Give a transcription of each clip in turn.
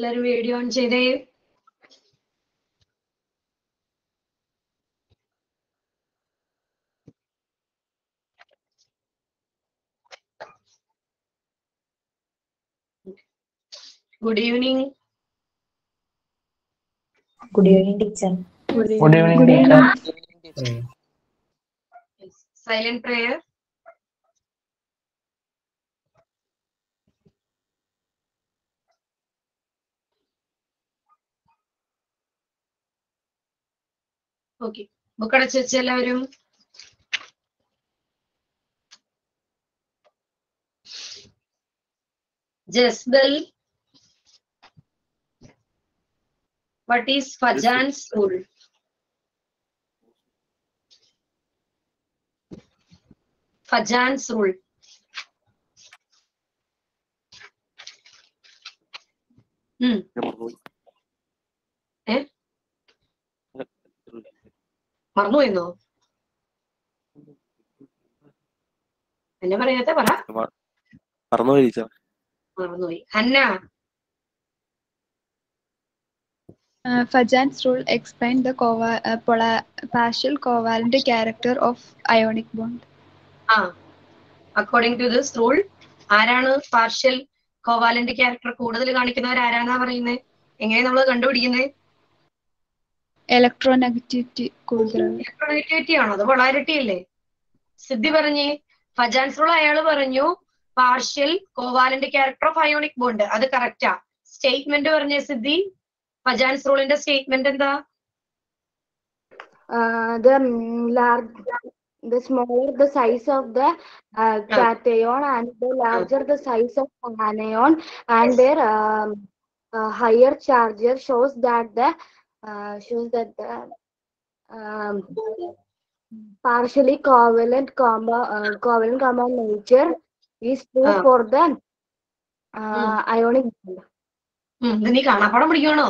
എല്ലാരും video on ചെയ്തേ. Good evening good evening teacher good evening teacher silent prayer okay book അടച്ചു വെച്ച എല്ലാവരും ജസ്ബൽ what is Fajan's rule? Fajan's rule. ഉം ഏ മറന്നുപോയെന്നോ എന്നെ പറയാത്ത പറ. മറന്നുപോയി മറന്നുപോയി. അന്ന. Uh, Fajan's rule explained the cova- uh, pola- partial covalent character of ionic bond. ആ അക്കോർഡിംഗ് ടു ദിസ് റൂൾ ആരാണ് പാർഷ്യൽ കോവാലന്റ് ക്യാരക്ടർ കൂടുതൽ കാണിക്കുന്നവർ ആരാണെന്നാ പറയുന്നത് എങ്ങനെ നമ്മൾ കണ്ടുപിടിക്കുന്നത് ഇലക്ട്രോനെഗറ്റിവിറ്റി ഇലക്ട്രോനെഗറ്റിവിറ്റി ആണോ? അത് പൊളാരിറ്റി അല്ലേ സിദ്ധി പറഞ്ഞു. ഫജാൻസ്രോൾ അയാൾ പറഞ്ഞു partial covalent character of ionic bond അത് കറക്റ്റാ സ്റ്റേറ്റ്മെന്റ് പറഞ്ഞ സിദ്ധി. ഫജാൻസ് റോളിന്റെ സ്റ്റേറ്റ്മെന്റ് എന്താ the smaller the size of the uh, cation and the larger the size of anion and yes. their um, uh, higher charger shows that the uh, uh, shows that the um, partially covalent combo uh, covalent compound nature is true uh. for the uh, ionic bond. നീ കാണാപ്പാടം പിടിക്കണോ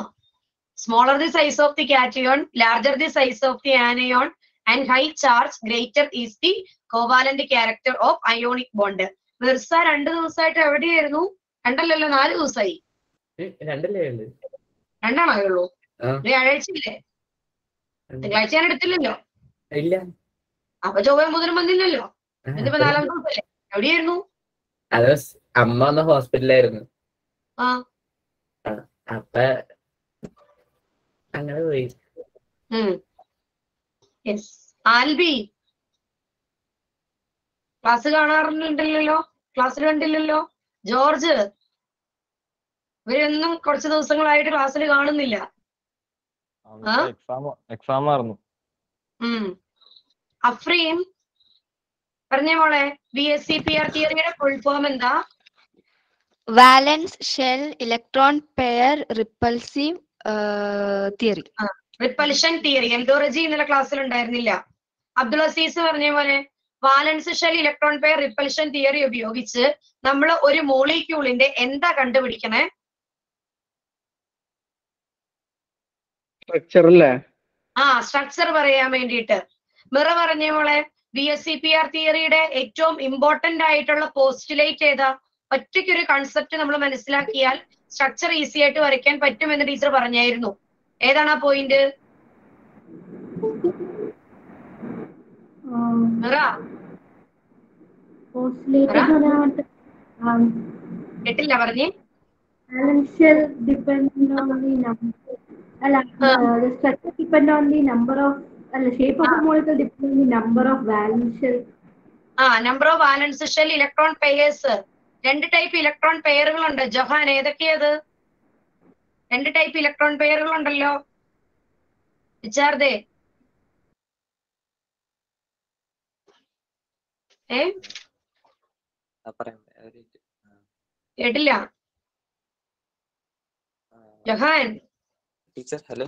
smaller the size of the cation larger the size of the anion and high charge greater is the covalent character of ionic bond Mirza രണ്ട് ദിവസമായിട്ട് എവിടെയായിരുന്നു രണ്ടല്ലല്ലോ നാല് ദിവസമായി രണ്ടല്ലേ രണ്ടാണോ ഉള്ളൂ. വ്യാഴാഴ്ചയില്ലേ? തിങ്കളാഴ്ച ഞാൻ എടുത്തില്ലല്ലോ. ഇല്ല. അപ്പൊ ചൊവ്വ മുതലും വന്നില്ലല്ലോ. ഇതിപ്പോ നാലാം ദിവസമല്ലേ എവിടെയായിരുന്നു? അത് അമ്മ ഒന്ന് ഹോസ്പിറ്റലായിരുന്നു അപ്പൊ അങ്ങനെ പോയി. ആൽബി. ക്ലാസ് കാണാറുണ്ടല്ലോ? ക്ലാസ്സിൽ കണ്ടില്ലല്ലോ? ജോർജ്. ഇവരൊന്നും കുറച്ച് ദിവസങ്ങളായിട്ട് ക്ലാസ്സിൽ കാണുന്നില്ല? എക്സാം എക്സാം ആയിരുന്നു. അഫ്രീം പറഞ്ഞേ മോളെ. B S C P R തിയറിയുടെ full form എന്താ? Valence shell electron pair repulsive theory repulsion theory എന്തോറജി ഇന്നലെ ക്ലാസ്സിൽ ഉണ്ടായിരുന്നില്ല. അബ്ദുൾ അസീസ് പറഞ്ഞ പോലെ valence shell electron pair repulsion theory ഉപയോഗിച്ച് നമ്മൾ ഒരു മോളിക്യൂളിന്റെ എന്താ കണ്ടുപിടിക്കണേ? സ്ട്രക്ചർ അല്ലേ? ആ സ്ട്രക്ചർ പറയാൻ വേണ്ടിയിട്ട്. മിറ പറഞ്ഞ മോളെ B S C P R തിയറിയുടെ ഏറ്റവും ഇമ്പോർട്ടന്റ് ആയിട്ടുള്ള പോസ്റ്റുലേറ്റ് ഏതാ? ഒറ്റയ്ക്കൊരു കൺസെപ്റ്റ് നമ്മൾ മനസ്സിലാക്കിയാൽ സ്ട്രക്ചർ ഈസി ആയിട്ട് വരയ്ക്കാൻ പറ്റുമെന്ന് ടീച്ചർ പറഞ്ഞായിരുന്നു. ഏതാണ് ആ പോയിന്റ് മിറ? കേട്ടില്ല പറഞ്ഞേ. അല്ല stress depend on the number of അല്ല shape of molecule depend on the number of valence ആ number of valence shell electron pairs രണ്ട് ടൈപ്പ് ഇലക്ട്രോൺ പെയറുകൾ ഉണ്ട് ജഹാൻ ഏതൊക്കെയത്? രണ്ട് ടൈപ്പ് ഇലക്ട്രോൺ പെയറുകൾ ഉണ്ടല്ലോ വിചാർദേ ഏ കേട്ടില്ല. ജഹാൻ. Teacher hello.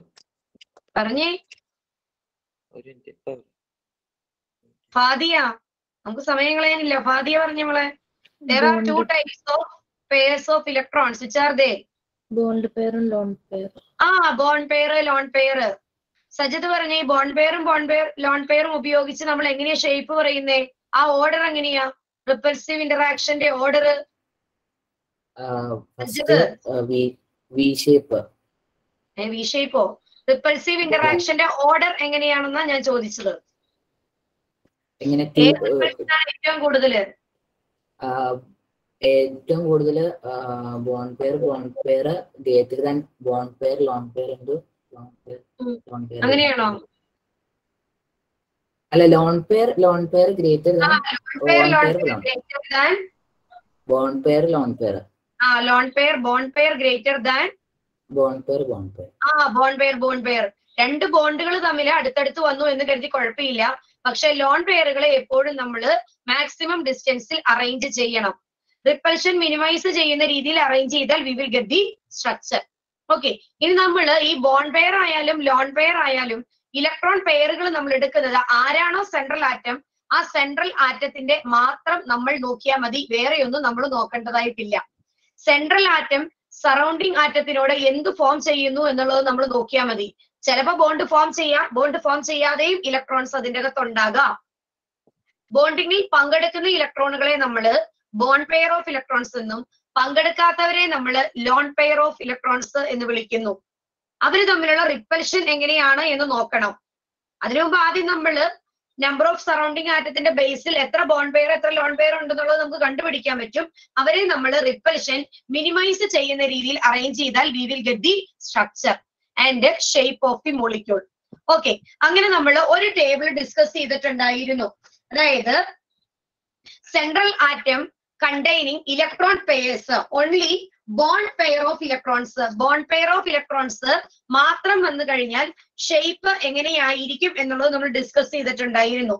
പറഞ്ഞേ. ഒരു മിനിറ്റ് ഫാദിയ നമുക്ക് സമയം കളയാനില്ല. ഫാദിയ പറഞ്ഞു മോളെ. There are two types of pairs of electrons. Which are they? Bond പെയറും lone pair ആ bond pair lone pair Sajith പറഞ്ഞ ഈ ബോണ്ട് പെയറും ബോണ്ട് പെയർ ലോൺ പെയറും ഉപയോഗിച്ച് നമ്മൾ എങ്ങനെയാ ഷേപ്പ് പറയുന്നേ? ആ ഓർഡർ എങ്ങനെയാ? Repulsive ഇന്ററാക്ഷന്റെ order V V shape V ഷേപ്പോ repulsive ഇന്ററാക്ഷന്റെ ഓർഡർ എങ്ങനെയാണെന്നാ ഞാൻ ചോദിച്ചത്. ഏറ്റവും കൂടുതൽ ഏറ്റവും കൂടുതൽ bond pair bond pair greater than bond pair lone pair ഉണ്ട് അങ്ങനെയാണോ? അല്ല lone pair lone pair greater than bond pair lone pair ആ lone pair bond pair greater than ആ ബോൺ പെയർ രണ്ട് ബോണ്ടുകൾ തമ്മിൽ അടുത്തടുത്ത് വന്നു എന്ന് കരുതി കുഴപ്പമില്ല. പക്ഷെ ലോൺ പെയറുകളെ എപ്പോഴും നമ്മൾ മാക്സിമം ഡിസ്റ്റൻസിൽ അറേഞ്ച് ചെയ്യണം. റിപ്പൽഷൻ മിനിമൈസ് ചെയ്യുന്ന രീതിയിൽ അറേഞ്ച് ചെയ്താൽ we will get the structure okay ഇനി നമ്മൾ ഈ ബോൺ പെയർ ആയാലും ലോൺ പെയർ ആയാലും ഇലക്ട്രോൺ പെയറുകൾ നമ്മൾ എടുക്കുന്നത് ആരാണോ സെൻട്രൽ ആറ്റം ആ സെൻട്രൽ ആറ്റത്തിന്റെ മാത്രം നമ്മൾ നോക്കിയാൽ മതി. വേറെയൊന്നും നമ്മൾ നോക്കേണ്ടതായിട്ടില്ല. സെൻട്രൽ ആറ്റം സറൗണ്ടിങ് ആറ്റത്തിനോട് എന്ത് ഫോം ചെയ്യുന്നു എന്നുള്ളത് നമ്മൾ നോക്കിയാൽ മതി. ചിലപ്പോ ബോണ്ട് ഫോം ചെയ്യാം. ബോണ്ട് ഫോം ചെയ്യാതെയും ഇലക്ട്രോൺസ് അതിന്റെ അകത്ത് ഉണ്ടാകാം ബോണ്ടിങ്ങിൽ പങ്കെടുക്കുന്ന ഇലക്ട്രോണുകളെ നമ്മൾ ബോൺ പെയർ ഓഫ് ഇലക്ട്രോൺസ് എന്നും പങ്കെടുക്കാത്തവരെ നമ്മൾ ലോൺ പെയർ ഓഫ് ഇലക്ട്രോൺസ് എന്ന് വിളിക്കുന്നു. അവർ തമ്മിലുള്ള റിപ്പൽഷൻ എങ്ങനെയാണ് എന്ന് നോക്കണം. അതിനു മുമ്പ് ആദ്യം നമ്മൾ നമ്പർ ഓഫ് സറൗണ്ടിങ് ആറ്റത്തിന്റെ ബേസിൽ എത്ര ബോൺ പെയർ എത്ര ലോൺ പെയർ ഉണ്ടെന്നുള്ളത് നമുക്ക് കണ്ടുപിടിക്കാൻ പറ്റും. അവരെ നമ്മൾ റിപ്പൽഷൻ മിനിമൈസ് ചെയ്യുന്ന രീതിയിൽ അറേഞ്ച് ചെയ്താൽ we will get the structure and shape of the molecule okay അങ്ങനെ നമ്മൾ ഒരു ടേബിൾ ഡിസ്കസ് ചെയ്തിട്ടുണ്ടായിരുന്നു. അതായത് central atom containing electron pairs only bond pair of electrons bond pair of electrons മാത്രം വന്നു കഴിഞ്ഞാൽ ഷേപ്പ് എങ്ങനെയായിരിക്കും എന്നുള്ളത് നമ്മൾ ഡിസ്കസ് ചെയ്തിട്ടുണ്ടായിരുന്നു.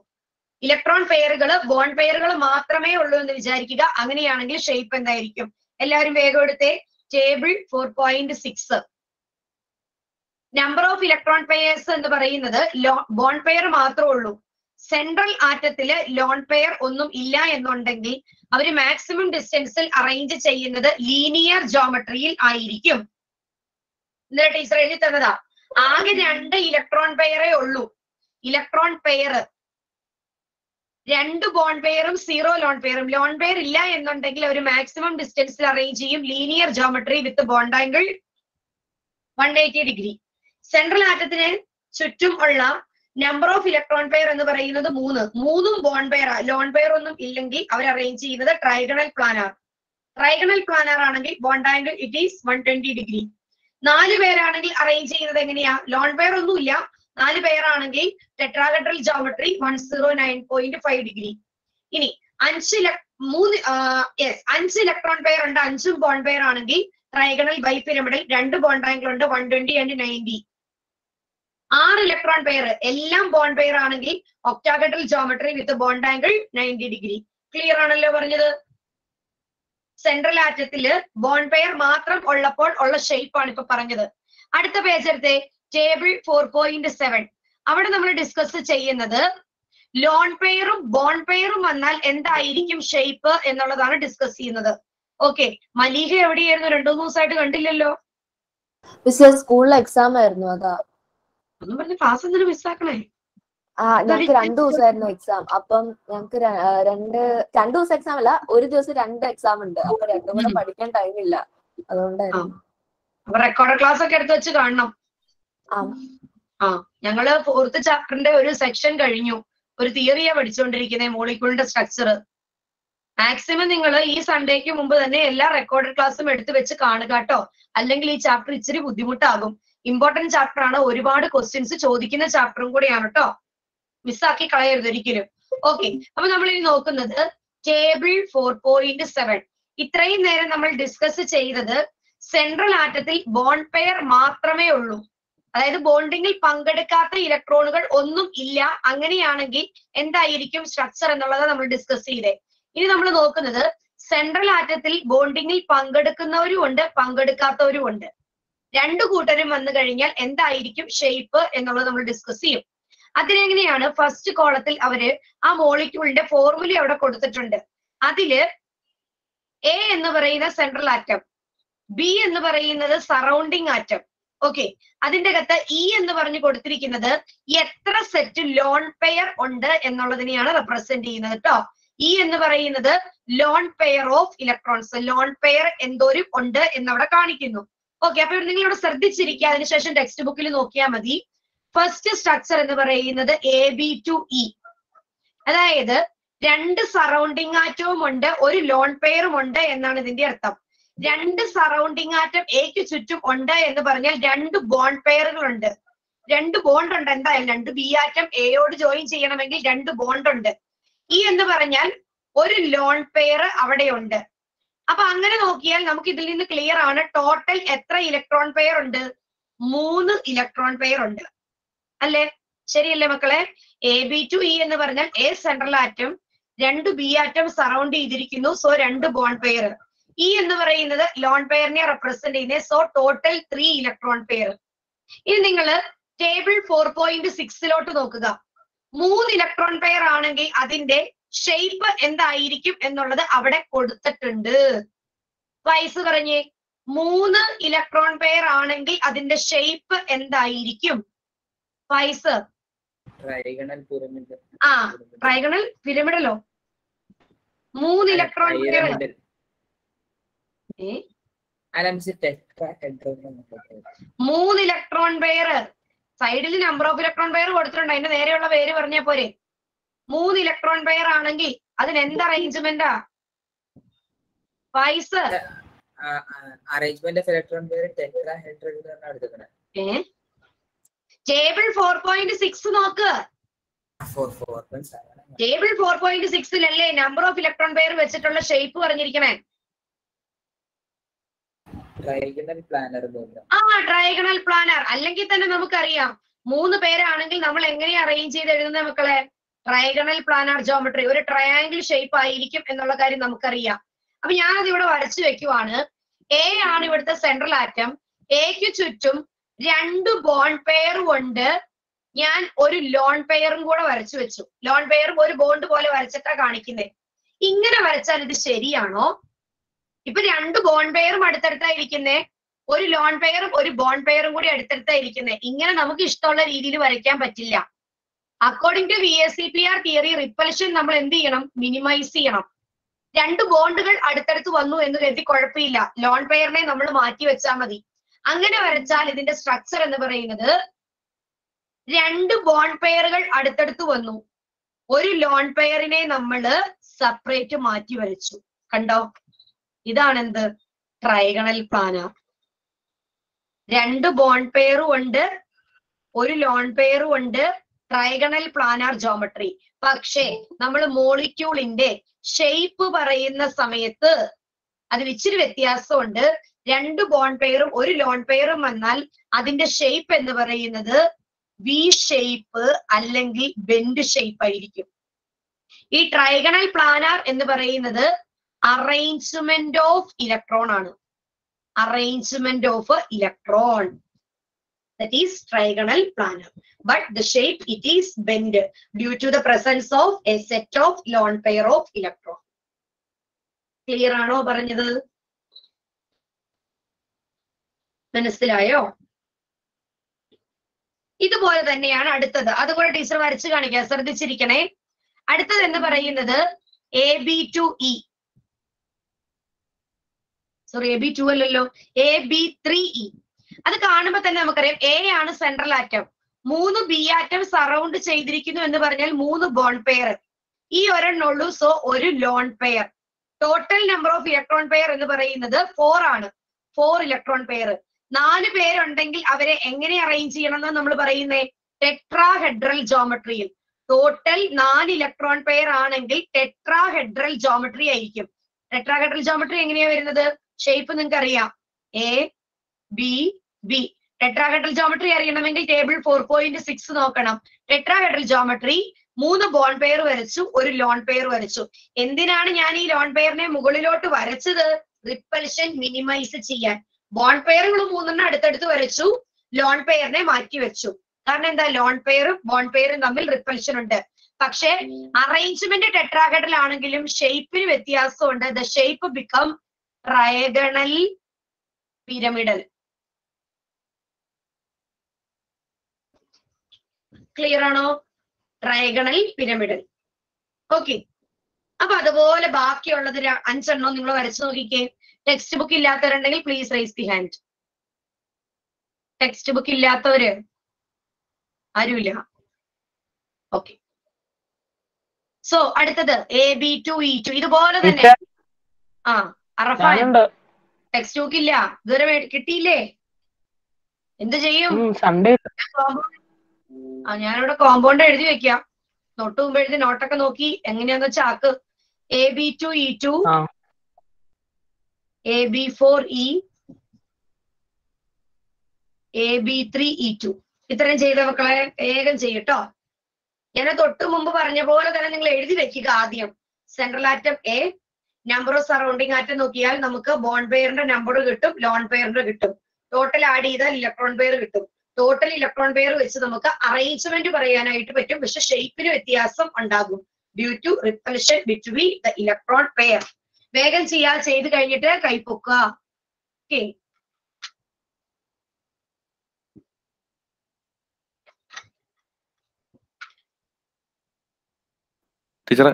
ഇലക്ട്രോൺ പെയറുകൾ ബോണ്ട് പെയറുകൾ മാത്രമേ ഉള്ളൂ എന്ന് വിചാരിക്കുക. അങ്ങനെയാണെങ്കിൽ ഷേപ്പ് എന്തായിരിക്കും? എല്ലാവരും വേഗം എടുത്തെ. Table four point six number of electron pairs എന്ന് പറയുന്നത് ബോൺ പെയർ മാത്രമേ ഉള്ളൂ. സെൻട്രൽ ആറ്റത്തിൽ ലോൺ പെയർ ഒന്നും ഇല്ല എന്നുണ്ടെങ്കിൽ അവർ മാക്സിമം ഡിസ്റ്റൻസിൽ അറേഞ്ച് ചെയ്യുന്നത് ലീനിയർ ജോമെട്രിയിൽ ആയിരിക്കും. എന്നിട്ട് ടീച്ചർ എഴുതി തന്നതാ. ആകെ രണ്ട് ഇലക്ട്രോൺ പെയറേ ഉള്ളൂ. ഇലക്ട്രോൺ പെയർ രണ്ട് ബോൺ പെയറും സീറോ ലോൺ പെയറും ലോൺ പെയർ ഇല്ല എന്നുണ്ടെങ്കിൽ അവർ മാക്സിമം ഡിസ്റ്റൻസിൽ അറേഞ്ച് ചെയ്യും linear geometry with bond angle one eighty degree central ആറ്റത്തിന് ചുറ്റും ഉള്ള നമ്പർ ഓഫ് ഇലക്ട്രോൺ പെയർ എന്ന് പറയുന്നത് മൂന്ന്. മൂന്നും ബോൺ പെയർ ലോൺ പെയർ ഒന്നും ഇല്ലെങ്കിൽ അവർ അറേഞ്ച് ചെയ്യുന്നത് ട്രൈഗണൽ പ്ലാനാർ ട്രൈഗണൽ പ്ലാനാർ ആണെങ്കിൽ bond angle it is one twenty degree നാല് പേരാണെങ്കിൽ അറേഞ്ച് ചെയ്യുന്നത് എങ്ങനെയാ? ലോൺ പെയർ ഒന്നും ഇല്ല. നാല് പേരാണെങ്കിൽ tetrahedral geometry one zero nine point five degree ഇനി അഞ്ച് മൂന്ന് യെസ് അഞ്ച് ഇലക്ട്രോൺ പെയർ ഉണ്ട്. അഞ്ചും ബോൺ പെയർ ആണെങ്കിൽ ട്രൈഗണൽ ബൈ പിരമിഡിൽ രണ്ട് ബോണ്ട് ആംഗിൾ ഉണ്ട്. വൺ ട്വന്റി ആൻഡ് നയന്റി ആറ് ഇലക്ട്രോൺ പെയർ എല്ലാം ബോണ്ട് പെയർ ആണെങ്കിൽ octahedral geometry with bond angle ninety degree clear ആണല്ലോ പറഞ്ഞത്? സെൻട്രൽ ആറ്റത്തിൽ ബോണ്ട് പെയർ മാത്രം ഉള്ളപ്പോൾ ഉള്ള ഷേപ്പ് ആണ് ഇപ്പൊ പറഞ്ഞത്. അടുത്ത പേജ് എടുത്തേ ടേബിൾ ഫോർ പോയിന്റ് സെവൻ അവിടെ നമ്മൾ ഡിസ്കസ് ചെയ്യുന്നത് ലോൺ പെയറും ബോണ്ട് പെയറും വന്നാൽ എന്തായിരിക്കും ഷേപ്പ് എന്നുള്ളതാണ് ഡിസ്കസ് ചെയ്യുന്നത്. ഓക്കെ മലീഹ എവിടെയായിരുന്നു? രണ്ടു മൂന്ന് ദിവസമായിട്ട് കണ്ടില്ലല്ലോ. സ്കൂളിലെ എക്സാം ആയിരുന്നു അതാ. ഒന്നും പറഞ്ഞ് ക്ലാസ് എന്തിനു മിസ്സാക്കണേ ആ ഞങ്ങക്ക് രണ്ടു ദിവസമായിരുന്നു എക്സാം അപ്പം ഞങ്ങക്ക് രണ്ട് രണ്ടു ദിവസം എക്സാം അല്ല ഒരു ദിവസം രണ്ട് എക്സാം ഉണ്ട്. അപ്പൊ രണ്ടും കൂടെ പഠിക്കാൻ ടൈം ഇല്ല. അതുകൊണ്ടായിരുന്നു. അപ്പൊ റെക്കോർഡ് ക്ലാസ് ഒക്കെ എടുത്ത് വെച്ച് കാണണം. ആ. ഞങ്ങൾ ഫോർത്ത് ചാപ്റ്ററിന്റെ ഒരു സെക്ഷൻ കഴിഞ്ഞു. ഒരു തിയറിയാ പഠിച്ചുകൊണ്ടിരിക്കുന്നത് മോളിക്യൂളിന്റെ സ്ട്രക്ചർ മാക്സിമം നിങ്ങൾ ഈ സൺഡേക്ക് മുമ്പ് തന്നെ എല്ലാ റെക്കോർഡഡ് ക്ലാസ്സും എടുത്തു വെച്ച് കാണുക കേട്ടോ. അല്ലെങ്കിൽ ഈ ചാപ്റ്റർ ഇച്ചിരി ബുദ്ധിമുട്ടാകും. ഇമ്പോർട്ടന്റ് ചാപ്റ്റർ ആണ് ഒരുപാട് ക്വസ്റ്റ്യൻസ് ചോദിക്കുന്ന ചാപ്റ്ററും കൂടിയാണ് കേട്ടോ മിസ്സാക്കി കളയരുത് ഒരിക്കലും. ഓക്കെ അപ്പൊ നമ്മൾ ഇനി നോക്കുന്നത് ടേബിൾ ഫോർ പോയിന്റ് സെവൻ ഇത്രയും നേരം നമ്മൾ ഡിസ്കസ് ചെയ്തത് സെൻട്രൽ ആറ്റത്തിൽ ബോണ്ട് പെയർ മാത്രമേ ഉള്ളൂ. അതായത് ബോണ്ടിങ്ങിൽ പങ്കെടുക്കാത്ത ഇലക്ട്രോണുകൾ ഒന്നും ഇല്ല. അങ്ങനെയാണെങ്കിൽ എന്തായിരിക്കും സ്ട്രക്ചർ എന്നുള്ളത് നമ്മൾ ഡിസ്കസ് ചെയ്തേ. ഇനി നമ്മൾ നോക്കുന്നത് സെൻട്രൽ ആറ്റത്തിൽ ബോണ്ടിങ്ങിൽ പങ്കെടുക്കുന്നവരും ഉണ്ട് പങ്കെടുക്കാത്തവരും ഉണ്ട്. രണ്ടു കൂട്ടരും വന്നു കഴിഞ്ഞാൽ എന്തായിരിക്കും ഷേപ്പ് എന്നുള്ളത് നമ്മൾ ഡിസ്കസ് ചെയ്യും. അതിനെങ്ങനെയാണ് ഫസ്റ്റ് കോളത്തിൽ അവർ ആ മോളിക്യൂളിന്റെ ഫോർമുല അവിടെ കൊടുത്തിട്ടുണ്ട്. അതിൽ എ എന്ന് പറയുന്ന സെൻട്രൽ ആറ്റം ബി എന്ന് പറയുന്നത് സറൗണ്ടിങ് ആറ്റം ഓക്കെ അതിന്റെ അകത്ത് ഇ എന്ന് പറഞ്ഞു കൊടുത്തിരിക്കുന്നത് എത്ര സെറ്റ് ലോൺ പെയർ ഉണ്ട് എന്നുള്ളതിനെയാണ് റെപ്രസെന്റ് ചെയ്യുന്നത് കേട്ടോ ഇ എന്ന് പറയുന്നത് lone pair of electrons lone pair എന്തോരും ഉണ്ട് എന്നവിടെ കാണിക്കുന്നു. ഓക്കെ അപ്പൊ നിങ്ങൾ ഇവിടെ ശ്രദ്ധിച്ചിരിക്കുക. അതിനുശേഷം ടെക്സ്റ്റ് ബുക്കിൽ നോക്കിയാൽ മതി. ഫസ്റ്റ് സ്ട്രക്ചർ എന്ന് പറയുന്നത് എ ബി ടു ഇ അതായത് രണ്ട് സറൗണ്ടിങ് ആറ്റവും ഉണ്ട് ഒരു ലോൺ പെയറും ഉണ്ട് എന്നാണ് ഇതിന്റെ അർത്ഥം. രണ്ട് സറൗണ്ടിങ് ആറ്റം എക്ക് ചുറ്റും ഉണ്ട് എന്ന് പറഞ്ഞാൽ രണ്ട് ബോണ്ട് പെയറുകൾ ഉണ്ട്. രണ്ട് ബോണ്ട് ഉണ്ട് എന്തായാലും. രണ്ട് ബി ആറ്റം എയോട് ജോയിൻ ചെയ്യണമെങ്കിൽ രണ്ട് ബോണ്ട് ഉണ്ട്. ഇ എന്ന് പറഞ്ഞാൽ ഒരു ലോൺ പെയർ അവിടെയുണ്ട് അപ്പൊ അങ്ങനെ നോക്കിയാൽ നമുക്ക് ഇതിൽ നിന്ന് ക്ലിയർ ആണ്. ടോട്ടൽ എത്ര ഇലക്ട്രോൺ പെയർ ഉണ്ട്? മൂന്ന് ഇലക്ട്രോൺ പെയർ ഉണ്ട്. അല്ലേ? ശരിയല്ലേ മക്കളെ? എ ബി ടു ഇ എന്ന് പറഞ്ഞാൽ എ സെൻട്രൽ ആറ്റം രണ്ട് ബി ആറ്റം സറൗണ്ട് ചെയ്തിരിക്കുന്നു. സോ രണ്ട് ബോൺ പെയർ ഇ എന്ന് പറയുന്നത് ലോൺ പെയറിനെ റെപ്രസെന്റ് ചെയ്യുന്നത് so total three electron pair ഇനി നിങ്ങൾ ടേബിൾ ഫോർ പോയിന്റ് സിക്സിലോട്ട് നോക്കുക. മൂന്ന് ഇലക്ട്രോൺ പെയർ ആണെങ്കിൽ അതിന്റെ ഷേപ്പ് എന്തായിരിക്കും എന്നുള്ളത് അവിടെ കൊടുത്തിട്ടുണ്ട്. വയസ്സ് പറഞ്ഞേ മൂന്ന് ഇലക്ട്രോൺ പെയർ ആണെങ്കിൽ അതിന്റെ ഷേപ്പ് എന്തായിരിക്കും? വയസ്സ് ആ ട്രൈഗണൽ പിരമിഡലോ മൂന്ന് ഇലക്ട്രോൺ പെയർ മൂന്ന് ഇലക്ട്രോൺ പെയർ സൈഡിൽ നമ്പർ ഓഫ് ഇലക്ട്രോൺ പെയർ കൊടുത്തിട്ടുണ്ട്. അതിന്റെ നേരെയുള്ള പേര് പറഞ്ഞാ പോരെ. മൂന്ന് ഇലക്ട്രോൺ പെയർ ആണെങ്കിൽ അതിന് എന്ത് അറേഞ്ച്മെന്റാ wise arrangement of electron pair tetrahedral എടുത്തിട്ടുണ്ട് ഏ? ടേബിൾ ഫോർ പോയിന്റ് സിക്സ് നോക്ക്. ടേബിൾ ഫോർ പോയിന്റ് സിക്സിലല്ലേ നമ്പർ ഓഫ് ഇലക്ട്രോൺ പെയർ വെച്ചിട്ടുള്ള ഷേപ്പ് പറഞ്ഞിരിക്കണേ? ആ ട്രയഗണൽ പ്ലാനർ അല്ലെങ്കിൽ തന്നെ നമുക്കറിയാം. മൂന്ന് പേരാണെങ്കിൽ നമ്മൾ എങ്ങനെ അറേഞ്ച് ചെയ്ത് എഴുതുന്നത് മക്കളെ? ട്രയഗണൽ പ്ലാനാർ ജോമെട്രി ഒരു ട്രയാങ്കിൾ ഷേപ്പ് ആയിരിക്കും എന്നുള്ള കാര്യം നമുക്കറിയാം. അപ്പൊ ഞാനത് ഇവിടെ വരച്ചു വെക്കുവാണ്. എ ആണ് ഇവിടുത്തെ സെൻട്രൽ ആറ്റം എക്ക് ചുറ്റും രണ്ട് ബോൺ പെയറും ഉണ്ട്. ഞാൻ ഒരു ലോൺ പെയറും കൂടെ വരച്ചു വെച്ചു. ലോൺ പെയറും ഒരു ബോണ്ട് പോലെ വരച്ചിട്ടാ കാണിക്കുന്നത് ഇങ്ങനെ വരച്ചാൽ ഇത് ശരിയാണോ? ഇപ്പൊ രണ്ട് ബോൺ പെയറും അടുത്തടുത്താ ഇരിക്കുന്നേ. ഒരു ലോൺ പെയറും ഒരു ബോൺ പെയറും കൂടി അടുത്തടുത്താ ഇരിക്കുന്നേ. ഇങ്ങനെ നമുക്ക് ഇഷ്ടമുള്ള രീതിയിൽ വരയ്ക്കാൻ പറ്റില്ല. According to V S C P R theory repulsion നമ്മൾ എന്ത് ചെയ്യണം? മിനിമൈസ് ചെയ്യണം. രണ്ട് ബോണ്ടുകൾ അടുത്തടുത്ത് വന്നു എന്ന് കരുതി കുഴപ്പമില്ല. ലോൺ പെയറിനെ നമ്മൾ മാറ്റി വെച്ചാൽ മതി. അങ്ങനെ വരച്ചാൽ ഇതിന്റെ സ്ട്രക്ചർ എന്ന് പറയുന്നത് രണ്ട് ബോണ്ട് പെയറുകൾ അടുത്തടുത്ത് വന്നു. ഒരു ലോൺ പെയറിനെ നമ്മൾ സെപ്പറേറ്റ് മാറ്റി വരച്ചു. കണ്ടോ? ഇതാണ് എന്ത് ട്രൈഗണൽ പ്ലാന രണ്ട് ബോണ്ട് പെയറും ഉണ്ട്. ഒരു ലോൺ പെയറും ഉണ്ട്. ട്രൈഗണൽ പ്ലാനാർ ജോമെട്രി പക്ഷേ നമ്മൾ മോളിക്യൂളിന്റെ ഷേപ്പ് പറയുന്ന സമയത്ത് അതിൽ ഇച്ചിരി വ്യത്യാസമുണ്ട്. രണ്ട് ബോൺ പെയറും ഒരു ലോൺ പെയറും വന്നാൽ അതിന്റെ ഷേപ്പ് എന്ന് പറയുന്നത് വി ഷേപ്പ് അല്ലെങ്കിൽ ബെൻഡ് ഷേപ്പ് ആയിരിക്കും. ഈ ട്രൈഗണൽ പ്ലാനാർ എന്ന് പറയുന്നത് അറേഞ്ച്മെന്റ് ഓഫ് ഇലക്ട്രോൺ ആണ്. Arrangement of electron that is trigonal planar. But the shape it is bent due to the presence of a set of lone pair of electron. Clear ആണോ പറഞ്ഞത്? മനസ്സിലായോ? ഇതുപോലെ തന്നെയാണ് അടുത്തത്. അതുപോലെ ടീച്ചർ വരച്ചു കാണിക്കാം. ശ്രദ്ധിച്ചിരിക്കണേ. അടുത്തത് എന്ന് പറയുന്നത് A B two E sorry A B two അല്ലല്ലോ. എ ബി ത്രീ ഇ അത് കാണുമ്പോൾ തന്നെ നമുക്കറിയാം എ ആണ് സെൻട്രൽ ആറ്റം മൂന്ന് ബി ആറ്റം സറൗണ്ട് ചെയ്തിരിക്കുന്നു എന്ന് പറഞ്ഞാൽ മൂന്ന് ബോണ്ട് പെയർ ഈ ഒരെണ്ണുള്ളൂ സോ ഒരു lone pair total number of electron pair എന്ന് പറയുന്നത് ഫോർ ആണ്. ഫോർ ഇലക്ട്രോൺ പെയർ നാല് പേരുണ്ടെങ്കിൽ അവരെ എങ്ങനെ അറേഞ്ച് ചെയ്യണം എന്ന് നമ്മൾ പറയുന്നേ? ടെട്രാഹെഡ്രൽ ജോമെട്രിയിൽ ടോട്ടൽ നാല് ഇലക്ട്രോൺ പെയർ ആണെങ്കിൽ ടെട്രാഹെഡ്രൽ ജോമെട്രി ആയിരിക്കും. ടെട്രാഹെഡ്രൽ ജോമെട്രി എങ്ങനെയാ വരുന്നത്? ഷേപ്പ് നിങ്ങൾക്ക് അറിയാം A B B tetrahedral geometry അറിയണമെങ്കിൽ ടേബിൾ ഫോർ പോയിന്റ് സിക്സ് നോക്കണം. ടെട്രാഹെഡ്രൽ ജോമെട്രി മൂന്ന് ബോൺ പെയർ വരച്ചു ഒരു ലോൺ പെയർ വരച്ചു. എന്തിനാണ് ഞാൻ ഈ ലോൺ പെയറിനെ മുകളിലോട്ട് വരച്ചത്? റിപ്പൽഷൻ മിനിമൈസ് ചെയ്യാൻ. ബോൺ പെയറുകൾ മൂന്നെണ്ണം അടുത്തടുത്ത് വരച്ചു ലോൺ പെയറിനെ മാറ്റി വെച്ചു. കാരണം എന്താ? ലോൺ പെയറും ബോൺ പെയറും തമ്മിൽ റിപ്പൽഷൻ ഉണ്ട്. പക്ഷേ അറേഞ്ച്മെന്റ് ടെട്രാഹെഡ്രൽ ആണെങ്കിലും ഷേപ്പിന് വ്യത്യാസമുണ്ട്. The shape become trigonal pyramidal clear ആണോ? ട്രൈഗണൽ പിരമിഡൽ ഓക്കെ അപ്പൊ അതുപോലെ ബാക്കിയുള്ളത് അഞ്ചെണ്ണോ നിങ്ങൾ വരച്ചു നോക്കിക്കേ. Text book ഇല്ലാത്തവരുണ്ടെങ്കിൽ please raise the hand text book ഇല്ലാത്തവര് ആരുമില്ല. ഓക്കെ സോ അടുത്തത്. A B two E two ഇതുപോലെ തന്നെ. ആ അറഫാൻ. ടെക്സ്റ്റ് ബുക്ക് ഇല്ല. ഇതുവരെ കിട്ടിയില്ലേ? എന്ത് ചെയ്യും? സൺഡേ ആ ഞാനിവിടെ കോമ്പൗണ്ട് എഴുതി വെക്കാം. നോട്ട് മുമ്പ് എഴുതി നോട്ടൊക്കെ നോക്കി എങ്ങനെയാന്ന് വെച്ചാൽ ആക്ക്. A B two E two A B four E A B three E two ഇത്രയും ചെയ്ത മക്കളെ വേഗം ചെയ്യട്ടോ. ഞാൻ തൊട്ട് മുമ്പ് പറഞ്ഞ പോലെ തന്നെ നിങ്ങൾ എഴുതി വെക്കുക ആദ്യം. Central atom A number of surrounding atom നോക്കിയാൽ നമുക്ക് ബോൺ പെയറിന്റെ നമ്പർ കിട്ടും ലോൺ പെയറിന്റെ കിട്ടും. ടോട്ടൽ ആഡ് ചെയ്താൽ ഇലക്ട്രോൺ പെയർ കിട്ടും. ടോട്ടൽ ഇലക്ട്രോൺ പെയർ വെച്ച് നമുക്ക് അറേഞ്ച്മെന്റ് പറയാനായിട്ട് പറ്റും. പക്ഷെ ഷേപ്പിന് വ്യത്യാസം ഉണ്ടാകും. Due to repulsion between the electron pair വേഗം ചെയ്യാ ചെയ്ത് കഴിഞ്ഞിട്ട് കൈപ്പൊക്കുക ഓക്കെ ടീച്ചറെ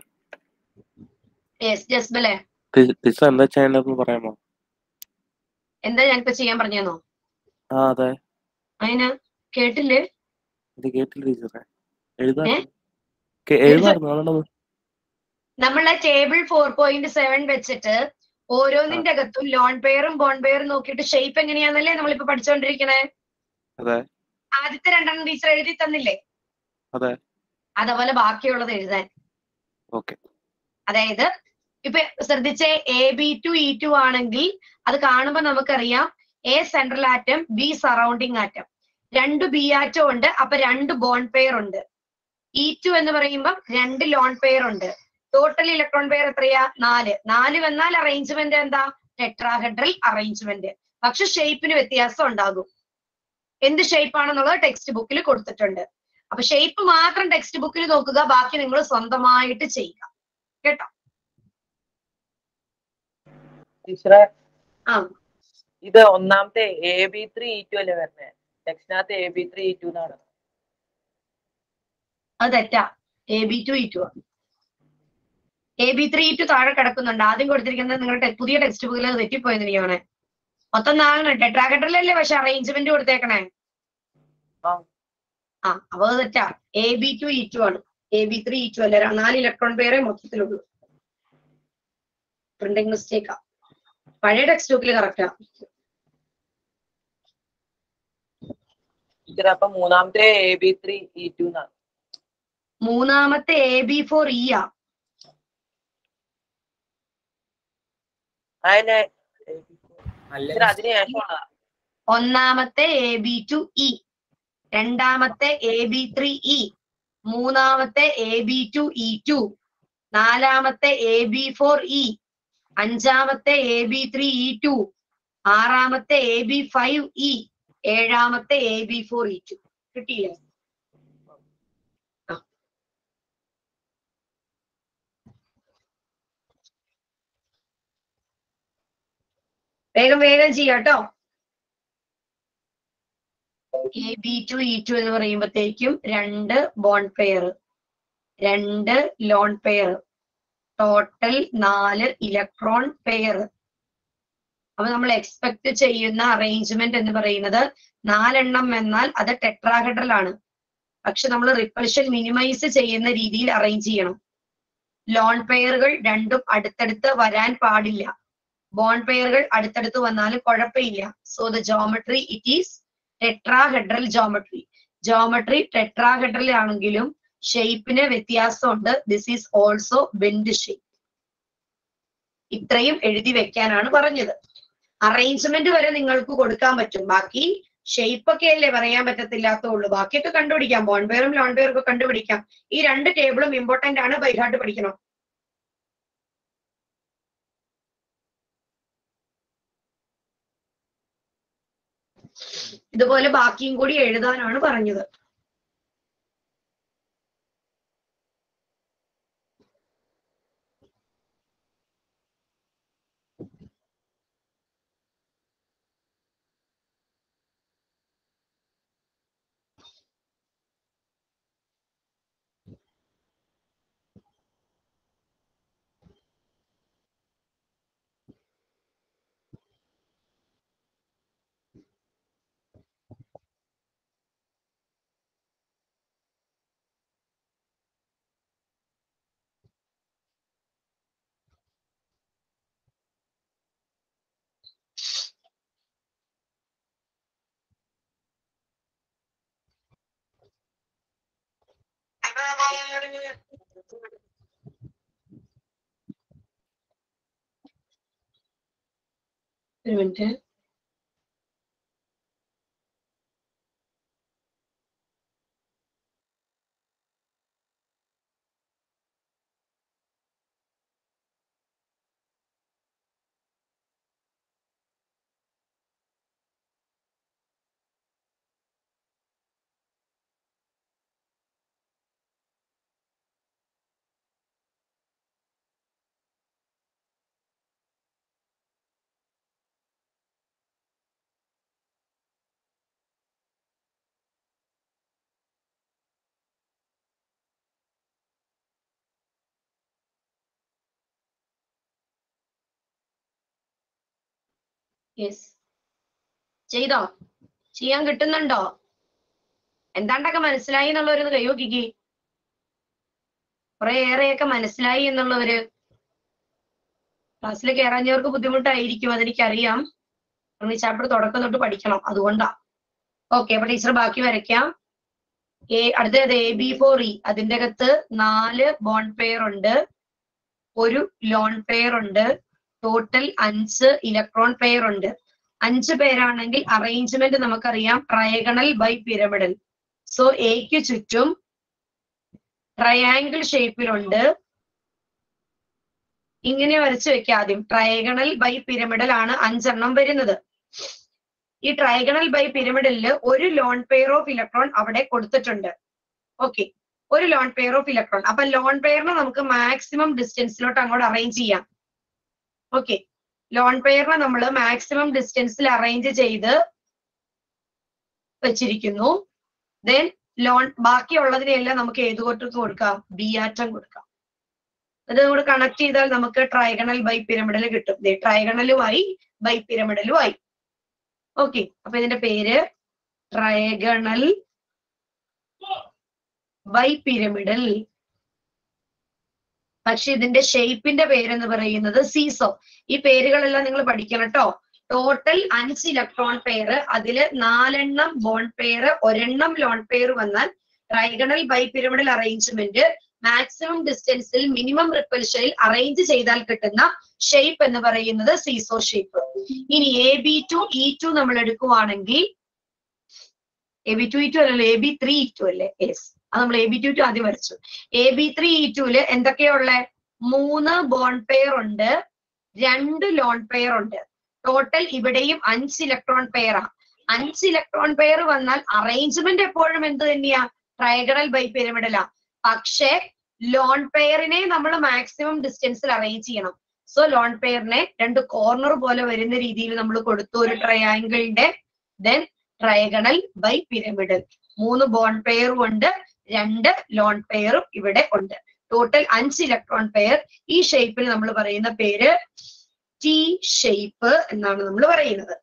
ടീച്ചർ എന്താ ചെയ്യേണ്ടതെന്ന് പറയാമോ? എന്താ ഞാനിപ്പോ ചെയ്യാൻ പറഞ്ഞോ ആ അതെ. അതിന് കേട്ടില്ലേ? ഇത് ടീച്ചറെ. നമ്മളെ ടേബിൾ ഫോർ പോയിന്റ് സെവൻ വെച്ചിട്ട് ഓരോന്നിന്റെ അകത്തും ലോൺ പെയറും ബോൺ പെയറും നോക്കിയിട്ട് ഷേപ്പ് എങ്ങനെയാന്നല്ലേ നമ്മളിപ്പോ പഠിച്ചുകൊണ്ടിരിക്കണേ ആദ്യത്തെ രണ്ടെണ്ണം ടീച്ചർ എഴുതി തന്നില്ലേ? അതേപോലെ ബാക്കിയുള്ളത് എഴുതാൻ. ഓക്കെ. അതായത് ഇപ്പൊ ശ്രദ്ധിച്ചേ A B two E two ആണെങ്കിൽ അത് കാണുമ്പോൾ നമുക്കറിയാം A central atom B surrounding atom രണ്ട് ബി ആറ്റം ഉണ്ട് അപ്പൊ രണ്ട് ബോൺ പെയർ ഉണ്ട്. ഇ ടു എന്ന് പറയുമ്പോൾ രണ്ട് ലോൺ പെയർ ഉണ്ട്. ടോട്ടൽ ഇലക്ട്രോൺ പെയർ എത്രയാ? നാല്. നാല് വന്നാൽ അറേഞ്ച്മെന്റ് എന്താ? ടെട്രാഹെഡ്രൽ അറേഞ്ച്മെന്റ് പക്ഷെ ഷേപ്പിന് വ്യത്യാസം ഉണ്ടാകും. എന്ത് ഷേപ്പ് ആണെന്നുള്ളത് ടെക്സ്റ്റ് ബുക്കിൽ കൊടുത്തിട്ടുണ്ട്. അപ്പൊ ഷേപ്പ് മാത്രം ടെക്സ്റ്റ് ബുക്കിൽ നോക്കുക ബാക്കി നിങ്ങൾ സ്വന്തമായിട്ട് ചെയ്യുക. കേട്ടോ? ആ. ഇത് ഒന്നാമത്തെ A B three E two അല്ലേ വരുന്നത് ടെക്സ്റ്റിനകത്ത് A B three E two എന്നാണ് അത് തെറ്റാ. A B two E two A B three two താഴെ കിടക്കുന്നുണ്ട്. ആദ്യം കൊടുത്തിരിക്കുന്നത് നിങ്ങളുടെ പുതിയ ടെക്സ്റ്റ് ബുക്കിൽ അത് തെറ്റിപ്പോയെന്ന് എനിക്കാണ്. മൊത്തം നാളെ ട്രാക്ടറിലല്ലേ പക്ഷെ അറേഞ്ച്മെന്റ് കൊടുത്തേക്കണേ? ആ. ആ അപ്പൊ അത് തെറ്റാ. A B two E two ആണ്. A B three E two അല്ല? നാല് ഇലക്ട്രോൺ പേരെ മൊത്തത്തിലുള്ളൂ. പ്രിന്റിംഗ് മിസ്റ്റേക്കാ പഴയ ടെക്സ്റ്റ് ബുക്കിൽ കറക്റ്റാ ടീച്ചറെ അപ്പൊ മൂന്നാമത്തെ A B three E two എന്നാണ് മൂന്നാമത്തെ എ ബി ഫോർ ഇ ആ. അതിനെ ഒന്നാമത്തെ എ ബി ടു ഇ രണ്ടാമത്തെ എ ബി ത്രീ ഇ മൂന്നാമത്തെ A B two E two നാലാമത്തെ എ ബി ഫോർ ഇ അഞ്ചാമത്തെ A B three E two ആറാമത്തെ എ ബി ഫൈവ് ഇ ഏഴാമത്തെ A B four E two കിട്ടിയില്ലേ? വേഗം വേഗം ചെയ്യാട്ടോ A B two E two എന്ന് പറയുമ്പോഴത്തേക്കും രണ്ട് ബോണ്ട് പെയർ രണ്ട് ലോൺ പെയർ ടോട്ടൽ നാല് ഇലക്ട്രോൺ പെയർ അപ്പൊ നമ്മൾ എക്സ്പെക്ട് ചെയ്യുന്ന അറേഞ്ച്മെന്റ് എന്ന് പറയുന്നത് നാലെണ്ണം എന്നാൽ അത് ടെട്രാഹെഡ്രൽ ആണ്. പക്ഷെ നമ്മൾ റിപ്പൽഷൻ മിനിമൈസ് ചെയ്യുന്ന രീതിയിൽ അറേഞ്ച് ചെയ്യണം. ലോൺ പെയറുകൾ രണ്ടും അടുത്തടുത്ത് വരാൻ പാടില്ല. ബോൺ പെയറുകൾ അടുത്തടുത്ത് വന്നാൽ കുഴപ്പമില്ല. So the geometry it is tetrahedral geometry geometry tetrahedral ആണെങ്കിലും ഷേപ്പിന് വ്യത്യാസമുണ്ട്. This is also bend shape ഇത്രയും എഴുതി വെക്കാനാണ് പറഞ്ഞത്. അറേഞ്ച്മെന്റ് വരെ നിങ്ങൾക്ക് കൊടുക്കാൻ പറ്റും. ബാക്കി ഷേപ്പ് ഒക്കെ അല്ലേ പറയാൻ പറ്റത്തില്ലാത്തുള്ളൂ ബാക്കിയൊക്കെ കണ്ടുപിടിക്കാം. ബോൺ ലോൺവെയറും ഒക്കെ കണ്ടുപിടിക്കാം. ഈ രണ്ട് ടേബിളും ഇമ്പോർട്ടന്റ് ആണ്. ബൈഹാർട്ട് പഠിക്കണം? ഇതുപോലെ ബാക്കിയും കൂടി എഴുതാനാണ് പറഞ്ഞത്. ഒരു മിനിറ്റ് യെസ് ചെയ്തോ? ചെയ്യാൻ കിട്ടുന്നുണ്ടോ? എന്താണ്ടൊക്കെ മനസ്സിലായി എന്നുള്ളവരൊന്ന് കൈവക്കിക്ക് കുറെ ഏറെയൊക്കെ മനസ്സിലായി എന്നുള്ളവര് ക്ലാസ്സിൽ കയറാഞ്ഞവർക്ക് ബുദ്ധിമുട്ടായിരിക്കും അതെനിക്കറിയാം. ഈ ചാപ്റ്റർ തുടക്കം തൊട്ട് പഠിക്കണം അതുകൊണ്ടാ. ഓക്കെ അപ്പൊ ടീച്ചർ ബാക്കി വരയ്ക്കാം. എ അടുത്തത് എ ബി ഫോർ ഇ അതിന്റെ അകത്ത് നാല് ബോൺ പെയർ ഉണ്ട്. ഒരു ലോൺ പെയർ ഉണ്ട്. ടോട്ടൽ അഞ്ച് ഇലക്ട്രോൺ പെയർ ഉണ്ട്. അഞ്ച് പേരാണെങ്കിൽ അറേഞ്ച്മെന്റ് നമുക്കറിയാം. ട്രയഗണൽ ബൈ പിരമിഡൽ സോ എക്ക് ചുറ്റും ട്രയാങ്കിൾ ഷേപ്പിലുണ്ട് ഇങ്ങനെ വരച്ചു വെക്കുക ആദ്യം. ട്രയഗണൽ ബൈ പിരമിഡൽ ആണ് അഞ്ചെണ്ണം വരുന്നത്. ഈ ട്രയഗണൽ ബൈ പിരമിഡലിൽ ഒരു ലോൺ പെയർ ഓഫ് ഇലക്ട്രോൺ അവിടെ കൊടുത്തിട്ടുണ്ട്. ഓക്കെ ഒരു ലോൺ പെയർ ഓഫ് ഇലക്ട്രോൺ അപ്പൊ ലോൺ പെയറിനെ നമുക്ക് മാക്സിമം ഡിസ്റ്റൻസിലോട്ട് അങ്ങോട്ട് അറേഞ്ച് ചെയ്യാം. ഓക്കെ ലോൺ പെയറിനെ നമ്മൾ മാക്സിമം ഡിസ്റ്റൻസിൽ അറേഞ്ച് ചെയ്ത് വെച്ചിരിക്കുന്നു. ദെൻ ലോൺ ബാക്കിയുള്ളതിനെല്ലാം നമുക്ക് ഏത് കൊട്ടത്ത് കൊടുക്കാം? ബി ആറ്റം കൊടുക്കാം. അത് നമ്മൾ കണക്ട് ചെയ്താൽ നമുക്ക് ട്രൈഗണൽ ബൈ പിരമിഡൽ കിട്ടും. ട്രൈഗണലുമായി ബൈ പിരമിഡലുമായി ഓക്കെ അപ്പൊ ഇതിന്റെ പേര് ട്രൈഗണൽ ബൈ പിരമിഡൽ പക്ഷെ ഇതിന്റെ ഷേപ്പിന്റെ പേരെന്ന് പറയുന്നത് സീസോ ഈ പേരുകളെല്ലാം നിങ്ങൾ പഠിക്കണം കേട്ടോ ടോട്ടൽ അഞ്ച് ഇലക്ട്രോൺ പെയർ അതിൽ നാലെണ്ണം ബോൺ പെയർ ഒരെണ്ണം ലോൺ പെയർ വന്നാൽ trigonal bi pyramidal arrangement maximum ഡിസ്റ്റൻസിൽ മിനിമം റിപ്പൽഷനിൽ അറേഞ്ച് ചെയ്താൽ കിട്ടുന്ന ഷേപ്പ് എന്ന് പറയുന്നത് സീസോ ഷേപ്പ് ഇനി A B two E two നമ്മൾ എടുക്കുവാണെങ്കിൽ A B two E two അല്ലല്ലോ A B three E two അല്ലേ? യെസ് അത് നമ്മൾ എ ബി ടു ടു ആദ്യം വരച്ചു. എ ബി ത്രീ ഇ ടുൽ എന്തൊക്കെയുള്ള? മൂന്ന് ബോൺ പെയർ ഉണ്ട് രണ്ട് ലോൺ പെയർ ഉണ്ട്. ടോട്ടൽ ഇവിടെയും അഞ്ച് ഇലക്ട്രോൺ പെയറാണ് അഞ്ച് ഇലക്ട്രോൺ പെയർ വന്നാൽ അറേഞ്ച്മെന്റ് എപ്പോഴും എന്ത് തന്നെയാ? ട്രയഗണൽ ബൈ പിരമിഡലാ പക്ഷേ ലോൺ പെയറിനെ നമ്മൾ മാക്സിമം ഡിസ്റ്റൻസിൽ അറേഞ്ച് ചെയ്യണം. സോ ലോൺ പെയറിനെ രണ്ട് കോർണർ പോലെ വരുന്ന രീതിയിൽ നമ്മൾ കൊടുത്തു ഒരു ട്രയാങ്കിളിന്റെ ദെൻ ട്രയഗണൽ ബൈ പിരമിഡൽ മൂന്ന് ബോൺ പെയറും ഉണ്ട് രണ്ട് ലോൺ പെയറും ഇവിടെ ഉണ്ട്. ടോട്ടൽ അഞ്ച് ഇലക്ട്രോൺ പെയർ ഈ ഷേപ്പിൽ നമ്മൾ പറയുന്ന പേര് ടി ഷേപ്പ് എന്നാണ് നമ്മൾ പറയുന്നത്.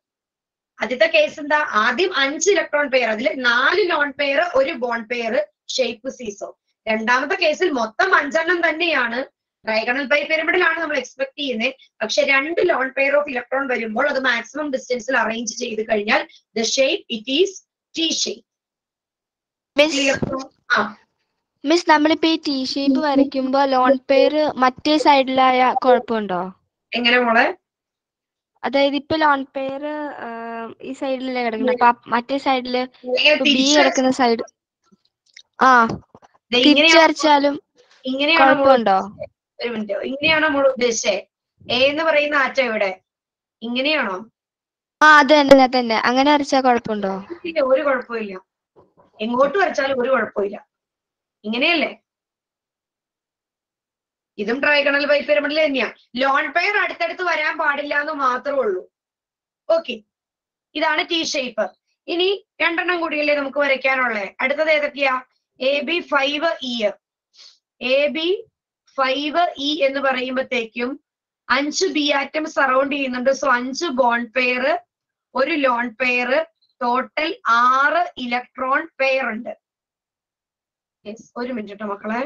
ആദ്യത്തെ കേസ് എന്താ? ആദ്യം അഞ്ച് ഇലക്ട്രോൺ പെയർ അതിൽ നാല് ലോൺ പെയർ ഒരു ബോൺ പെയർ ഷേപ്പ് സീസോ രണ്ടാമത്തെ കേസിൽ മൊത്തം അഞ്ചെണ്ണം തന്നെയാണ്. ഡ്രൈഗണൽ ബൈ പിരമിഡിലാണ് നമ്മൾ എക്സ്പെക്ട് ചെയ്യുന്നത് പക്ഷെ രണ്ട് ലോൺ പെയർ ഓഫ് ഇലക്ട്രോൺ വരുമ്പോൾ അത് മാക്സിമം ഡിസ്റ്റൻസിൽ അറേഞ്ച് ചെയ്ത് കഴിഞ്ഞാൽ the shape it is T shape miss നമ്മളിപ്പോ ഈ ടി ഷേപ്പ് വരയ്ക്കുമ്പോ ലോൺ പെയർ മറ്റേ സൈഡിലായ കുഴപ്പമുണ്ടോ? എങ്ങനെ മോളെ? അതായത് ഇപ്പൊ ലോൺ പെയർ ഈ സൈഡിലല്ലേ കിടക്കുന്നത് അപ്പൊ മറ്റേ സൈഡിൽ ബി കിടക്കുന്ന സൈഡ് ആ. ദേ തിരിച്ചു ഇങ്ങനെയാണോ വരച്ചാലും ഇങ്ങനെയാണോ കുഴപ്പമുണ്ടോ? ഒരു മിനിറ്റ് ഇങ്ങനെയാണോ മോൾ ഉദ്ദേശിച്ചേ? എ എന്ന് പറയുന്ന ആറ്റ ഇവിടെ ഇങ്ങനെയാണോ? ആ അത് തന്നെ അത് തന്നെ. അങ്ങനെ വരച്ചാൽ കുഴപ്പമുണ്ടോ? ഒരു കുഴപ്പമില്ല എങ്ങോട്ട് വരച്ചാലും ഒരു കുഴപ്പമില്ല. ഇങ്ങനെയല്ലേ? ഇതും ട്രൈഗണൽ ബൈ പിരമിഡിൽ തന്നെയാ. ലോൺ പെയർ അടുത്തടുത്ത് വരാൻ പാടില്ല എന്ന് മാത്രമേ ഉള്ളൂ. ഓക്കെ ഇതാണ് ടി ഷേപ്പ് ഇനി രണ്ടെണ്ണം കൂടിയല്ലേ നമുക്ക് വരയ്ക്കാനുള്ളേ? അടുത്തത് ഏതൊക്കെയാ? A B five E A B five E എന്ന് പറയുമ്പോഴത്തേക്കും അഞ്ച് ബി ആറ്റം സറൗണ്ട് ചെയ്യുന്നുണ്ട്. സോ അഞ്ച് ബോൺ പെയർ ഒരു ലോൺ പെയർ ടോട്ടൽ ആറ് ഇലക്ട്രോൺ പെയർ ഉണ്ട്. ഒരു മിനിറ്റ് മക്കളെ.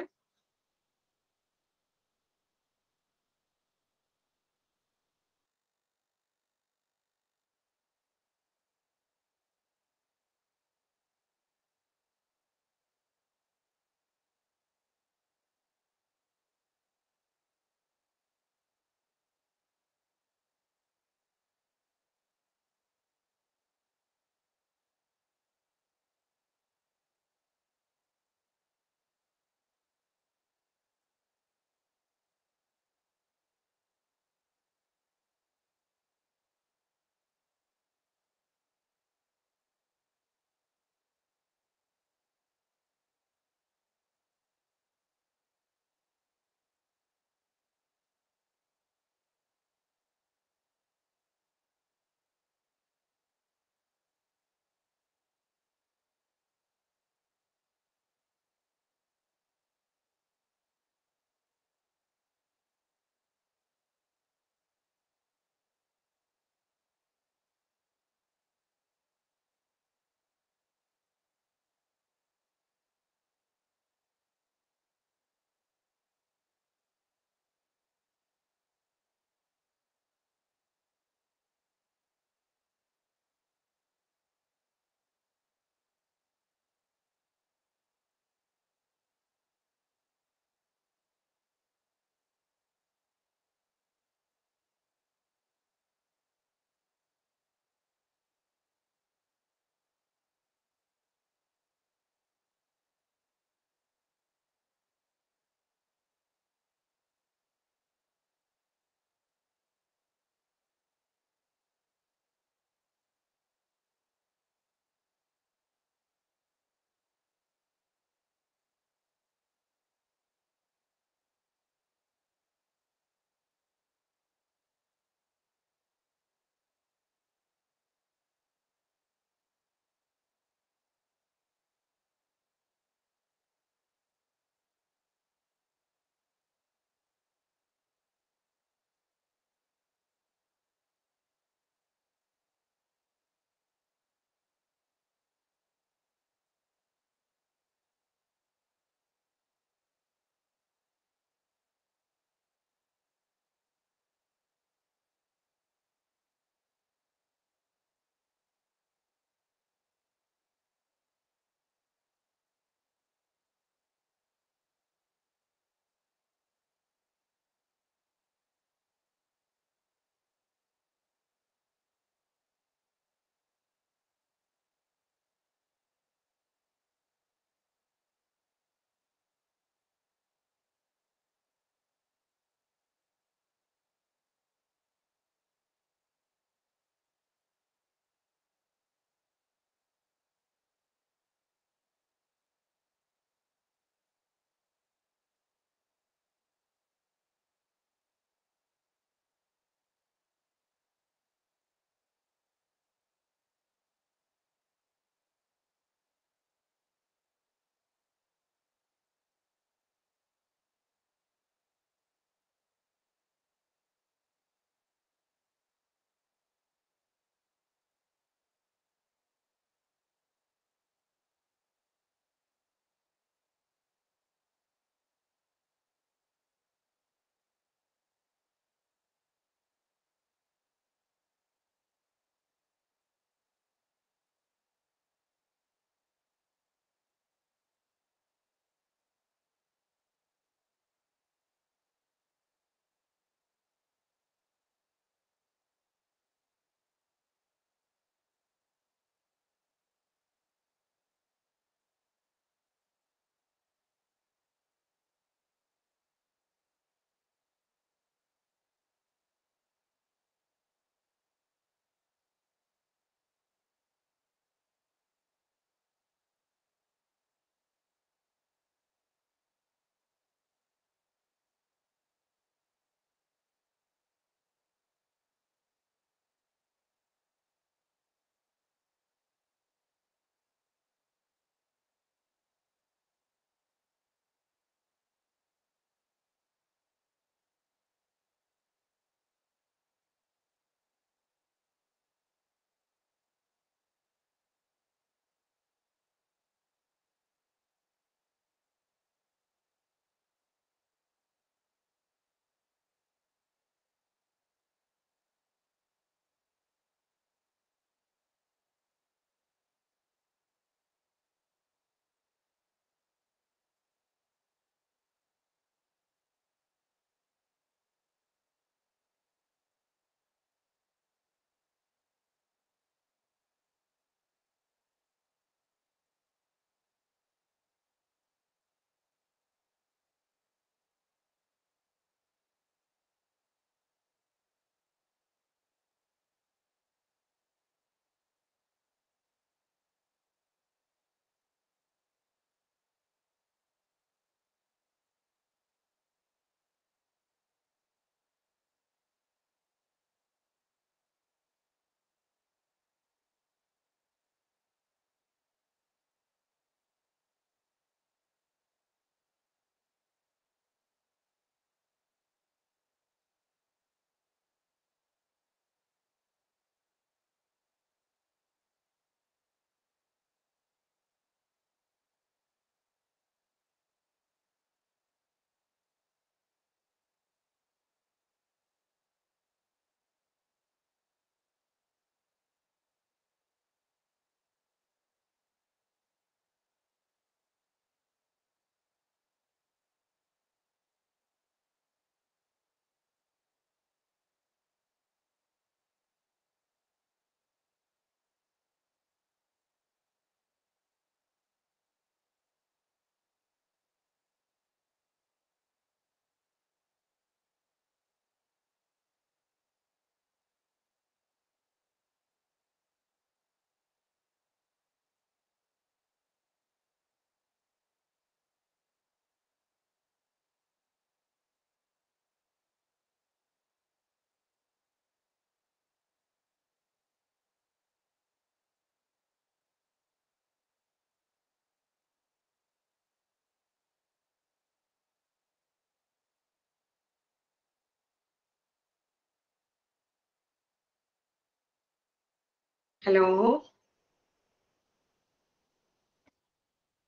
ഹലോ?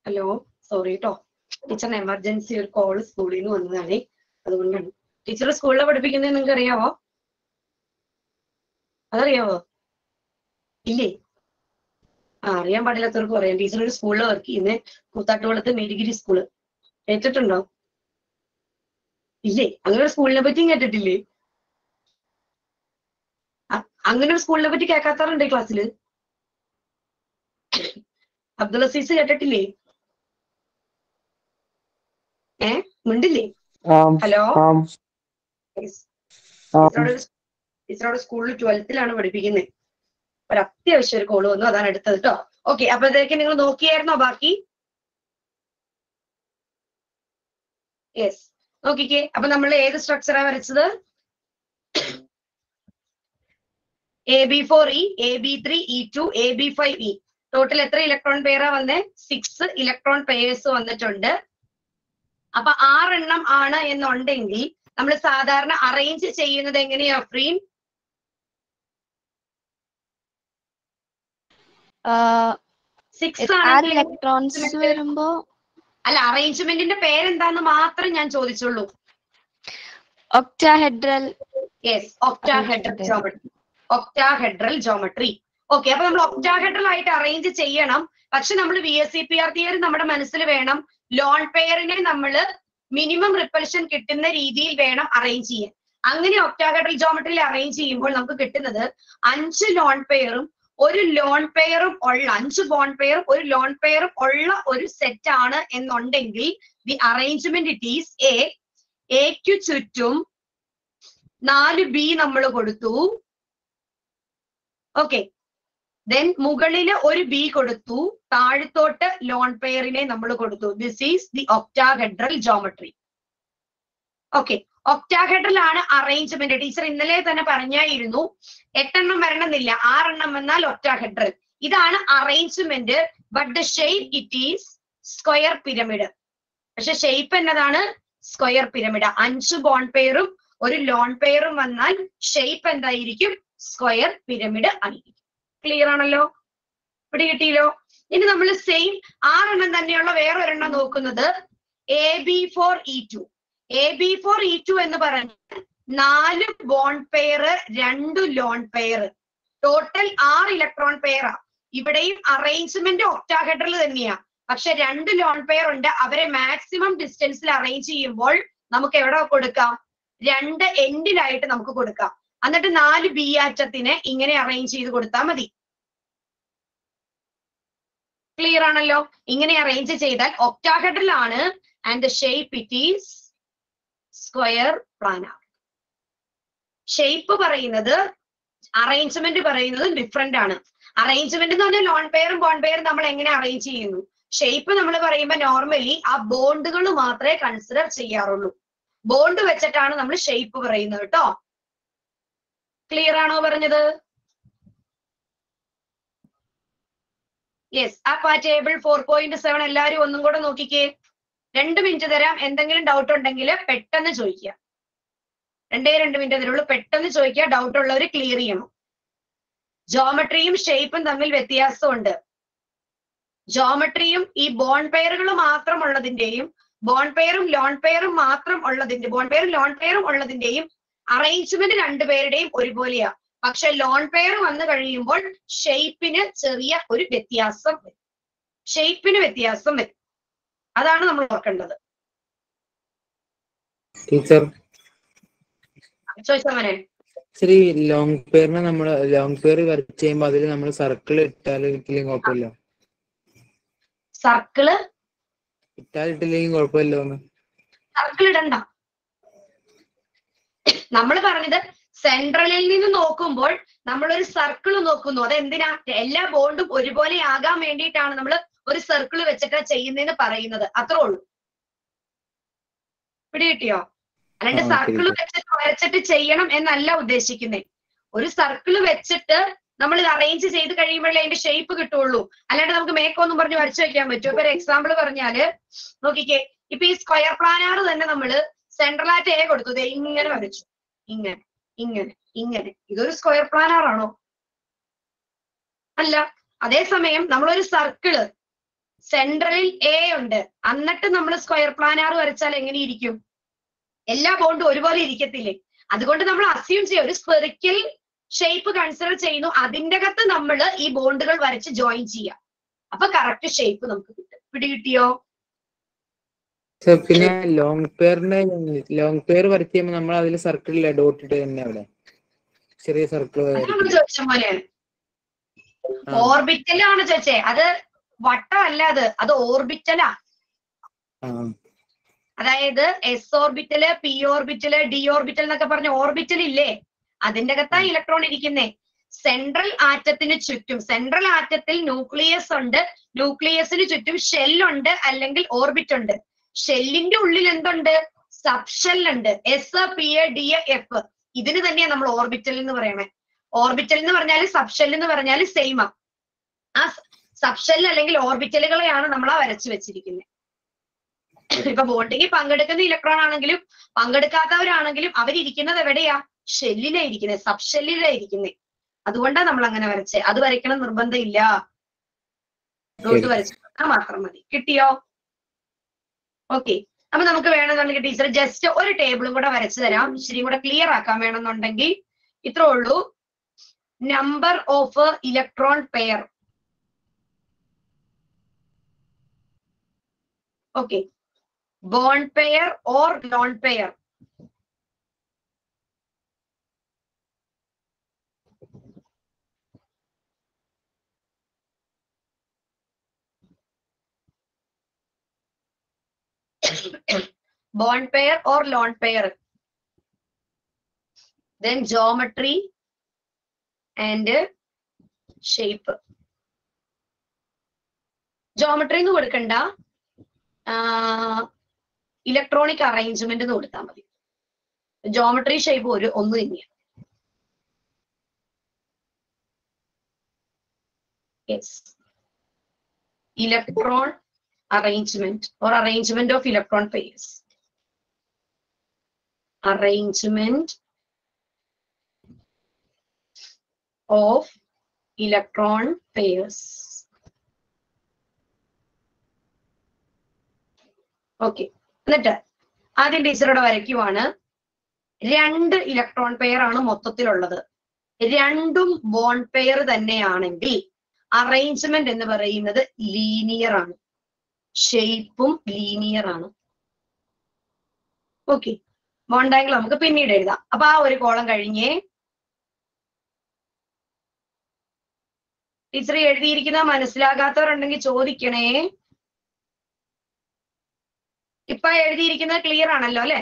ഹലോ? സോറി കേട്ടോ ടീച്ചറിന് എമർജൻസി ഒരു കോൾ സ്കൂളിൽ നിന്ന് വന്നതാണേ. അതുകൊണ്ടാണ്. ടീച്ചർ സ്കൂളിലെ പഠിപ്പിക്കുന്നത് നിങ്ങൾക്ക് അറിയാവോ അതറിയാവോ? ഇല്ലേ? ആ അറിയാൻ പാടില്ലാത്തവർക്ക് പറയാം. ടീച്ചർ ഒരു സ്കൂളിൽ വർക്ക് ചെയ്യുന്നത് കൂത്താട്ടുകുളത്ത് മേരിഗിരി സ്കൂൾ. കേട്ടിട്ടുണ്ടോ? ഇല്ലേ? അങ്ങനെ സ്കൂളിനെ പറ്റിയും കേട്ടിട്ടില്ലേ? അങ്ങനെ ഒരു സ്കൂളിനെ പറ്റി കേൾക്കാത്തവരുണ്ട് ഈ ക്ലാസ്സിൽ അബ്ദുൾ അസീസ് കേട്ടിട്ടില്ലേ? ഏ? മിണ്ടില്ലേ? ഹലോ? ടീച്ചറോട് സ്കൂളിൽ ട്വൽത്തിലാണ് പഠിപ്പിക്കുന്നത് ഒരു അത്യാവശ്യം ഒരു കോൾ വന്നു അതാണ് എടുത്തത് കേട്ടോ ഓക്കെ അപ്പോഴത്തേക്ക് നിങ്ങൾ നോക്കിയായിരുന്നോ ബാക്കി? യെസ് നോക്കിക്കേ. അപ്പൊ നമ്മൾ ഏത് സ്ട്രക്ചറാ വരച്ചത്? A B four E A B three E two A B five E total എത്ര ഇലക്ട്രോൺ പെയറാ വന്നേ? സിക്സ് ഇലക്ട്രോൺ പെയേഴ്സ് വന്നിട്ടുണ്ട്. അപ്പൊ ആറെണ്ണം ആണ് എന്നുണ്ടെങ്കിൽ നമ്മൾ സാധാരണ അറേഞ്ച് ചെയ്യുന്നത് എങ്ങനെയാ ഫ്രീൻ സിക്സ് ഇലക്ട്രോൺസ് വരുമ്പോ അല്ല അറേഞ്ച്മെന്റിന്റെ പേരെന്താന്ന് മാത്രം ഞാൻ ചോദിച്ചുള്ളൂ. Octahedral yes octahedral geometry octahedral geometry okay അപ്പൊ നമ്മൾ ഒക്ടാഹെഡ്രൽ ആയിട്ട് അറേഞ്ച് ചെയ്യണം. പക്ഷെ നമ്മൾ V S C P R theory നമ്മുടെ മനസ്സിൽ വേണം. ലോൺ പെയറിനെ നമ്മൾ മിനിമം റിപ്പൽഷൻ കിട്ടുന്ന രീതിയിൽ വേണം അറേഞ്ച് ചെയ്യാൻ. അങ്ങനെ ഒക്ടാഹെഡ്രൽ ജോമെട്രിയിൽ അറേഞ്ച് ചെയ്യുമ്പോൾ നമുക്ക് കിട്ടുന്നത് അഞ്ച് ലോൺ പെയറും ഒരു ലോൺ പെയറും ഉള്ള അഞ്ച് ബോൺ പെയറും ഒരു ലോൺ പെയറും ഉള്ള ഒരു സെറ്റ് ആണ് എന്നുണ്ടെങ്കിൽ the arrangement it is A എക്ക് ചുറ്റും നാല് ബി നമ്മൾ കൊടുത്തു. ഓക്കെ ദെൻ മുകളിൽ ഒരു ബി കൊടുത്തു. താഴത്തോട്ട് ലോൺ പെയറിനെ നമ്മൾ കൊടുത്തു. This is the octahedral geometry okay octahedral ആണ് അറേഞ്ച്മെന്റ് ടീച്ചർ ഇന്നലെ തന്നെ പറഞ്ഞായിരുന്നു എട്ടെണ്ണം വരണമെന്നില്ല. ആറെണ്ണം വന്നാൽ ഒക്ടാഹെഡ്രൽ ഇതാണ് arrangement but the shape it is square pyramid പക്ഷെ ഷെയ്പ്പ് എന്നതാണ് സ്ക്വയർ പിരമിഡ് അഞ്ച് ബോൺ പെയറും ഒരു ലോൺ പെയറും വന്നാൽ ഷെയ്പ്പ് എന്തായിരിക്കും? സ്ക്വയർ പിരമിഡ് ആയിരിക്കും ക്ലിയർ ആണല്ലോ? ഇവിടെ കിട്ടിയില്ലോ? ഇനി നമ്മൾ സെയിം ആറെണ്ണം തന്നെയുള്ള വേറൊരെണ്ണം നോക്കുന്നത് A B four E two A B four E two എന്ന് പറഞ്ഞാൽ നാല് ബോൺ പെയർ രണ്ട് ലോൺ പെയർ ടോട്ടൽ ആറ് ഇലക്ട്രോൺ പെയറാ ഇവിടെയും അറേഞ്ച്മെന്റ് ഒക്ടാഹെഡ്രൽ തന്നെയാ. പക്ഷെ രണ്ട് ലോൺ പെയർ ഉണ്ട്. അവരെ മാക്സിമം ഡിസ്റ്റൻസിൽ അറേഞ്ച് ചെയ്യുമ്പോൾ നമുക്ക് എവിടെ കൊടുക്കാം? രണ്ട് എൻഡിലായിട്ട് നമുക്ക് കൊടുക്കാം. എന്നിട്ട് നാല് ബി ആറ്റത്തിനെ ഇങ്ങനെ അറേഞ്ച് ചെയ്ത് കൊടുത്താൽ മതി. ക്ലിയർ ആണല്ലോ? ഇങ്ങനെ അറേഞ്ച് ചെയ്താൽ ഒക്ടാഹെഡ്രൽ ആണ് and shape it is square planar shape പറയുന്നത് അറേഞ്ച്മെന്റ് പറയുന്നത് ഡിഫറെന്റ് ആണ്. അറേഞ്ച്മെന്റ് എന്ന് പറഞ്ഞാൽ ലോൺ പെയറും ബോൺ പെയറും നമ്മൾ എങ്ങനെ അറേഞ്ച് ചെയ്യുന്നു? ഷേപ്പ് നമ്മൾ പറയുമ്പോൾ നോർമലി ആ ബോണ്ടുകൾ മാത്രമേ കൺസിഡർ ചെയ്യാറുള്ളൂ. ബോണ്ട് വെച്ചിട്ടാണ് നമ്മൾ ഷേപ്പ് പറയുന്നത് കേട്ടോ. ക്ലിയർ ആണോ പറഞ്ഞത്? യെസ് അപ്പൊ ആ ടേബിൾ ഫോർ പോയിന്റ് സെവൻ എല്ലാവരും ഒന്നും കൂടെ നോക്കിക്കേ. രണ്ട് മിനിറ്റ് തരാം. എന്തെങ്കിലും ഡൗട്ട് ഉണ്ടെങ്കിൽ പെട്ടെന്ന് ചോദിക്കുക. രണ്ടേ രണ്ട് മിനിറ്റ് തരുള്ളൂ. പെട്ടെന്ന് ചോദിക്കുക. ഡൗട്ട് ഉള്ളവർ ക്ലിയർ ചെയ്യണം. ജോമട്രിയും ഷേപ്പും തമ്മിൽ വ്യത്യാസമുണ്ട്. ജോമട്രിയും ഈ ബോൺ പെയറുകൾ മാത്രം ഉള്ളതിന്റെയും ബോൺ പെയറും ലോൺ പെയറും മാത്രം ഉള്ളതിന്റെ ബോൺ പെയറും ലോൺ പെയറും ഉള്ളതിന്റെയും അറേഞ്ച്മെന്റ് രണ്ടുപേരുടെയും ഒരുപോലെയാ. പക്ഷെ ലോൺ പെയർ വന്നു കഴിയുമ്പോൾ ഷെയ്പ്പിന് ചെറിയ ഒരു വ്യത്യാസം വരും. ഷെയ്പ്പിന് വ്യത്യാസം വരും. അതാണ് നമ്മൾ ഓർക്കേണ്ടത്. ടീച്ചർ ചോദിച്ചവനെ ശരി ലോങ് പെയറിനെ നമ്മൾ ലോങ് പെയർ ചെയ്യുമ്പോൾ അതിൽ നമ്മൾ സർക്കിൾ കുഴപ്പമില്ല. സർക്കിൾ കുഴപ്പമില്ല സർക്കിൾ ഇടണ്ട. നമ്മൾ പറഞ്ഞത് സെൻട്രലിൽ നിന്ന് നോക്കുമ്പോൾ നമ്മൾ ഒരു സർക്കിൾ നോക്കുന്നു. അത് എന്തിനാ എല്ലാ ബോണ്ടും ഒരുപോലെ ആകാൻ വേണ്ടിയിട്ടാണ് നമ്മൾ ഒരു സർക്കിൾ വെച്ചിട്ട് ചെയ്യുന്നതെന്ന് പറയുന്നത്. അത്രേ ഉള്ളൂ. പിടി കിട്ടിയോ? അല്ലാണ്ട് സർക്കിൾ വെച്ചിട്ട് വരച്ചിട്ട് ചെയ്യണം എന്നല്ല ഉദ്ദേശിക്കുന്നത് ഒരു സർക്കിൾ വെച്ചിട്ട് നമ്മൾ ഇത് അറേഞ്ച് ചെയ്ത് കഴിയുമ്പോഴേ അതിന്റെ ഷേപ്പ് കിട്ടുള്ളൂ. അല്ലാണ്ട് നമുക്ക് മേക്കൊന്നും പറഞ്ഞ് വരച്ചു വെക്കാൻ പറ്റും. ഇപ്പൊ ഒരു എക്സാമ്പിൾ പറഞ്ഞാൽ നോക്കിക്കേ. ഇപ്പൊ ഈ സ്ക്വയർ പ്ലാനാർ തന്നെ നമ്മൾ സെൻട്രലായിട്ട് എ കൊടുത്തു. ദേ ഇങ്ങനെ വരച്ചു. ഇങ്ങനെ ഇങ്ങനെ ഇങ്ങനെ. ഇതൊരു സ്ക്വയർ പ്ലാനാർ ആണോ? അല്ല. അതേസമയം നമ്മളൊരു സർക്കിൾ സെൻട്രലിൽ എ ഉണ്ട്. എന്നിട്ട് നമ്മൾ സ്ക്വയർ പ്ലാനാർ വരച്ചാൽ എങ്ങനെ ഇരിക്കും? എല്ലാ ബോണ്ടും ഒരുപോലെ ഇരിക്കത്തില്ലേ? അതുകൊണ്ട് നമ്മൾ അസ്യൂം ചെയ്യും ഒരു സ്പെറിക്കൽ ഷേപ്പ് കൺസിഡർ ചെയ്യുന്നു. അതിന്റെ അകത്ത് നമ്മൾ ഈ ബോണ്ടുകൾ വരച്ച് ജോയിൻ ചെയ്യാം. അപ്പൊ കറക്റ്റ് ഷേപ്പ് നമുക്ക് കിട്ടും. പിടികിട്ടിയോ? സർ പിന്നെ ലോങ് പെയറിന്റെ ലോങ് പെയർ വർക്ക് ചെയ്യുമ്പോൾ നമ്മൾ അതിൽ സർക്കിളിൽ ഡോട്ട് ഇട്ട് തന്നെ അവിടെ. ചെറിയ സർക്കിൾ ചോദിച്ച പോലെയാണ് ഓർബിറ്റലാണ് ചോദിച്ചേ. അത് വട്ടമല്ല അത്. അത് ഓർബിറ്റലാ അതായത് S orbital P orbital D orbital എന്നൊക്കെ പറഞ്ഞ ഓർബിറ്റൽ ഇല്ലേ? അതിന്റെ അകത്താ ഇലക്ട്രോൺ ഇരിക്കുന്നേ. സെൻട്രൽ ആറ്റത്തിന് ചുറ്റും സെൻട്രൽ ആറ്റത്തിൽ ന്യൂക്ലിയസ് ഉണ്ട്. ന്യൂക്ലിയസിന് ചുറ്റും ഷെല്ലുണ്ട് അല്ലെങ്കിൽ ഓർബിറ്റ് ഉണ്ട്. ഷെല്ലിന്റെ ഉള്ളിൽ എന്തുണ്ട്? സബ് ഷെൽ ഉണ്ട്. S P A D F ഇതിന് തന്നെയാ നമ്മൾ ഓർബിറ്റൽ എന്ന് പറയണേ. ഓർബിറ്റൽ എന്ന് പറഞ്ഞാൽ സബ് ഷെൽ എന്ന് പറഞ്ഞാൽ സെയിം ആ. ആ സബ് ഷെൽ അല്ലെങ്കിൽ ഓർബിറ്റലുകളെയാണ് നമ്മൾ ആ വരച്ചു വെച്ചിരിക്കുന്നത് ഇപ്പൊ ബോണ്ടിങ്ങിൽ പങ്കെടുക്കുന്ന ഇലക്ട്രോൺ ആണെങ്കിലും പങ്കെടുക്കാത്തവരാണെങ്കിലും അവരിയ്ക്കുന്നത് എവിടെയാ? ഷെല്ലിലാ ഇരിക്കുന്നത് സബ് ഷെല്ലിലാ ഇരിക്കുന്നത് അതുകൊണ്ടാണ് നമ്മൾ അങ്ങനെ വരച്ചേ. അത് വരയ്ക്കണം നിർബന്ധമില്ല ഡോട്ട് വരച്ചു മാത്രം മതി. കിട്ടിയോ? ഓക്കെ അപ്പൊ നമുക്ക് വേണമെന്നുണ്ടെങ്കിൽ ടീച്ചർ ജസ്റ്റ് ഒരു ടേബിളും കൂടെ വരച്ചു തരാം. ഇച്ചിരി കൂടെ ക്ലിയർ ആക്കാൻ വേണമെന്നുണ്ടെങ്കിൽ ഇത്രേ ഉള്ളൂ. Number of electron pair okay bond pair or lone pair. bond pair or lone pair. Then geometry and shape. Geometry എന്ന് കൊടുക്കണ്ട ഇലക്ട്രോണിക് അറേഞ്ച്മെന്റ് എന്ന് കൊടുത്താൽ മതി ജോമെട്രി ഷേപ്പ് ഒരു ഒന്ന് തന്നെയാണ് electron arrangement or arrangement of electron pairs. Arrangement of electron pairs. Okay എന്നിട്ട് ആദ്യം ടീച്ചറുടെ വരയ്ക്കുവാണ് രണ്ട് ഇലക്ട്രോൺ പെയർ ആണ് മൊത്തത്തിലുള്ളത് രണ്ടും ബോൺ പെയർ തന്നെയാണെങ്കിൽ അറേഞ്ച്മെന്റ് എന്ന് പറയുന്നത് ലീനിയർ ആണ് ഷേപ്പും ലീനിയർ ആണ്. ഓക്കെ ബോണ്ടാങ്കിൾ നമുക്ക് പിന്നീട് എഴുതാം. അപ്പൊ ആ ഒരു കോളം കഴിഞ്ഞേ ടീച്ചർ എഴുതിയിരിക്കുന്ന മനസ്സിലാകാത്തവരുണ്ടെങ്കിൽ ചോദിക്കണേ. ഇപ്പൊ എഴുതിയിരിക്കുന്നത് ക്ലിയർ ആണല്ലോ അല്ലെ?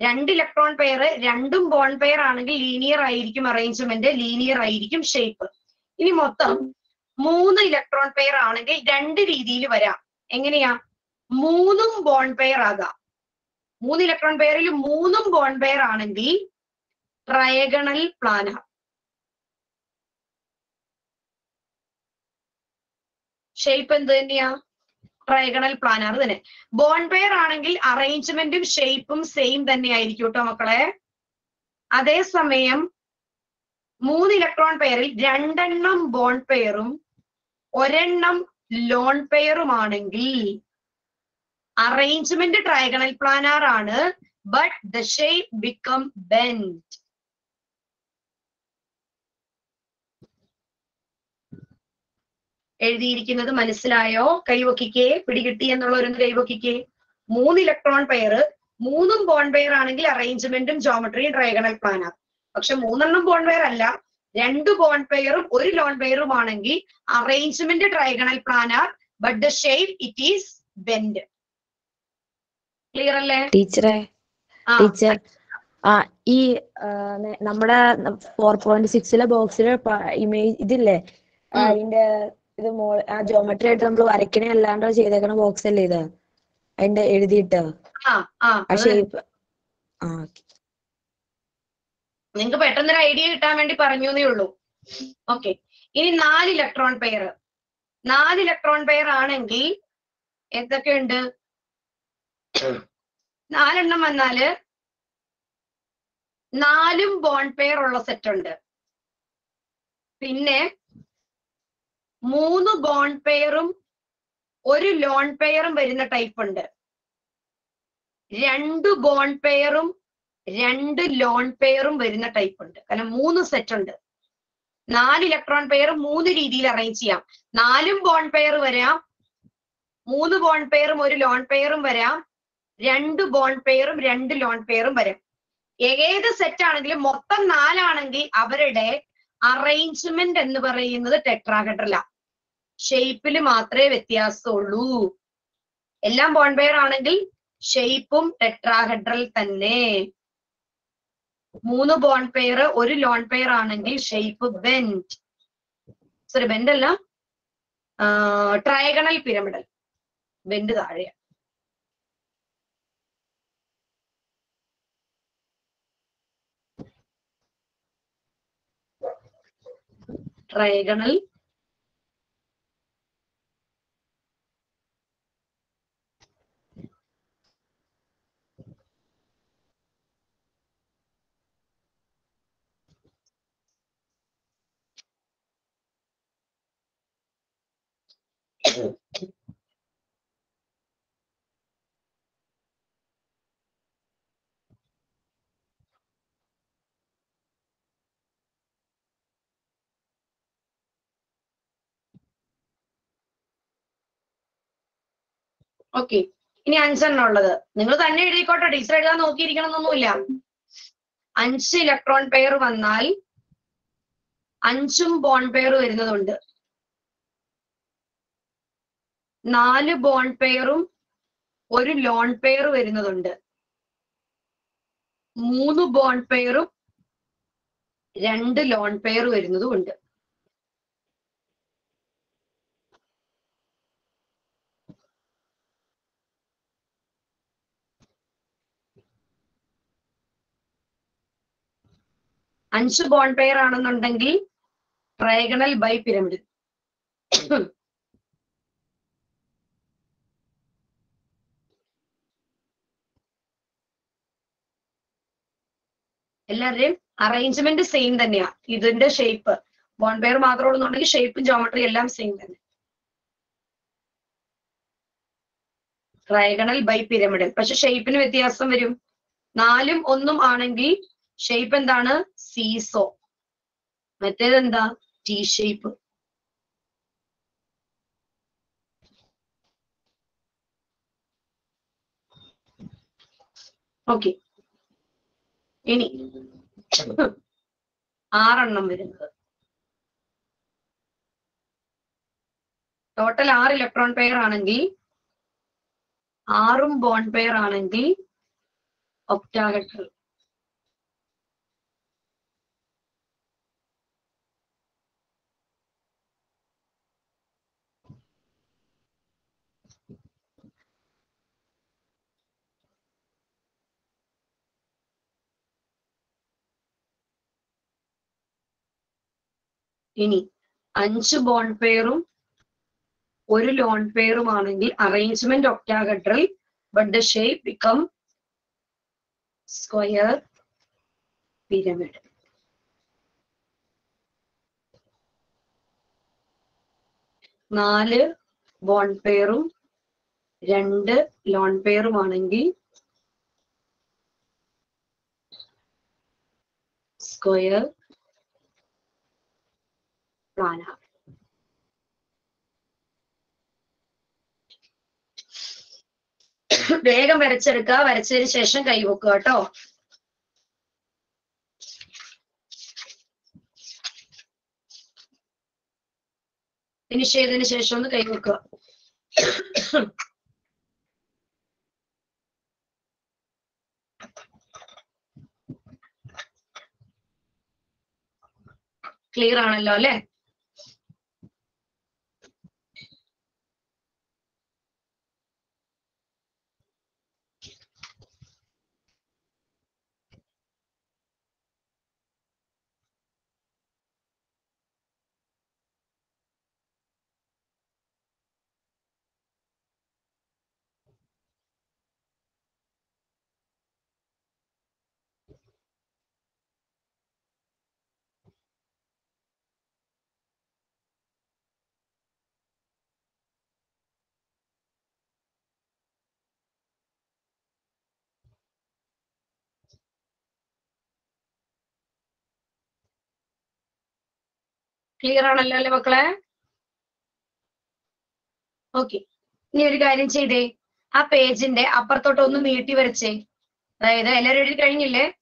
രണ്ട് ഇലക്ട്രോൺ പെയർ രണ്ടും ബോൺ പെയർ ആണെങ്കിൽ ലീനിയർ ആയിരിക്കും അറേഞ്ച്മെന്റ് ലീനിയർ ആയിരിക്കും ഷേപ്പ് ഇനി മൊത്തം മൂന്ന് ഇലക്ട്രോൺ പെയർ ആണെങ്കിൽ രണ്ട് രീതിയിൽ വരാം. എങ്ങനെയാ? മൂന്നും ബോൺ പെയർ ആകാം. മൂന്ന് ഇലക്ട്രോൺ പെയറിൽ മൂന്നും ബോൺ പെയർ ആണെങ്കിൽ ട്രയഗണൽ പ്ലാനാർ ഷേപ്പ് എന്ത് തന്നെയാ? ട്രയഗണൽ പ്ലാനാർ തന്നെ. ബോൺ പെയർ ആണെങ്കിൽ അറേഞ്ച്മെന്റും ഷേപ്പും സെയിം തന്നെ ആയിരിക്കും കേട്ടോ മക്കളെ. അതേസമയം മൂന്ന് ഇലക്ട്രോൺ പെയറിൽ രണ്ടെണ്ണം ബോൺ പെയറും ഒരെണ്ണം ലോൺ പെയറുമാണെങ്കിൽ അറേഞ്ച്മെന്റ് ട്രയഗണൽ പ്ലാനാർ ആണ് but the shape become bend എഴുതിയിരിക്കുന്നത് മനസ്സിലായോ? കൈവക്കിക്കേ പിടികിട്ടി ഒരു കൈവക്കിക്കേ. മൂന്ന് ഇലക്ട്രോൺ പെയർ മൂന്നും ബോൺ പെയർ ആണെങ്കിൽ അറേഞ്ച്മെന്റും ജോമെട്രിയും ട്രയഗണൽ പ്ലാനാർ പക്ഷെ മൂന്നെണ്ണം ബോൺ പെയർ അല്ല. രണ്ട് ബോൺ പെയറും ഒരു ലോൺ പെയറും ആണെങ്കിൽ arrangement trigonal planar but the shape it is bend clear അല്ലേ? ടീച്ചറെ ടീച്ചർ ആ ഈ നമ്മുടെ ഫോർ പോയിന്റ് സിക്സിലെ ബോക്സിലെ ഇമേജ് ഇതില്ലേ? അതിന്റെ ഇത് മോ ആ ജോമെട്രി ആയിട്ട് നമ്മൾ വരയ്ക്കണേ അല്ലാണ്ടോ ചെയ്തേക്കണ ബോക്സ് അല്ലേ ഇത്? അതിന്റെ എഴുതിയിട്ട്? ആ ഷേപ്പ് ആ okay. നിങ്ങൾക്ക് പെട്ടെന്നൊരു ഐഡിയ കിട്ടാൻ വേണ്ടി പറഞ്ഞു എന്നേ ഉള്ളൂ. ഓക്കെ ഇനി നാല് ഇലക്ട്രോൺ പെയർ നാല് ഇലക്ട്രോൺ പെയർ ആണെങ്കിൽ എന്തൊക്കെയുണ്ട്? നാലെണ്ണം വന്നാൽ നാലും ബോണ്ട് പെയർ ഉള്ള സെറ്റ് ഉണ്ട്. പിന്നെ മൂന്ന് ബോണ്ട് പെയറും ഒരു ലോൺ പെയറും വരുന്ന ടൈപ്പ് ഉണ്ട്. രണ്ട് ബോണ്ട് പെയറും രണ്ട് ലോൺ പെയറും വരുന്ന ടൈപ്പ് ഉണ്ട്. കാരണം മൂന്ന് സെറ്റ് ഉണ്ട്. നാല് ഇലക്ട്രോൺ പെയർ മൂന്ന് രീതിയിൽ അറേഞ്ച് ചെയ്യാം. നാലും ബോൺ പെയർ വരാം. മൂന്ന് ബോൺ പെയറും ഒരു ലോൺ പെയറും വരാം. രണ്ട് ബോൺ പെയറും രണ്ട് ലോൺ പെയറും വരാം. ഏത് സെറ്റ് ആണെങ്കിലും മൊത്തം നാലാണെങ്കിൽ അവരുടെ അറേഞ്ച്മെന്റ് എന്ന് പറയുന്നത് ടെട്രാഹെഡ്രല ഷേപ്പിൽ മാത്രമേ വ്യത്യാസമുള്ളൂ. എല്ലാം ബോൺ പെയർ ആണെങ്കിൽ ഷേപ്പും ടെട്രാഹെഡ്രൽ തന്നെ. മൂന്ന് ബോൺ പെയർ ഒരു ലോൺ പെയർ ആണെങ്കിൽ ഷേപ്പ് ബെൻഡ് സോറി ബെൻഡ് അല്ല ട്രയഗണൽ പിരമിഡൽ ബെൻഡ് താഴെയാണ് ട്രയഗണൽ ഓക്കെ. ഇനി അഞ്ചെണ്ണം ഉള്ളത് നിങ്ങൾ തന്നെ എഴുതിക്കോട്ടെ ടീച്ചർ എഴുതാൻ നോക്കിയിരിക്കണം എന്നൊന്നുമില്ല അഞ്ച് ഇലക്ട്രോൺ പെയർ വന്നാൽ അഞ്ചും ബോൺ പെയർ വരുന്നതുണ്ട്. നാല് ബോൺ പെയറും ഒരു ലോൺ പെയർ വരുന്നതുണ്ട്. മൂന്ന് ബോൺ പെയറും രണ്ട് ലോൺ പെയർ വരുന്നതും ഉണ്ട് അഞ്ച് ബോൺ പെയർ ആണെന്നുണ്ടെങ്കിൽ ട്രയഗണൽ ബൈ പിരമിഡ് എല്ലാവരുടെയും അറേഞ്ച്മെന്റ് സെയിം തന്നെയാ. ഇതിന്റെ ഷേപ്പ് ബോൺബെയർ മാത്രം ഉള്ളൂന്നുണ്ടെങ്കിൽ ഷേപ്പും ജോമെട്രി എല്ലാം സെയിം തന്നെ. ട്രയഗണൽ ബൈ പിരമിഡൽ പക്ഷെ ഷേപ്പിന് വ്യത്യാസം വരും. നാലും ഒന്നും ആണെങ്കിൽ ഷേപ്പ് എന്താണ്? സീസോ മറ്റേതെന്താ? ടി ഷേപ്പ് ഓക്കെ ഇനി ആറെണ്ണം വരുന്നത്. ടോട്ടൽ ആറ് ഇലക്ട്രോൺ പെയർ ആണെങ്കിൽ ആറും ബോൺ പെയർ ആണെങ്കിൽ ഒക്ടാഹെഡ്രൽ ഇനി അഞ്ച് ബോണ്ട് പെയറും ഒരു lone പെയറുമാണെങ്കിൽ arrangement octahedral but the shape become square pyramid നാല് ബോണ്ട് പെയറും രണ്ട് ലോൺ പെയറും ആണെങ്കിൽ സ്ക്വയർ up. വേഗം വരച്ചെടുക്കുക വരച്ചതിന് ശേഷം കൈവെക്കുക കേട്ടോ. ഫിനിഷ് ചെയ്തതിന് ശേഷം ഒന്ന് കൈവെക്കുക ക്ലിയർ ആണല്ലോ അല്ലെ? ക്ലിയർ ആണല്ലോ അല്ലെ മക്കളെ? ഓക്കെ ഇനി ഒരു കാര്യം ചെയ്തേ. ആ പേജിന്റെ അപ്പുറത്തോട്ട് ഒന്ന് നീട്ടി വരച്ചേ. അതായത് എല്ലാവരും എഴുതി കഴിഞ്ഞില്ലേ?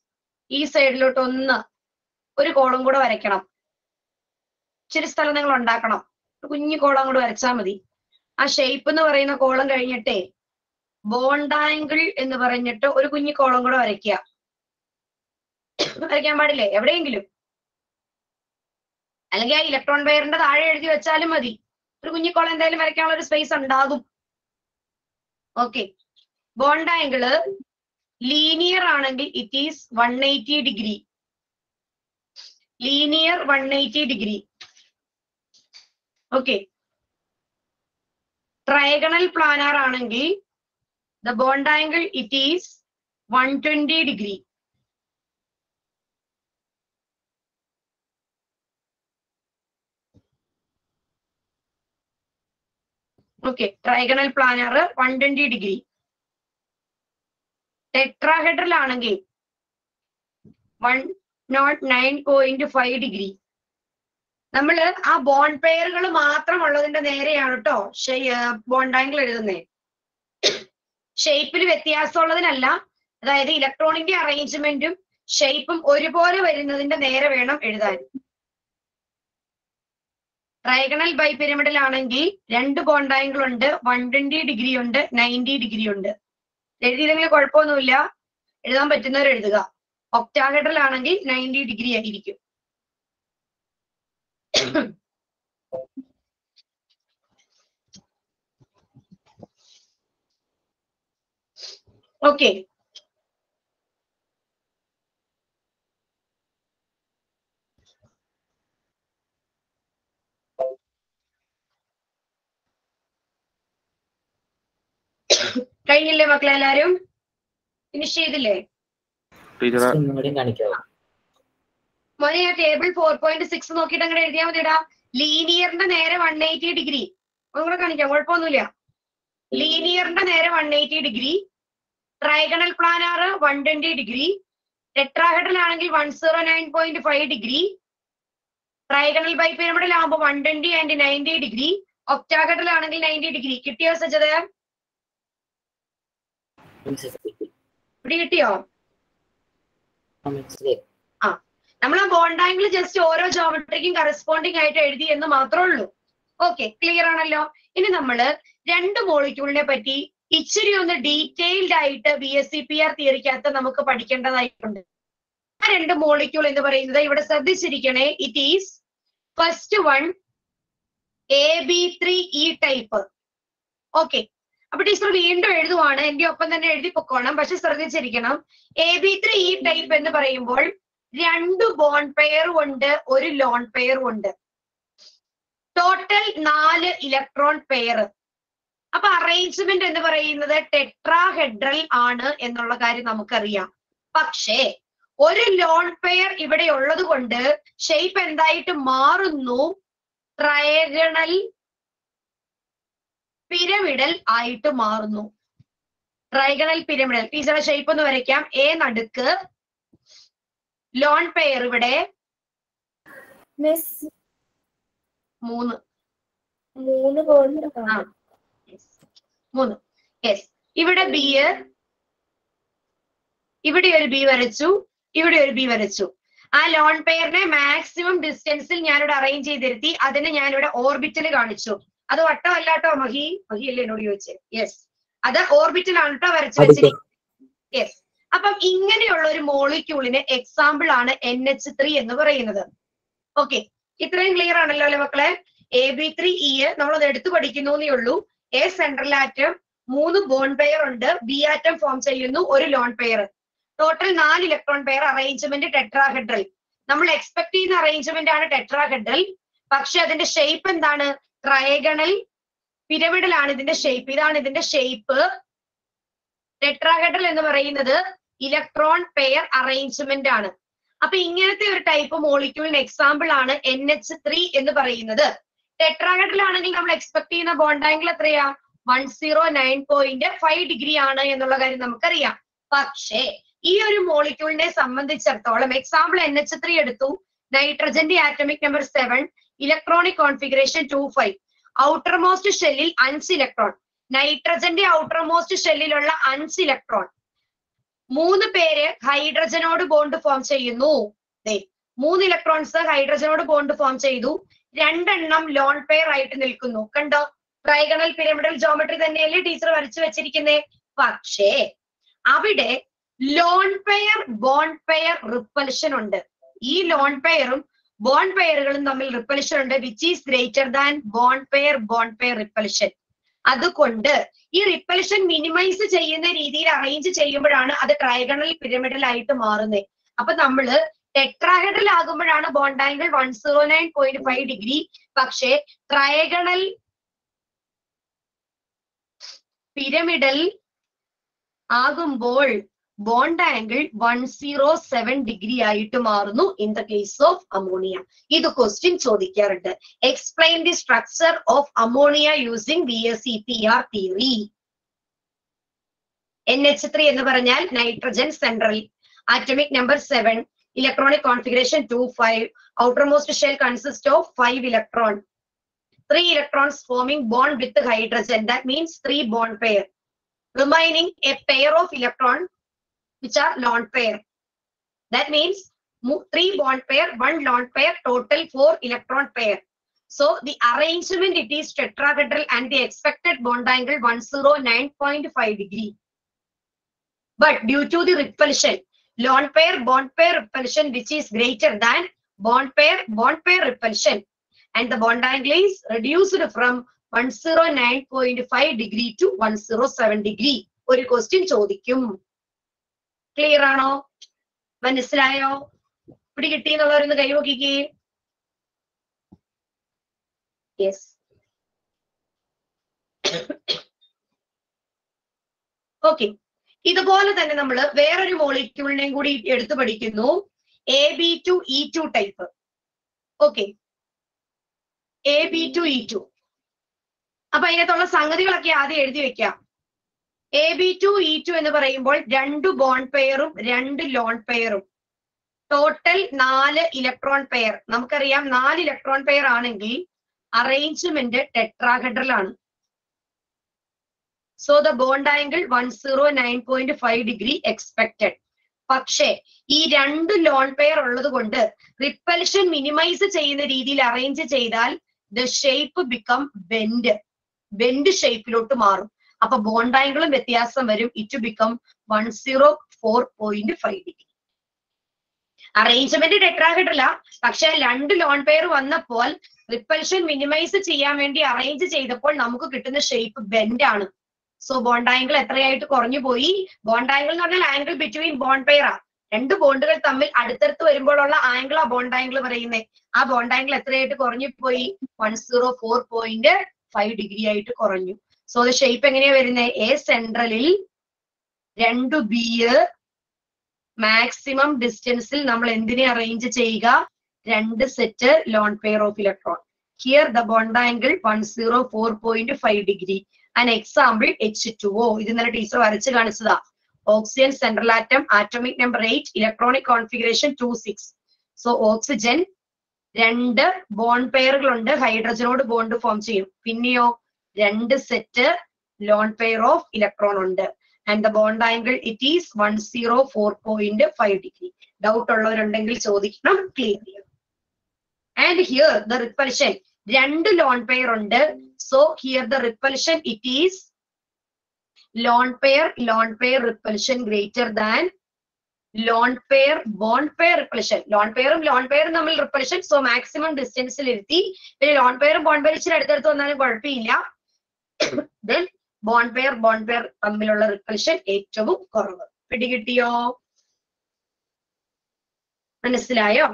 ഈ സൈഡിലോട്ട് ഒന്ന് ഒരു കോളം കൂടെ വരയ്ക്കണം. ഇച്ചിരി സ്ഥലം നിങ്ങൾ ഉണ്ടാക്കണം. കുഞ്ഞു കോളം കൂടെ വരച്ചാൽ മതി. ആ ഷേപ്പ് എന്ന് പറയുന്ന കോളം കഴിഞ്ഞിട്ടേ ബോണ്ടാങ്കിൾ എന്ന് പറഞ്ഞിട്ട് ഒരു കുഞ്ഞു കോളം കൂടെ വരയ്ക്കുക. വരയ്ക്കാൻ പാടില്ലേ? എവിടെയെങ്കിലും. അല്ലെങ്കിൽ ആ ഇലക്ട്രോൺ വയറിന്റെ താഴെ എഴുതി വെച്ചാലും മതി. ഒരു കുഞ്ഞി കോളം എന്തായാലും വരയ്ക്കാനുള്ള ഒരു സ്പേസ് ഉണ്ടാകും. ഓക്കെ ബോണ്ട് ആംഗിൾ ലീനിയർ ആണെങ്കിൽ it is one eighty degree linear one eighty degree okay trigonal planar ആണെങ്കിൽ the bond angle it is one twenty degree okay trigonal planar one twenty degree tetrahedral ആണെങ്കിൽ one naught nine point five degree നമ്മൾ ആ bond പെയറുകൾ മാത്രം ഉള്ളതിന്റെ നേരെയാണ് കേട്ടോ bond angle എഴുതുന്നത് ഷേപ്പിൽ വ്യത്യാസമുള്ളതിനല്ല അതായത് ഇലക്ട്രോണിന്റെ അറേഞ്ച്മെന്റും ഷേപ്പും ഒരുപോലെ വരുന്നതിന്റെ നേരെ വേണം എഴുതാൻ. ട്രൈഗണൽ ബൈ പിരമിഡൽ ആണെങ്കിൽ രണ്ട് കോണ്ടാങ്കിൾ ഉണ്ട് വൺ ട്വന്റി ഡിഗ്രി ഉണ്ട് നയന്റി ഡിഗ്രി ഉണ്ട്. എഴുതിയില്ലെങ്കിൽ കുഴപ്പമൊന്നുമില്ല. എഴുതാൻ പറ്റുന്നവർ എഴുതുക. ഒക്ടാഹെഡ്രൽ ആണെങ്കിൽ നയന്റി ഡിഗ്രി ആയിരിക്കും. ഓക്കെ കഴിഞ്ഞില്ലേ മക്കളെ എല്ലാരും ഫിനിഷ് ചെയ്തില്ലേ മോനെ ആ ടേബിൾ ഫോർ പോയിന്റ് സിക്സ് നോക്കിയിട്ട് അങ്ങനെ എഴുതിയാൽ മതിടാ ലീനിയറിന്റെ നേരെ വൺ എയ്റ്റി ഡിഗ്രി ഒന്നുകൂടെ കാണിക്കാം കുഴപ്പമൊന്നുമില്ല. ലീനിയറിന്റെ നേരെ one eighty degree trigonal planar one twenty degree tetrahedral ആണെങ്കിൽ one zero nine point five degree trigonal bipyramidal ആകുമ്പോൾ one twenty and ninety degree octahedral ആണെങ്കിൽ നയന്റി ഡിഗ്രി കിട്ടിയോ മനസ്സിലായി ഇവിടെ കിട്ടിയോ? നമ്മൾ ആ ബോണ്ട് ആംഗിൾ ജസ്റ്റ് ഓരോ ജോമെട്രിക്കും കറസ്പോണ്ടിങ് ആയിട്ട് എഴുതി എന്ന് മാത്രമേ ഉള്ളൂ. ഓക്കെ ക്ലിയർ ആണല്ലോ? ഇനി നമ്മൾ രണ്ട് മോളിക്യൂളിനെ പറ്റി ഇച്ചിരി ഒന്ന് ഡീറ്റെയിൽഡ് ആയിട്ട് B S C P R തിയറിക്കകത്ത് നമുക്ക് പഠിക്കേണ്ടതായിട്ടുണ്ട്. ആ രണ്ട് മോളിക്യൂൾ എന്ന് പറയുന്നത് ഇവിടെ ശ്രദ്ധിച്ചിരിക്കണേ it is first one A B three E type okay അപ്പൊ ടീച്ചർ വീണ്ടും എഴുതുവാണ്. എന്റെ ഒപ്പം തന്നെ എഴുതി പൊക്കോണം. പക്ഷെ ശ്രദ്ധിച്ചിരിക്കണം. A B three E type എന്ന് പറയുമ്പോൾ രണ്ട് ബോണ്ട് പെയറും ഉണ്ട് ഒരു ലോൺ പെയറും ഉണ്ട്. ടോട്ടൽ നാല് ഇലക്ട്രോൺ പെയർ അപ്പൊ അറേഞ്ച്മെന്റ് എന്ന് പറയുന്നത് ടെട്രാഹെഡ്രൽ ആണ് എന്നുള്ള കാര്യം നമുക്കറിയാം. പക്ഷേ ഒരു ലോൺ പെയർ ഇവിടെ ഉള്ളത് കൊണ്ട് ഷേപ്പ് എന്തായിട്ട് മാറുന്നു? ട്രയഗണൽ പിരമിഡൽ ആയിട്ട് മാറുന്നു. ട്രൈഗണൽ പിരമിഡൽ ടീച്ചറെ ഷേപ്പ് ഒന്ന് വരയ്ക്കാം. എ നടുക്ക്. ലോൺ പെയർ ഇവിടെ. മൂന്ന്. മൂന്ന് മൂന്ന്. യെസ് ഇവിടെ ബി ഇവിടെ ഒരു ബി വരച്ചു. ഇവിടെ ഒരു ബി വരച്ചു. ആ ലോൺ പെയറിനെ മാക്സിമം ഡിസ്റ്റൻസിൽ ഞാനിവിടെ അറേഞ്ച് ചെയ്തിരുത്തി. അതിനെ ഞാനിവിടെ ഓർബിറ്റൽ കാണിച്ചു. അത് വട്ടം അല്ലാട്ടോ മഹി? മഹി അല്ലേ എന്നോട് ചോദിച്ചേ. യെസ് അത് ഓർബിറ്റൽ ആണ് കേട്ടോ വരച്ചു വെച്ചിരിക്കുന്നത്. യെസ് അപ്പം ഇങ്ങനെയുള്ള ഒരു മോളിക്യൂളിന് എക്സാമ്പിൾ ആണ് എൻ എച്ച് ത്രീ എന്ന് പറയുന്നത്. ഓക്കെ ഇത്രയും ക്ലിയർ ആണല്ലോ അല്ലെ മക്കളെ? എ ബി ത്രീ ഇ നമ്മളത് എടുത്തു പഠിക്കുന്നു എന്നേ ഉള്ളൂ. എ സെൻട്രൽ ആറ്റം മൂന്ന് ബോൺ പെയർ ഉണ്ട്. ബി ആറ്റം ഫോം ചെയ്യുന്നു ഒരു ലോൺ പെയർ ടോട്ടൽ നാല് ഇലക്ട്രോൺ പെയർ അറേഞ്ച്മെന്റ് ടെട്രാഹെഡ്രൽ നമ്മൾ എക്സ്പെക്ട് ചെയ്യുന്ന അറേഞ്ച്മെന്റ് ആണ് ടെട്രാഹെഡ്രൽ പക്ഷെ അതിന്റെ ഷേപ്പ് എന്താണ്? ട്രയഗണൽ പിരമിഡൽ ആണ് ഇതിന്റെ ഷേപ്പ് ഇതാണ് ഇതിന്റെ ഷേപ്പ് ടെട്രാഹെഡ്രൽ എന്ന് പറയുന്നത് ഇലക്ട്രോൺ പെയർ അറേഞ്ച്മെന്റ് ആണ്. അപ്പൊ ഇങ്ങനത്തെ ഒരു ടൈപ്പ് മോളിക്യൂളിന് എക്സാമ്പിൾ ആണ് എൻ എച്ച് ത്രീ എന്ന് പറയുന്നത്. ടെട്രാഹെഡ്രൽ ആണെങ്കിൽ നമ്മൾ എക്സ്പെക്ട് ചെയ്യുന്ന ബോണ്ട് ആംഗിൾ എത്രയാ? One zero nine point five degree ആണ് എന്നുള്ള കാര്യം നമുക്കറിയാം. പക്ഷേ ഈ ഒരു മോളിക്യൂളിനെ സംബന്ധിച്ചിടത്തോളം എക്സാമ്പിൾ എൻ എച്ച് ത്രീ എടുത്തു. നൈട്രജന്റെ atomic number seven electronic configuration two five outermost ഷെല്ലിൽ അഞ്ച് ഇലക്ട്രോൺ നൈട്രജന്റെ ഔട്ടർമോസ്റ്റ് ഷെല്ലിലുള്ള അഞ്ച് ഇലക്ട്രോൺ മൂന്ന് പേര് ഹൈഡ്രജനോട് ബോണ്ട് ഫോം ചെയ്യുന്നു. മൂന്ന് ഇലക്ട്രോൺസ് ഹൈഡ്രജനോട് ബോണ്ട് ഫോം ചെയ്തു. രണ്ടെണ്ണം ലോൺ പെയർ ആയിട്ട് നിൽക്കുന്നു. കണ്ടോ? ട്രൈഗണൽ പിരമിഡൽ ജോമെട്രി തന്നെയല്ലേ ടീച്ചർ വരച്ചു വെച്ചിരിക്കുന്നത് പക്ഷേ അവിടെ lone pair bond pair repulsion ഉണ്ട്. ഈ ലോൺ പെയറും ബോൺ പെയറുകളും തമ്മിൽ റിപ്പൽഷൻ ഉണ്ട് which is greater than bond pair bond pair repulsion അതുകൊണ്ട് ഈ റിപ്പൽഷൻ മിനിമൈസ് ചെയ്യുന്ന രീതിയിൽ അറേഞ്ച് ചെയ്യുമ്പോഴാണ് അത് ട്രൈഗണൽ പിരമിഡൽ ആയിട്ട് മാറുന്നത്. അപ്പൊ നമ്മൾ ടെട്രാഹെഡ്രൽ ആകുമ്പോഴാണ് bond angle one zero nine point five degree പക്ഷേ ട്രയഗണൽ പിരമിഡൽ ആകുമ്പോൾ bond angle one zero seven degree ആയിട്ട് മാറുന്നു in the case of ammonia ഇത് ക്വസ്റ്റ്യൻ ചോദിക്കാറുണ്ട്. Explain the structure of ammonia using B S E P R theory N H three എന്ന് പറഞ്ഞാൽ nitrogen central atomic number seven electronic configuration two five outermost shell consist of five electron three electrons forming bond with hydrogen that means three bond pair remaining A pair of electron which are lone pair. That means mo- three bond pair, one lone pair, total four electron pair. So the arrangement it is tetrahedral and the expected bond angle 109.5 degree. But due to the repulsion, lone pair bond pair repulsion which is greater than bond pair bond pair repulsion and the bond angle is reduced from 109.5 degree to 107 degree. ഒരു question ചോദിക്കും clear ആണോ? മനസ്സിലായോ? പിടി കിട്ടി എന്നുള്ളവരൊന്ന് കൈ നോക്കിക്കേ yes okay ഇതുപോലെ തന്നെ നമ്മൾ വേറൊരു മോളിക്യൂളിനെയും കൂടി എടുത്തു പഠിക്കുന്നു. A B two E two type okay A B two E two അപ്പൊ അതിനകത്തുള്ള സംഗതികളൊക്കെ ആദ്യം എഴുതി വെക്കാം. A B two E two എന്ന് പറയുമ്പോൾ രണ്ട് ബോണ്ട് പെയറും രണ്ട് ലോൺ പെയറും ടോട്ടൽ നാല് ഇലക്ട്രോൺ പെയർ നമുക്കറിയാം നാല് ഇലക്ട്രോൺ പെയർ ആണെങ്കിൽ അറേഞ്ച്മെന്റ് ടെട്രാഹെഡ്രൽ ആണ്. So the bond angle one zero nine point five degree expected പക്ഷേ ഈ രണ്ട് ലോൺ പെയർ ഉള്ളത് കൊണ്ട് റിപ്പൽഷൻ മിനിമൈസ് ചെയ്യുന്ന രീതിയിൽ അറേഞ്ച് ചെയ്താൽ the shape become bend bend ഷേപ്പിലോട്ട് മാറും. അപ്പൊ ബോണ്ട് ആംഗിളും വ്യത്യാസം വരും. It become one zero four point five degree arrangement tetrahedral പക്ഷെ രണ്ട് ലോൺ പെയർ വന്നപ്പോൾ റിപ്പൽഷൻ മിനിമൈസ് ചെയ്യാൻ വേണ്ടി അറേഞ്ച് ചെയ്തപ്പോൾ നമുക്ക് കിട്ടുന്ന ഷേപ്പ് ബെൻഡ് ആണ്. സോ ബോണ്ട് ആംഗിൾ എത്രയായിട്ട് കുറഞ്ഞു പോയി? ബോണ്ട് ആംഗിൾ എന്ന് പറഞ്ഞാൽ ആംഗിൾ ബിറ്റ്വീൻ ബോണ്ട് പെയർ രണ്ട് ബോണ്ടുകൾ തമ്മിൽ അടുത്തടുത്ത് വരുമ്പോഴുള്ള ആംഗിൾ ആ ബോണ്ട് ആംഗിൾ പറയുന്നത് ആ ബോണ്ട് ആംഗിൾ എത്രയായിട്ട് കുറഞ്ഞു പോയി? One zero four point five degree ആയിട്ട് കുറഞ്ഞു. സോ ദ ഷേപ്പ് എങ്ങനെയാ വരുന്നത് എ സെൻട്രലിൽ രണ്ടു ബി മാക്സിമം ഡിസ്റ്റൻസിൽ നമ്മൾ എന്തിനെ അറേഞ്ച് ചെയ്യുക? രണ്ട് set lone pair of electron here the bond angle one zero four point five degree and example H two O ഇത് ഇന്നലെ ടീച്ചർ വരച്ച് കാണിച്ചതാ. Oxygen central atom atomic number eight electronic configuration two six so oxygen രണ്ട് bond പെയറുകളുണ്ട് ഹൈഡ്രജനോട് bond form ചെയ്യും. പിന്നെയോ? രണ്ട് set lone pair of electron ഉണ്ട്. And the bond angle it is one zero four point five degree doubt ഉള്ളവരുണ്ടെങ്കിൽ ചോദിക്കണം clear ചെയ്യണം and here the repulsion രണ്ട് ലോൺ പെയർ ഉണ്ട്. So here the repulsion it is lone pair lone pair repulsion greater than lone pair bond pair repulsion lone പെയറും lone പെയറും തമ്മിൽ repulsion so maximum ഡിസ്റ്റൻസിൽ ഇരുത്തി. പിന്നെ loan പെയറും bond pair ഇച്ചിരി അടുത്തടുത്ത് വന്നാലും കുഴപ്പമില്ല. Then bond pair bond pair തമ്മിലുള്ള repulsion ഏറ്റവും കുറവ്. പിടികിട്ടിയോ? മനസ്സിലായോ?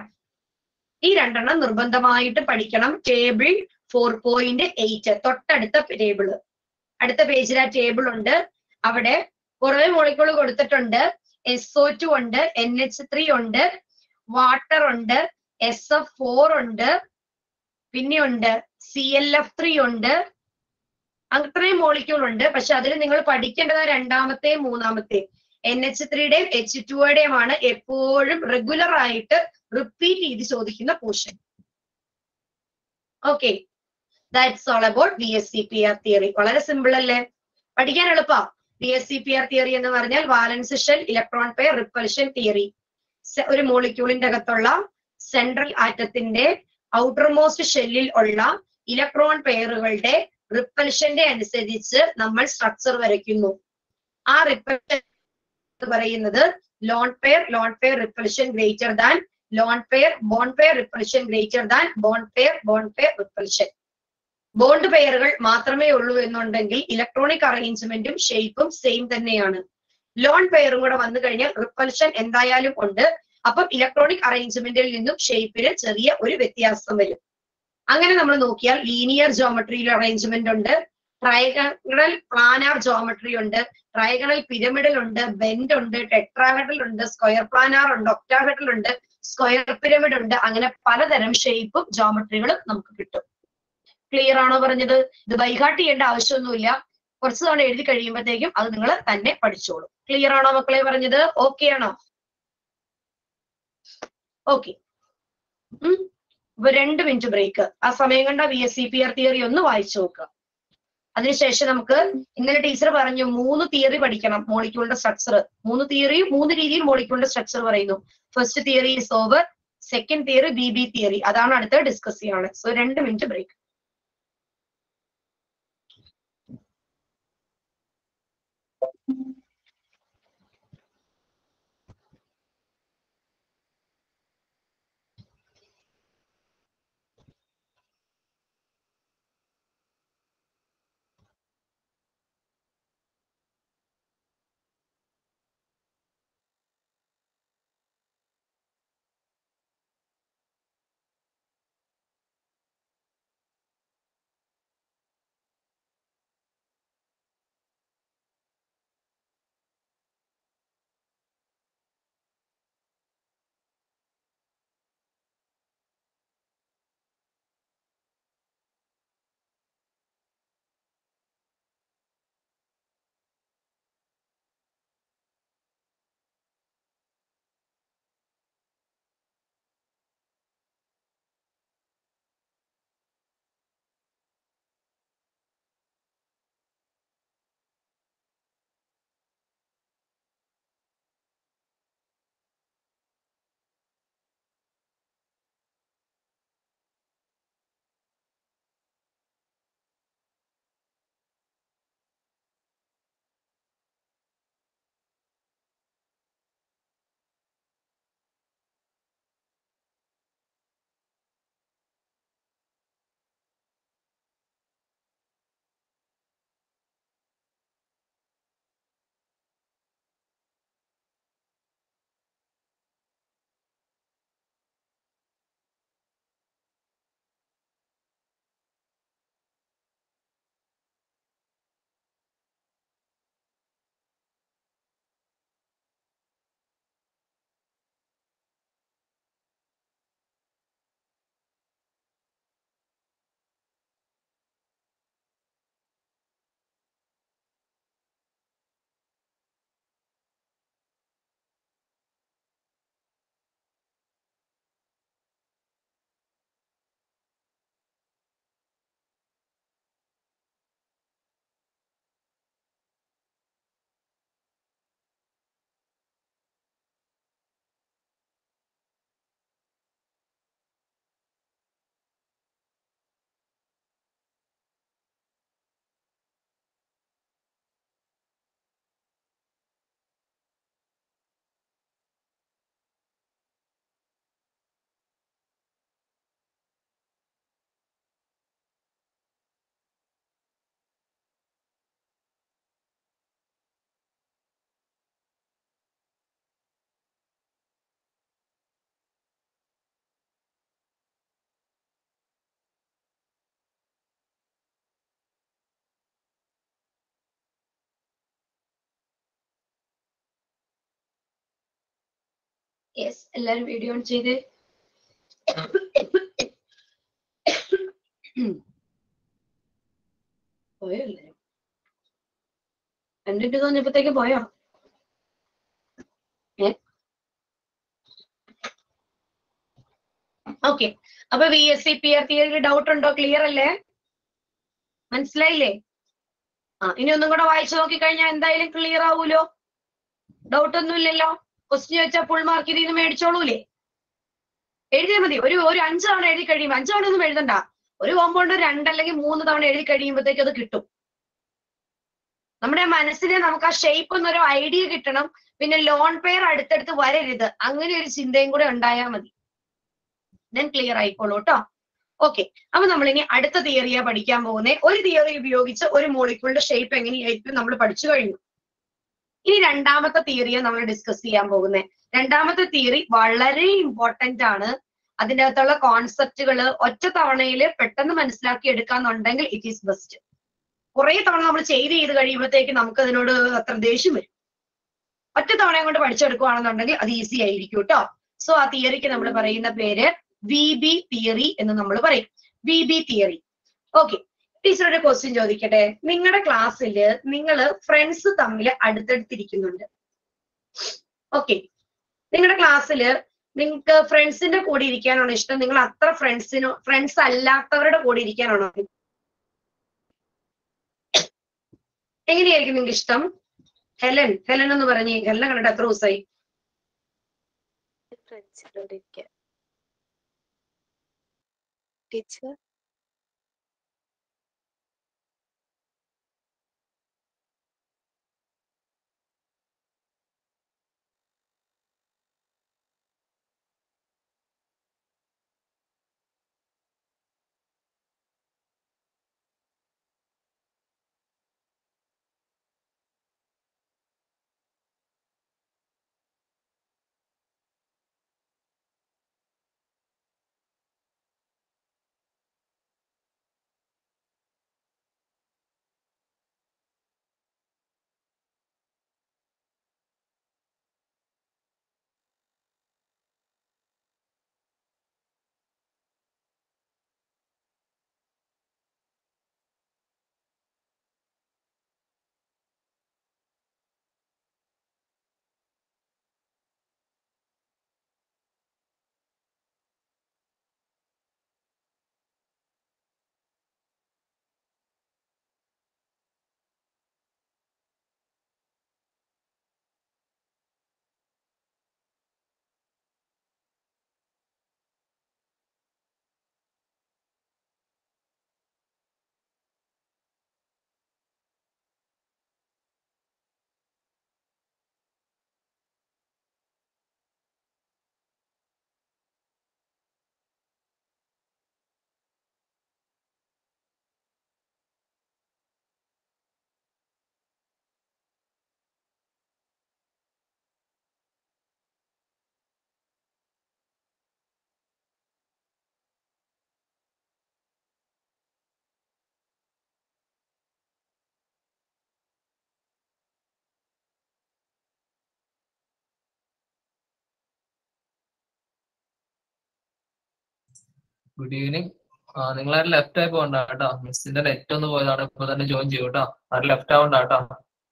ഈ രണ്ടെണ്ണം നിർബന്ധമായിട്ട് പഠിക്കണം. ടേബിൾ ഫോർ പോയിന്റ് എയ്റ്റ് തൊട്ടടുത്ത ടേബിൾ അടുത്ത പേജിൽ ആ ടേബിൾ ഉണ്ട്. അവിടെ കുറേ മോളിക്കൂൾ കൊടുത്തിട്ടുണ്ട്. എസ് ഒ ടു ഉണ്ട് എൻ എച്ച് ത്രീ ഉണ്ട് വാട്ടർ ഉണ്ട് എസ് എഫ് ഫോർ ഉണ്ട് പിന്നെ ഉണ്ട് സി എൽ എഫ് ത്രീ ഉണ്ട് അത്രയും മോളിക്യൂൾ ഉണ്ട്. പക്ഷെ അതിൽ നിങ്ങൾ പഠിക്കേണ്ടത് രണ്ടാമത്തെയും മൂന്നാമത്തെയും. എൻ എച്ച് ത്രീയുടെയും എച്ച് ടുയുടെയും ആണ് എപ്പോഴും റെഗുലർ ആയിട്ട് റിപ്പീറ്റ് ചെയ്ത് ചോദിക്കുന്ന portion okay that's all about B S C P R theory വളരെ സിമ്പിൾ അല്ലേ? പഠിക്കാൻ എളുപ്പാ. B S C P R theory എന്ന് പറഞ്ഞാൽ valence shell electron pair repulsion theory ഒരു മോളിക്യൂളിന്റെ അകത്തുള്ള സെൻട്രൽ ആറ്റത്തിന്റെ ഔട്ടർ മോസ്റ്റ് ഷെല്ലിൽ ഉള്ള ഇലക്ട്രോൺ പെയറുകളുടെ റിപ്പൽഷന്റെ അനുസരിച്ച് നമ്മൾ സ്ട്രക്ചർ വരയ്ക്കുന്നു. ആ റിപ്പൽഷൻ പറയുന്നത് lone pair lone pair repulsion greater than lone pair bond pair repulsion greater than bond pair bond pair repulsion bond പെയറുകൾ മാത്രമേ ഉള്ളൂ എന്നുണ്ടെങ്കിൽ ഇലക്ട്രോണിക് അറേഞ്ച്മെന്റും ഷേപ്പും സെയിം തന്നെയാണ്. ലോൺ പെയറും കൂടെ വന്നു കഴിഞ്ഞാൽ റിപ്പൽഷൻ എന്തായാലും ഉണ്ട്. അപ്പം ഇലക്ട്രോണിക് അറേഞ്ച്മെന്റിൽ നിന്നും ഷേപ്പിന് ചെറിയ ഒരു വ്യത്യാസം വരും. അങ്ങനെ നമ്മൾ നോക്കിയാൽ ലീനിയർ ജോമെട്രിയിൽ അറേഞ്ച്മെന്റ് ഉണ്ട്. ട്രയഗണൽ പ്ലാനാർ ജോമെട്രി ഉണ്ട്. ട്രയഗണൽ പിരമിഡൽ ഉണ്ട്. ബെൻഡ് ഉണ്ട്. ടെട്രാഹെഡൽ ഉണ്ട്. സ്ക്വയർ പ്ലാനാർ ഉണ്ട്. ഒക്ടാഹെഡൽ ഉണ്ട്. സ്ക്വയർ പിരമിഡ് ഉണ്ട്. അങ്ങനെ പലതരം ഷേപ്പും ജോമെട്രികളും നമുക്ക് കിട്ടും. ക്ലിയർ ആണോ പറഞ്ഞത്? ഇത് ബൈഹാർട്ട് ചെയ്യേണ്ട ആവശ്യമൊന്നുമില്ല. കുറച്ച് തവണ എഴുതി കഴിയുമ്പോഴത്തേക്കും അത് നിങ്ങൾ തന്നെ പഠിച്ചോളൂ. ക്ലിയർ ആണോ മക്കളെ പറഞ്ഞത്? ഓക്കെ ആണോ? ഓക്കെ അപ്പൊ രണ്ട് മിനിറ്റ് ബ്രേക്ക് ആ സമയം കണ്ട V S C P R theory ഒന്ന് വായിച്ചു നോക്കുക. അതിനുശേഷം നമുക്ക് ഇന്നലെ ടീച്ചർ പറഞ്ഞു മൂന്ന് തിയറി പഠിക്കണം മോളിക്യൂളിന്റെ സ്ട്രക്ചർ മൂന്ന് തിയറിയും മൂന്ന് രീതിയിൽ മോളിക്യൂളിന്റെ സ്ട്രക്ചർ പറയുന്നു. First theory is over second theory B B theory അതാണ് അടുത്ത ഡിസ്കസ് ചെയ്യാണ് സോ രണ്ട് മിനിറ്റ് ബ്രേക്ക് യെസ് എല്ലാരും വീഡിയോ ഓൺ ചെയ്ത്. പോയോ എല്ലാരും? രണ്ടിട്ട് തോന്നിയപ്പോഴത്തേക്ക് പോയോ? ഓക്കെ അപ്പൊ V S C P R theory doubt ഉണ്ടോ? ക്ലിയർ അല്ലേ? മനസ്സിലായില്ലേ? ആ ഇനി ഒന്നും കൂടെ വായിച്ചു നോക്കിക്കഴിഞ്ഞാൽ എന്തായാലും ക്ലിയർ ആവൂലോ? ഡൗട്ട് ഒന്നുമില്ലല്ലോ ക്വസ്റ്റ്യൻ ചോദിച്ചാൽ ഫുൾ മാർക്ക് ഇതിൽ നിന്ന് മേടിച്ചോളൂലേ? എഴുതിയാൽ മതി. ഒരു ഒരു അഞ്ച് തവണ എഴുതി കഴിയുമ്പോൾ അഞ്ച് തവണ ഒന്നും എഴുതണ്ട. ഒരു കോമ്പൗണ്ട് രണ്ട് അല്ലെങ്കിൽ മൂന്ന് തവണ എഴുതി കഴിയുമ്പോഴത്തേക്ക് അത് കിട്ടും. നമ്മുടെ മനസ്സിനെ നമുക്ക് ആ ഷേപ്പ് എന്നൊരു ഐഡിയ കിട്ടണം. പിന്നെ ലോൺ പെയർ അടുത്തടുത്ത് വരരുത്. അങ്ങനെ ഒരു ചിന്തയും കൂടെ ഉണ്ടായാൽ മതി. ദെൻ ക്ലിയർ ആയിക്കോളൂ കേട്ടോ ഓക്കെ അപ്പൊ നമ്മൾ ഇനി അടുത്ത തിയറിയാ പഠിക്കാൻ പോകുന്നത് ഒരു തിയറി ഉപയോഗിച്ച് ഒരു മോളിക്യൂളിന്റെ ഷേപ്പ് എങ്ങനെയായിരിക്കും നമ്മൾ പഠിച്ചു കഴിഞ്ഞു. ഇനി രണ്ടാമത്തെ തിയറിയാണ് നമ്മൾ ഡിസ്കസ് ചെയ്യാൻ പോകുന്നത് രണ്ടാമത്തെ തിയറി വളരെ ഇമ്പോർട്ടന്റ് ആണ്. അതിന്റെ അകത്തുള്ള കോൺസെപ്റ്റുകൾ ഒറ്റ തവണയിൽ പെട്ടെന്ന് മനസ്സിലാക്കി എടുക്കാന്നുണ്ടെങ്കിൽ ഇറ്റ് ഈസ് ബെസ്റ്റ് കുറെ തവണ നമ്മൾ ചെയ്ത് ചെയ്ത് കഴിയുമ്പോഴത്തേക്ക് നമുക്ക് അതിനോട് അത്ര ദേഷ്യം വരും. ഒറ്റ തവണ കൊണ്ട് പഠിച്ചെടുക്കുകയാണെന്നുണ്ടെങ്കിൽ അത് ഈസി ആയിരിക്കും കേട്ടോ. സോ ആ തിയറിക്ക് നമ്മൾ പറയുന്ന പേര് വി ബി തിയറി എന്ന് നമ്മൾ പറയും. V B theory okay teacher question ചോദിക്കട്ടെ? നിങ്ങളുടെ ക്ലാസ്സിൽ നിങ്ങൾ ഫ്രണ്ട്സ് തമ്മിൽ അടുത്തടുത്തിരിക്കുന്നുണ്ട്. ഓക്കെ നിങ്ങളുടെ ക്ലാസ്സിൽ നിങ്ങൾക്ക് ഫ്രണ്ട്സിന്റെ കൂടെ ഇരിക്കാനാണോ ഇഷ്ടം? നിങ്ങൾ അത്ര ഫ്രണ്ട്സിനോ ഫ്രണ്ട്സ് അല്ലാത്തവരുടെ കൂടെ ഇരിക്കാനാണോ? എങ്ങനെയായിരിക്കും നിങ്ങൾക്ക് ഇഷ്ടം? ഹെലൻ ഹെലൻ എന്ന് പറഞ്ഞേ. ഹെലൻ കണ്ടിട്ട് എത്ര ദിവസമായി ടീച്ചർ? ഗുഡ് ഈവനിങ് നിങ്ങളാരും ലെഫ്റ്റ് ആയി പോകണ്ട കേട്ടോ. മിസ്സിന്റെ നെറ്റ് ഒന്ന് പോയതാണ്. ഇപ്പൊ തന്നെ ജോയിൻ ചെയ്യൂട്ടോ കേട്ടോ. ലെഫ്റ്റ് ആവണ്ട കേട്ടോ.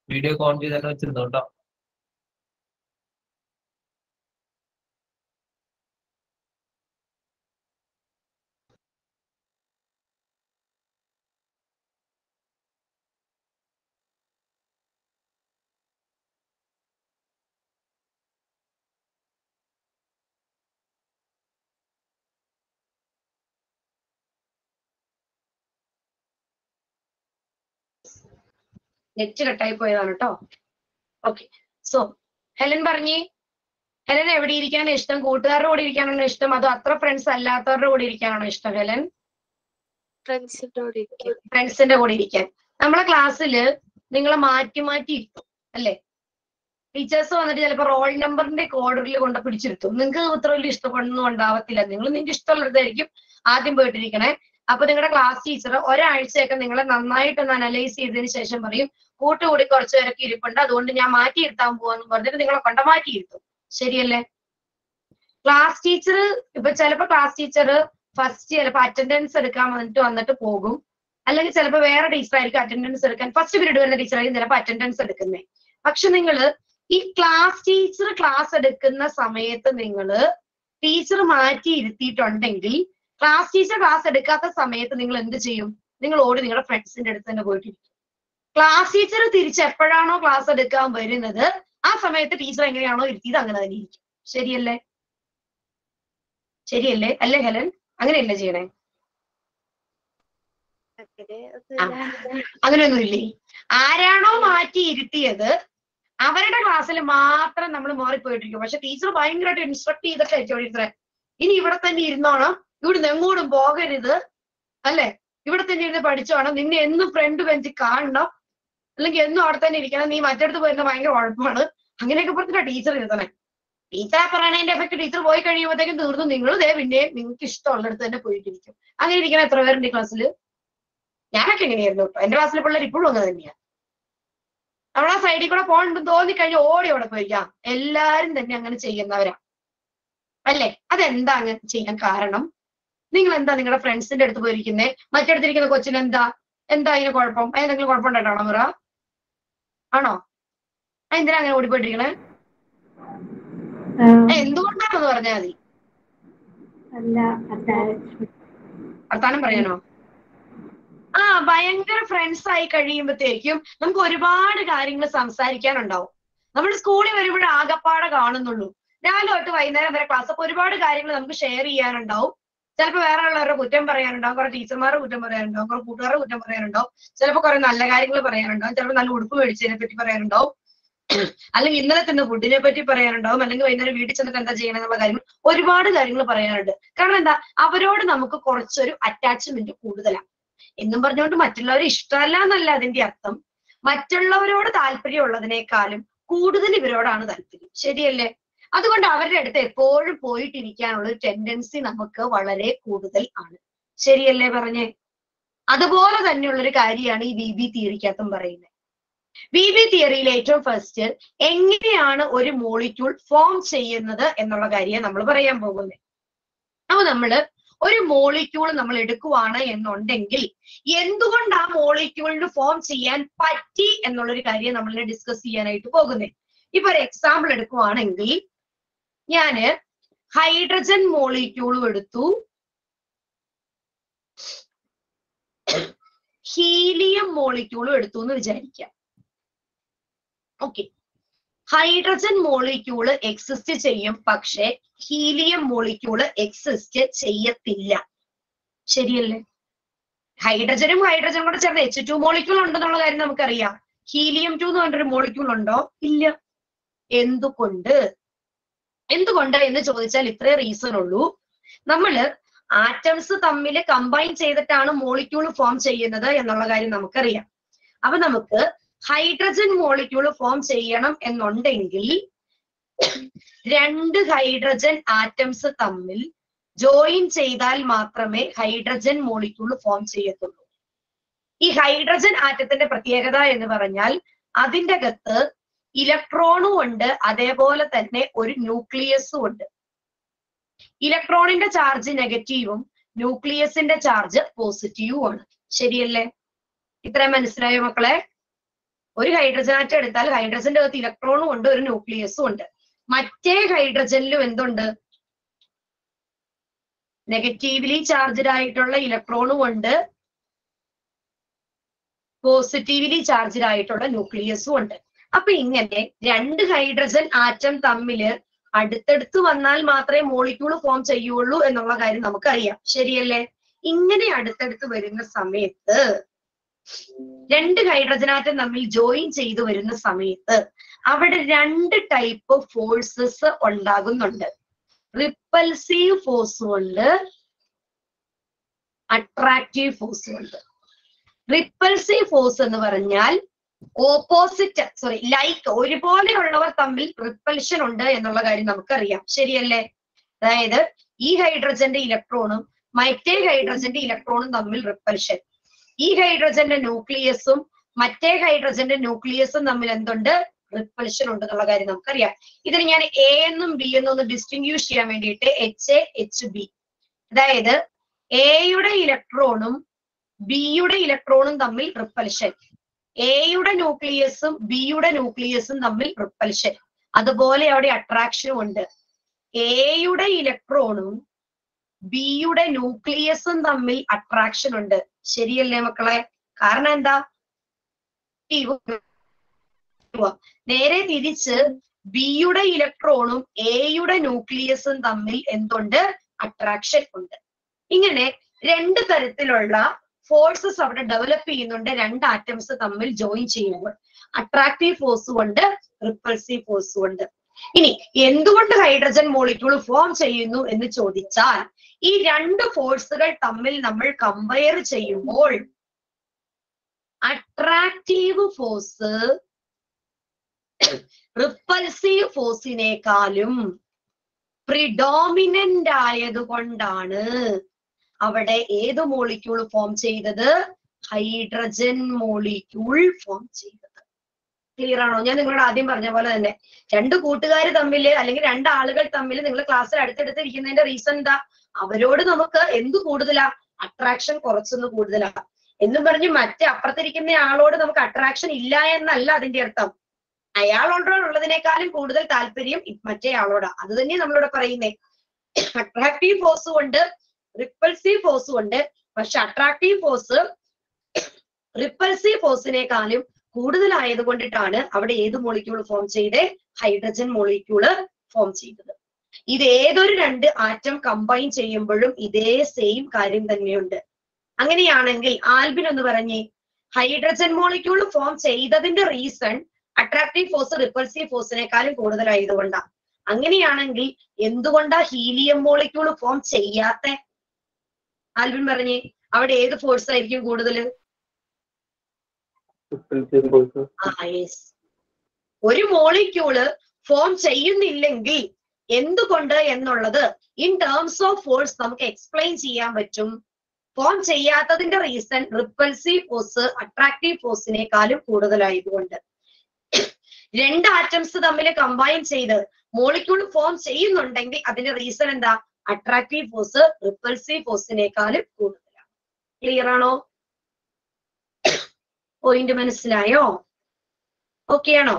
വീഡിയോ ഓൺ ചെയ്ത് തന്നെ വെച്ചിരുന്നു കേട്ടോ. നെറ്റ് കട്ടായി പോയതാണ് കേട്ടോ ഓക്കെ സോ ഹെലൻ പറഞ്ഞു ഹെലൻ എവിടെ ഇരിക്കാനാണ് ഇഷ്ടം? കൂട്ടുകാരുടെ കൂടെ ഇരിക്കാനാണോ ഇഷ്ടം? അതോ അത്ര ഫ്രണ്ട്സ് അല്ലാത്തവരുടെ കൂടെ ഇരിക്കാനാണോ ഇഷ്ടം ഹെലൻ? ഫ്രണ്ട്സിന്റെ കൂടെ ഇരിക്കാൻ. നമ്മളെ ക്ലാസ്സിൽ നിങ്ങളെ മാറ്റി മാറ്റി ഇരുത്തും അല്ലേ? ടീച്ചേഴ്സ് വന്നിട്ട് ചിലപ്പോൾ റോൾ നമ്പറിന്റെ ഓർഡറിൽ കൊണ്ട് പിടിച്ചിരുത്തും. നിങ്ങൾക്ക് ഇത്ര വലിയ ഇഷ്ടപ്പെടുന്നു ഉണ്ടാവത്തില്ല. നിങ്ങൾ നിങ്ങൾക്ക് ഇഷ്ടമുള്ളതായിരിക്കും ആദ്യം പോയിട്ടിരിക്കണേ. അപ്പൊ നിങ്ങളുടെ ക്ലാസ് ടീച്ചർ ഒരാഴ്ചയൊക്കെ നിങ്ങളെ നന്നായിട്ടൊന്ന് അനലൈസ് ചെയ്തതിന് ശേഷം പറയും കൂട്ടുകൂടി കുറച്ചു പേരൊക്കെ ഇരിപ്പുണ്ട് അതുകൊണ്ട് ഞാൻ മാറ്റിയിരുത്താൻ പോവാന്ന് പറഞ്ഞിട്ട് നിങ്ങളെ കൊണ്ട് മാറ്റിയിരുത്തും ശരിയല്ലേ? ക്ലാസ് ടീച്ചർ ഇപ്പൊ ചിലപ്പോ ക്ലാസ് ടീച്ചർ ഫസ്റ്റ് ചിലപ്പോ അറ്റൻഡൻസ് എടുക്കാൻ വന്നിട്ട് വന്നിട്ട് പോകും. അല്ലെങ്കിൽ ചിലപ്പോൾ വേറെ ടീച്ചറായിരിക്കും അറ്റൻഡൻസ് എടുക്കാൻ ഫസ്റ്റ് പീരീഡ് വരുന്ന ടീച്ചർ ആയിരിക്കും ചിലപ്പോൾ അറ്റൻഡൻസ് എടുക്കുന്നത് പക്ഷെ നിങ്ങൾ ഈ ക്ലാസ് ടീച്ചർ ക്ലാസ് എടുക്കുന്ന സമയത്ത് നിങ്ങൾ ടീച്ചർ മാറ്റി ഇരുത്തിയിട്ടുണ്ടെങ്കിൽ ക്ലാസ് ടീച്ചർ ക്ലാസ് എടുക്കാത്ത സമയത്ത് നിങ്ങൾ എന്ത് ചെയ്യും? നിങ്ങൾ ഓടി നിങ്ങളുടെ ഫ്രണ്ട്സിന്റെ അടുത്ത് തന്നെ പോയിട്ടിരിക്കും. ക്ലാസ് ടീച്ചർ തിരിച്ച് എപ്പോഴാണോ ക്ലാസ് എടുക്കാൻ വരുന്നത്? ആ സമയത്ത് ടീച്ചർ എങ്ങനെയാണോ ഇരുത്തിയത് അങ്ങനെ തന്നെ ഇരിക്കും. ശരിയല്ലേ? ശരിയല്ലേ? അല്ലേ ഹെലൻ? അങ്ങനെയല്ലേ ചെയ്യണേ? അങ്ങനെയൊന്നുമില്ലേ അങ്ങനെയൊന്നും ഇല്ലേ ആരാണോ മാറ്റി ഇരുത്തിയത് അവരുടെ ക്ലാസ്സിൽ മാത്രം നമ്മൾ മാറിപ്പോയിട്ടിരിക്കും. പക്ഷെ ടീച്ചർ ഭയങ്കരമായിട്ട് ഇൻസ്ട്രക്ട് ചെയ്തിട്ടായിരിക്കും ഇനി ഇവിടെ തന്നെ ഇരുന്നോണം. ഇവിടുന്ന് എങ്ങോട്ടും പോകരുത് അല്ലെ? ഇവിടെ തന്നെ ഇരുന്ന് പഠിച്ചോണം. നിന്നെ എന്നും ഫ്രണ്ട് ബെഞ്ച് കാണണം. അല്ലെങ്കിൽ എന്നും അവിടെ തന്നെ ഇരിക്കണം. നീ മറ്റടുത്ത് പോയിരുന്ന ഭയങ്കര കുഴപ്പമാണ്. അങ്ങനെയൊക്കെ പറഞ്ഞിട്ടാ ടീച്ചർ ഇരുത്തണേ ടീച്ചർ പറയണതിന്റെ എഫക്ട് ടീച്ചർ പോയി കഴിയുമ്പോഴത്തേക്കും തീർന്നു. നിങ്ങൾ ദേ പിന്നെ നിങ്ങൾക്ക് ഇഷ്ടമുള്ളിടത്ത് തന്നെ പോയിട്ടിരിക്കും. അങ്ങനെ ഇരിക്കണം എത്ര പേരുണ്ട് ക്ലാസ്സിൽ ഞാനൊക്കെ എങ്ങനെയായിരുന്നു കേട്ടോ. എന്റെ ക്ലാസ്സിലെ പിള്ളേർ ഇപ്പോഴും അങ്ങനെ തന്നെയാ. ആ സൈഡിൽ കൂടെ പോകണ്ടെന്ന് തോന്നിക്കഴിഞ്ഞാൽ ഓടി അവിടെ പോയിരിക്കാം. എല്ലാരും തന്നെ അങ്ങനെ ചെയ്യുന്നവരാ. അല്ലേ? അതെന്താ അങ്ങനെ ചെയ്യാൻ കാരണം? നിങ്ങൾ എന്താ നിങ്ങളുടെ ഫ്രണ്ട്സിന്റെ അടുത്ത് പോയിരിക്കുന്നേ? മറ്റടുത്തിരിക്കുന്ന കൊച്ചിന് എന്താ എന്താ അതിന് കുഴപ്പം? അതിനെന്തെങ്കിലും കുഴപ്പമുണ്ടായിട്ടാണോ മിറ ആണോ? എന്തിനാ അങ്ങനെ ഓടിപ്പോയിട്ടിരിക്കണേ? എന്തുകൊണ്ടാണെന്ന് പറഞ്ഞാ മതി. വർത്താനം പറയാനോ? ആ ഭയങ്കര ഫ്രണ്ട്സ് ആയി കഴിയുമ്പോഴത്തേക്കും നമുക്ക് ഒരുപാട് കാര്യങ്ങൾ സംസാരിക്കാനുണ്ടാവും. നമ്മൾ സ്കൂളിൽ വരുമ്പോഴേ ആകപ്പാടെ കാണുന്നുള്ളൂ. രാവിലെ തൊട്ട് വൈകുന്നേരം വരെ ക്ലാസ് അപ്പൊ ഒരുപാട് കാര്യങ്ങൾ നമുക്ക് ഷെയർ ചെയ്യാനുണ്ടാവും. ചിലപ്പോൾ വേറെ ഉള്ളവരുടെ കുറ്റം പറയാനുണ്ടാവും കുറെ ടീച്ചർമാരുടെ കുറ്റം പറയാനുണ്ടാവും കുറെ കൂട്ടുകാരുടെ കുറ്റം പറയാനുണ്ടാവും ചിലപ്പോൾ കുറെ നല്ല കാര്യങ്ങൾ പറയാനുണ്ടാവും ചിലപ്പോൾ നല്ല ഉടുപ്പ് മേടിച്ചതിനെ പറ്റി പറയാനുണ്ടാവും. അല്ലെങ്കിൽ ഇന്നലെ തന്നെ ഫുഡിനെ പറ്റി പറയാനുണ്ടാവും അല്ലെങ്കിൽ വൈകുന്നേരം വീട്ടിൽ ചെന്നിട്ട് എന്താ ചെയ്യണം എന്നുള്ള കാര്യങ്ങൾ ഒരുപാട് കാര്യങ്ങൾ പറയാനുണ്ട്. കാരണം എന്താ? അവരോട് നമുക്ക് കുറച്ചൊരു അറ്റാച്ച്മെന്റ് കൂടുതലാണ് എന്നും പറഞ്ഞുകൊണ്ട് മറ്റുള്ളവരെ ഇഷ്ടമല്ല എന്നല്ല അതിന്റെ അർത്ഥം. മറ്റുള്ളവരോട് താല്പര്യമുള്ളതിനേക്കാളും കൂടുതൽ ഇവരോടാണ് താല്പര്യം. ശരിയല്ലേ? അതുകൊണ്ട് അവരുടെ അടുത്ത് എപ്പോഴും പോയിട്ടിരിക്കാനുള്ള ഒരു ടെൻഡൻസി നമുക്ക് വളരെ കൂടുതൽ ആണ്. ശരിയല്ലേ പറഞ്ഞേ? അതുപോലെ തന്നെയുള്ള ഒരു കാര്യമാണ് ഈ ബി ബി തിയറിക്കകത്തും പറയുന്നത്. ബി ബി തിയറിയിൽ ഏറ്റവും ഫസ്റ്റ് എങ്ങനെയാണ് ഒരു മോളിക്യൂൾ ഫോം ചെയ്യുന്നത് എന്നുള്ള കാര്യം നമ്മൾ പറയാൻ പോകുന്നത്. അപ്പൊ നമ്മൾ ഒരു മോളിക്യൂൾ നമ്മൾ എടുക്കുവാണ് എന്നുണ്ടെങ്കിൽ എന്തുകൊണ്ട് ആ മോളിക്യൂളിന് ഫോം ചെയ്യാൻ പറ്റി എന്നുള്ളൊരു കാര്യം നമ്മൾ ഡിസ്കസ് ചെയ്യാനായിട്ട് പോകുന്നത്. ഇപ്പൊ ഒരു എക്സാമ്പിൾ എടുക്കുവാണെങ്കിൽ ഞാൻ ഹൈഡ്രജൻ മോളിക്യൂളും എടുത്തു. ഹീലിയം മോളിക്യൂളും എടുത്തു എന്ന് വിചാരിക്കാം. ഓക്കെ. ഹൈഡ്രജൻ മോളിക്യൂൾ എക്സിസ്റ്റ് ചെയ്യും പക്ഷെ ഹീലിയം മോളിക്യൂൾ എക്സിസ്റ്റ് ചെയ്യത്തില്ല. ശരിയല്ലേ? ഹൈഡ്രജനും ഹൈഡ്രജനും കൂടെ ചേർന്ന് എച്ച് ടു മോളിക്യൂൾ ഉണ്ടെന്നുള്ള കാര്യം നമുക്കറിയാം. ഹീലിയം ടു എന്ന് പറഞ്ഞൊരു മോളിക്യൂൾ ഉണ്ടോ? ഇല്ല. എന്തുകൊണ്ട്? എന്തുകൊണ്ട് എന്ന് ചോദിച്ചാൽ ഇത്രേ റീസൺ ഉള്ളൂ. നമ്മൾ ആറ്റംസ് തമ്മിൽ കമ്പൈൻ ചെയ്തിട്ടാണ് മോളിക്യൂൾ ഫോം ചെയ്യുന്നത് എന്നുള്ള കാര്യം നമുക്കറിയാം. അപ്പൊ നമുക്ക് ഹൈഡ്രജൻ മോളിക്യൂൾ ഫോം ചെയ്യണം എന്നുണ്ടെങ്കിൽ രണ്ട് ഹൈഡ്രജൻ ആറ്റംസ് തമ്മിൽ ജോയിൻ ചെയ്താൽ മാത്രമേ ഹൈഡ്രജൻ മോളിക്യൂൾ ഫോം ചെയ്യത്തുള്ളൂ. ഈ ഹൈഡ്രജൻ ആറ്റത്തിന്റെ പ്രത്യേകത എന്ന് പറഞ്ഞാൽ അതിന്റെ അകത്ത് ഇലക്ട്രോണും ഉണ്ട് അതേപോലെ തന്നെ ഒരു ന്യൂക്ലിയസും ഉണ്ട്. ഇലക്ട്രോണിന്റെ ചാർജ് നെഗറ്റീവും ന്യൂക്ലിയസിന്റെ ചാർജ് പോസിറ്റീവും ആണ്. ശരിയല്ലേ? ഇത്രയും മനസ്സിലായോ മക്കളെ? ഒരു ഹൈഡ്രജൻ ആറ്റം എടുത്താൽ ഹൈഡ്രജന്റെ അകത്ത് ഇലക്ട്രോണും ഉണ്ട് ഒരു ന്യൂക്ലിയസും ഉണ്ട്. മറ്റേ ഹൈഡ്രജനിലും എന്തുണ്ട്? നെഗറ്റീവ്ലി ചാർജ്ഡ് ആയിട്ടുള്ള ഇലക്ട്രോണും ഉണ്ട്. പോസിറ്റീവ്ലി ചാർജ്ഡ് ആയിട്ടുള്ള ന്യൂക്ലിയസും ഉണ്ട്. അപ്പൊ ഇങ്ങനെ രണ്ട് ഹൈഡ്രജൻ ആറ്റം തമ്മിൽ അടുത്തടുത്ത് വന്നാൽ മാത്രമേ മോളിക്യൂൾ ഫോം ചെയ്യുള്ളൂ എന്നുള്ള കാര്യം നമുക്കറിയാം. ശരിയല്ലേ? ഇങ്ങനെ അടുത്തടുത്ത് വരുന്ന സമയത്ത് രണ്ട് ഹൈഡ്രജൻ ആറ്റം തമ്മിൽ ജോയിൻ ചെയ്തു വരുന്ന സമയത്ത് അവിടെ രണ്ട് ടൈപ്പ് ഫോഴ്സസ് ഉണ്ടാകുന്നുണ്ട്. റിപ്പൽസീവ് ഫോഴ്സും ഉണ്ട് അട്രാക്റ്റീവ് ഫോഴ്സും ഉണ്ട് റിപ്പൽസീവ് ഫോഴ്സ് എന്ന് പറഞ്ഞാൽ ഓപ്പോസിറ്റ് സോറി ലൈക്ക് ഒരുപോലെയുള്ളവർ തമ്മിൽ റിപ്പൽഷൻ ഉണ്ട് എന്നുള്ള കാര്യം നമുക്കറിയാം. ശരിയല്ലേ? അതായത് ഈ ഹൈഡ്രജന്റെ ഇലക്ട്രോണും മറ്റേ ഹൈഡ്രജന്റെ ഇലക്ട്രോണും തമ്മിൽ റിപ്പൽഷൻ ഈ ഹൈഡ്രജന്റെ ന്യൂക്ലിയസും മറ്റേ ഹൈഡ്രജന്റെ ന്യൂക്ലിയസും തമ്മിൽ എന്തുണ്ട്? റിപ്പൽഷൻ ഉണ്ട് എന്നുള്ള കാര്യം നമുക്കറിയാം. ഇതിന് ഞാൻ എ എന്നും ബി എന്നും ഒന്ന് ഡിസ്റ്റിങ്യൂഷ് ചെയ്യാൻ വേണ്ടിയിട്ട് എച്ച് എ എച്ച് ബി അതായത് എയുടെ ഇലക്ട്രോണും ബിയുടെ ഇലക്ട്രോണും തമ്മിൽ റിപ്പൽഷൻ എയുടെ ന്യൂക്ലിയസും ബിയുടെ ന്യൂക്ലിയസും തമ്മിൽ റിപ്പൽഷൻ അതുപോലെ അവിടെ അട്രാക്ഷനും ഉണ്ട്. എയുടെ ഇലക്ട്രോണും ബിയുടെ ന്യൂക്ലിയസും തമ്മിൽ അട്രാക്ഷൻ ഉണ്ട്. ശരിയല്ലേ മക്കളെ? കാരണം എന്താ? നേരെ തിരിച്ച് ബിയുടെ ഇലക്ട്രോണും എയുടെ ന്യൂക്ലിയസും തമ്മിൽ എന്തുണ്ട്? അട്രാക്ഷൻ ഉണ്ട്. ഇങ്ങനെ രണ്ട് തരത്തിലുള്ള ഫോഴ്സസ് അവിടെ ഡെവലപ്പ് ചെയ്യുന്നുണ്ട് രണ്ട് ആറ്റംസ് തമ്മിൽ ജോയിൻ ചെയ്യുമ്പോൾ. അട്രാക്റ്റീവ് ഫോഴ്സ് ഉണ്ട് റിപ്പൾസീവ് ഫോഴ്സ് ഉണ്ട് ഇനി എന്തുകൊണ്ട് ഹൈഡ്രജൻ മോളിക്യൂൾ ഫോം ചെയ്യുന്നു എന്ന് ചോദിച്ചാൽ ഈ രണ്ട് ഫോഴ്സുകൾ തമ്മിൽ നമ്മൾ കമ്പയർ ചെയ്യുമ്പോൾ അട്രാക്റ്റീവ് ഫോഴ്സ് റിപ്പൽസീവ് ഫോഴ്സിനേക്കാളും പ്രിഡോമിനന്റ് ആയതുകൊണ്ടാണ് അവിടെ ഏത് മോളിക്യൂൾ ഫോം ചെയ്തത്? ഹൈഡ്രജൻ മോളിക്യൂൾ ഫോം ചെയ്തത്. ക്ലിയർ ആണോ? ഞാൻ നിങ്ങളോട് ആദ്യം പറഞ്ഞ പോലെ തന്നെ രണ്ട് കൂട്ടുകാർ തമ്മിൽ അല്ലെങ്കിൽ രണ്ട് ആളുകൾ തമ്മിൽ നിങ്ങൾ ക്ലാസ്സിൽ അടുത്തടുത്ത് ഇരിക്കുന്നതിന്റെ റീസൺ എന്താ? അവരോട് നമുക്ക് എന്ത് കൂടുതലാ? അട്രാക്ഷൻ കുറച്ചൊന്ന് കൂടുതലാ. എന്നും പറഞ്ഞ് മറ്റേ അപ്പുറത്തിരിക്കുന്ന ആളോട് നമുക്ക് അട്രാക്ഷൻ ഇല്ല എന്നല്ല അതിന്റെ അർത്ഥം. അയാളോടുള്ളതിനേക്കാളും കൂടുതൽ താല്പര്യം മറ്റേ ആളോടാ. അത് തന്നെ നമ്മളിവിടെ പറയുന്നേ. അട്രാക്റ്റീവ് ഫോഴ്സ് കൊണ്ട് റിപ്പൾസീവ് ഫോഴ്സ് ഉണ്ട്. പക്ഷെ അട്രാക്റ്റീവ് ഫോഴ്സ് റിപ്പൾസീവ് ഫോഴ്സിനേക്കാളും കൂടുതലായത് കൊണ്ടിട്ടാണ് അവിടെ ഏത് മോളിക്യൂൾ ഫോം ചെയ്തേ? ഹൈഡ്രജൻ മോളിക്യൂൾ ഫോം ചെയ്തത്. ഇത് ഏതൊരു രണ്ട് ആറ്റം കമ്പൈൻ ചെയ്യുമ്പോഴും ഇതേ സെയിം കാര്യം തന്നെയുണ്ട്. അങ്ങനെയാണെങ്കിൽ ആൽബിൻ ഒന്ന് പറഞ്ഞേ. ഹൈഡ്രജൻ മോളിക്യൂൾ ഫോം ചെയ്തതിന്റെ റീസൺ അട്രാക്റ്റീവ് ഫോഴ്സ് റിപ്പൾസീവ് ഫോഴ്സിനേക്കാളും കൂടുതലായതുകൊണ്ടാണ് അങ്ങനെയാണെങ്കിൽ എന്തുകൊണ്ടാ ഹീലിയം മോളിക്യൂൾ ഫോം ചെയ്യാത്ത ആൽബിൻ പറഞ്ഞേ അവിടെ ഏത് ഫോഴ്സ് ആയിരിക്കും കൂടുതൽ ഒരു മോളിക്യൂൾ ഫോം ചെയ്യുന്നില്ലെങ്കിൽ എന്തുകൊണ്ട് എന്നുള്ളത് ഇൻ ടേംസ് ഓഫ് ഫോഴ്സ് നമുക്ക് എക്സ്പ്ലെയിൻ ചെയ്യാൻ പറ്റും. ഫോം ചെയ്യാത്തതിന്റെ റീസൺ റിപ്പൽസീവ് ഫോഴ്സ് അട്രാക്റ്റീവ് ഫോഴ്സിനേക്കാളും കൂടുതലായതുകൊണ്ട്. രണ്ട് ആറ്റംസ് തമ്മിൽ കമ്പൈൻ ചെയ്ത് മോളിക്യൂൾ ഫോം ചെയ്യുന്നുണ്ടെങ്കിൽ അതിന്റെ റീസൺ എന്താ? അട്രാക്റ്റീവ് ഫോഴ്സ് റിപ്പൾസീവ് ഫോഴ്സിനേക്കാളും കൂടുതലാണ്. ക്ലിയർ ആണോ? പോയിന്റ് മനസ്സിലായോ? ഓക്കെ ആണോ?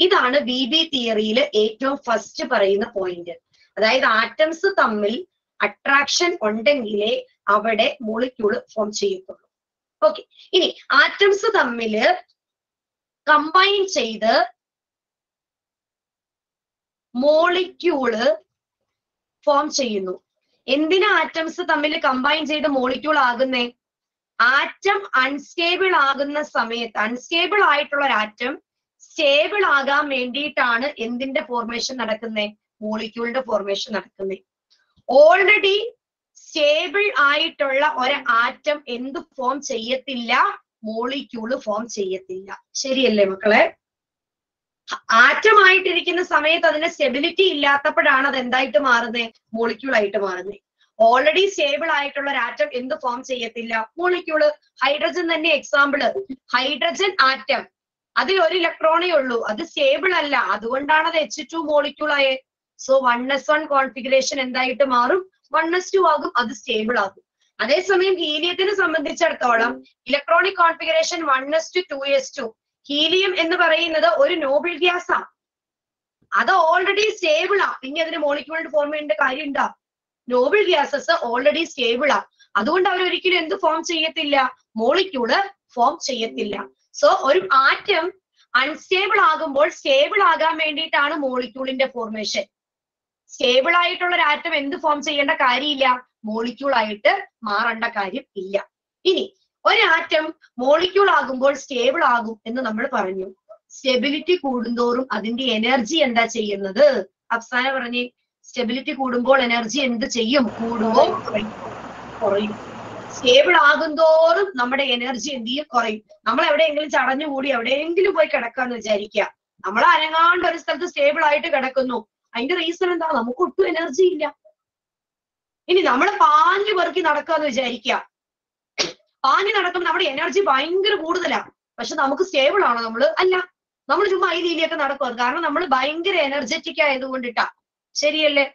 ഇതാണ് വി ബി തിയറിയിൽ ഏറ്റവും ഫസ്റ്റ് പറയുന്ന പോയിന്റ് അതായത് ആറ്റംസ് തമ്മിൽ അട്രാക്ഷൻ ഉണ്ടെങ്കിലേ അവിടെ മോളിക്യൂൾ ഫോം ചെയ്യത്തുള്ളൂ. ഓക്കെ ഇനി ആറ്റംസ് തമ്മിൽ കമ്പൈൻ ചെയ്ത് മോളിക്യൂൾ ഫോം ചെയ്യുന്നു. എന്തിനാ ആറ്റംസ് തമ്മിൽ കമ്പൈൻ ചെയ്ത് മോളിക്യൂൾ ആകുന്നേ? ആറ്റം അൺസ്റ്റേബിൾ ആകുന്ന സമയത്ത് അൺസ്റ്റേബിൾ ആയിട്ടുള്ള ഒരു ആറ്റം സ്റ്റേബിൾ ആകാൻ വേണ്ടിയിട്ടാണ് എന്തിന്റെ ഫോർമേഷൻ നടക്കുന്നത് മോളിക്യൂളിന്റെ ഫോർമേഷൻ നടക്കുന്നത് ഓൾറെഡി സ്റ്റേബിൾ ആയിട്ടുള്ള ഒരു ആറ്റം എന്ത് ഫോം ചെയ്യത്തില്ല? മോളിക്യൂൾ ഫോം ചെയ്യത്തില്ല. ശരിയല്ലേ മക്കളെ? ആറ്റം ആയിട്ടിരിക്കുന്ന സമയത്ത് അതിന് സ്റ്റെബിലിറ്റി ഇല്ലാത്തപ്പോഴാണ് അത് എന്തായിട്ട് മാറുന്നത് മോളിക്യൂൾ ആയിട്ട് മാറുന്നത് ഓൾറെഡി സ്റ്റേബിൾ ആയിട്ടുള്ള ഒരു ആറ്റം എന്ത് ഫോം ചെയ്യത്തില്ല? മോളിക്യൂൾ ഹൈഡ്രജൻ തന്നെ എക്സാമ്പിൾ ഹൈഡ്രജൻ ആറ്റം അതിൽ ഒരു ഇലക്ട്രോണേ ഉള്ളൂ. അത് സ്റ്റേബിൾ അല്ല. അതുകൊണ്ടാണ് അത് എച്ച് ടു മോളിക്യൂൾ ആയേ. So one S one configuration എന്തായിട്ട് മാറും? വൺ എസ് ടു ആകും. അത് സ്റ്റേബിൾ ആകും. അതേസമയം ഹീലിയത്തിനെ സംബന്ധിച്ചിടത്തോളം electronic configuration one S two two S two helium എന്ന് പറയുന്നത് ഒരു നോബിൾ ഗ്യാസ്. ആണ് അത് ഓൾറെഡി സ്റ്റേബിൾ ആ. ഇനി അതിന് മോളിക്യൂളിന്റെ ഫോം ചെയ്യേണ്ട കാര്യം ഉണ്ടാ നോബിൾ ഗ്യാസസ് ഓൾറെഡി സ്റ്റേബിൾ ആ. അതുകൊണ്ട് അവർ ഒരിക്കലും എന്ത് ഫോം ചെയ്യത്തില്ല? മോളിക്യൂൾ ഫോം ചെയ്യത്തില്ല. സോ ഒരു ആറ്റം അൺസ്റ്റേബിൾ ആകുമ്പോൾ സ്റ്റേബിൾ ആകാൻ വേണ്ടിയിട്ടാണ് മോളിക്യൂളിന്റെ ഫോർമേഷൻ സ്റ്റേബിൾ ആയിട്ടുള്ള ഒരു ആറ്റം എന്ത് ഫോം ചെയ്യേണ്ട കാര്യമില്ല? മോളിക്യൂൾ ആയിട്ട് മാറേണ്ട കാര്യം ഇല്ല. ഇനി ഒരു ആറ്റം മോളിക്യൂൾ ആകുമ്പോൾ സ്റ്റേബിൾ ആകും എന്ന് നമ്മൾ പറഞ്ഞു. സ്റ്റെബിലിറ്റി കൂടുന്തോറും അതിന്റെ എനർജി എന്താ ചെയ്യുന്നത്? അഫ്സാന പറഞ്ഞേ സ്റ്റെബിലിറ്റി കൂടുമ്പോൾ എനർജി എന്ത് ചെയ്യും? കൂടുമോ? കുറയും. സ്റ്റേബിൾ ആകുന്തോറും നമ്മുടെ എനർജി എന്ത് ചെയ്യും? കുറയും. നമ്മൾ എവിടെയെങ്കിലും ചടഞ്ഞുകൂടി എവിടെയെങ്കിലും പോയി കിടക്കാന്ന് വിചാരിക്കുക. നമ്മൾ അനങ്ങാണ്ട് ഒരു സ്ഥലത്ത് സ്റ്റേബിൾ ആയിട്ട് കിടക്കുന്നു. അതിന്റെ റീസൺ എന്താ നമുക്ക് ഒട്ടും എനർജി ഇല്ല. ഇനി നമ്മൾ പാഞ്ഞു പെറുക്കി നടക്കാന്ന് വിചാരിക്കുക. പാഞ്ഞു നടക്കുമ്പോൾ നമ്മുടെ എനർജി ഭയങ്കര കൂടുതലാ. പക്ഷെ നമുക്ക് സ്റ്റേബിൾ ആണോ നമ്മൾ? അല്ല. നമ്മൾ ചുമ്മാ ഈ രീതിയൊക്കെ നടക്കുക കാരണം നമ്മൾ ഭയങ്കര എനർജറ്റിക് ആയതുകൊണ്ടിട്ടാ. ശരിയല്ലേ?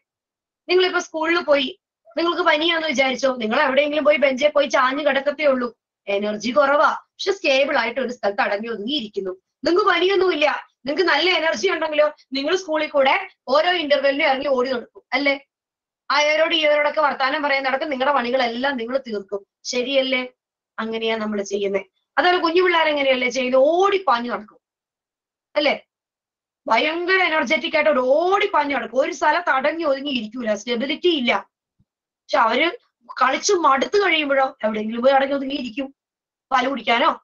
നിങ്ങളിപ്പോ സ്കൂളിൽ പോയി. നിങ്ങൾക്ക് പനിയാന്ന് വിചാരിച്ചോ? നിങ്ങൾ എവിടെയെങ്കിലും പോയി ബെഞ്ചിൽ പോയി ചാഞ്ഞു കിടക്കത്തേ ഉള്ളൂ. എനർജി കുറവാ. പക്ഷെ സ്റ്റേബിൾ ആയിട്ട് ഒരു സ്ഥലത്ത് അടങ്ങി ഒതുങ്ങിയിരിക്കുന്നു. നിങ്ങൾക്ക് പനിയൊന്നുമില്ല. നിങ്ങൾക്ക് നല്ല എനർജി ഉണ്ടെങ്കിലോ നിങ്ങൾ സ്കൂളിൽ കൂടെ ഓരോ ഇന്റർവെല്ലിനും ഇറങ്ങി ഓടി നടക്കും. അല്ലേ? ആയവരോട് ഈയവരോടൊക്കെ വർത്താനം പറയാൻ നടക്കും. നിങ്ങളുടെ പണികളെല്ലാം നിങ്ങൾ തീർക്കും. ശരിയല്ലേ? അങ്ങനെയാ നമ്മൾ ചെയ്യുന്നത് അതുപോലെ കുഞ്ഞു പിള്ളേർ എങ്ങനെയല്ലേ ചെയ്യുന്നത് ഓടിപ്പാഞ്ഞു നടക്കും. അല്ലേ? ഭയങ്കര എനർജറ്റിക് ആയിട്ട് ഓടി ഓടിപ്പാഞ്ഞു നടക്കും. ഒരു സ്ഥലത്ത് അടങ്ങി ഒതുങ്ങി ഇരിക്കൂല. സ്റ്റെബിലിറ്റി ഇല്ല. പക്ഷെ അവർ കളിച്ച് മടുത്തു കഴിയുമ്പോഴോ എവിടെയെങ്കിലും പോയി അടങ്ങി ഒതുങ്ങി ഇരിക്കും. പാൽ കുടിക്കാനോ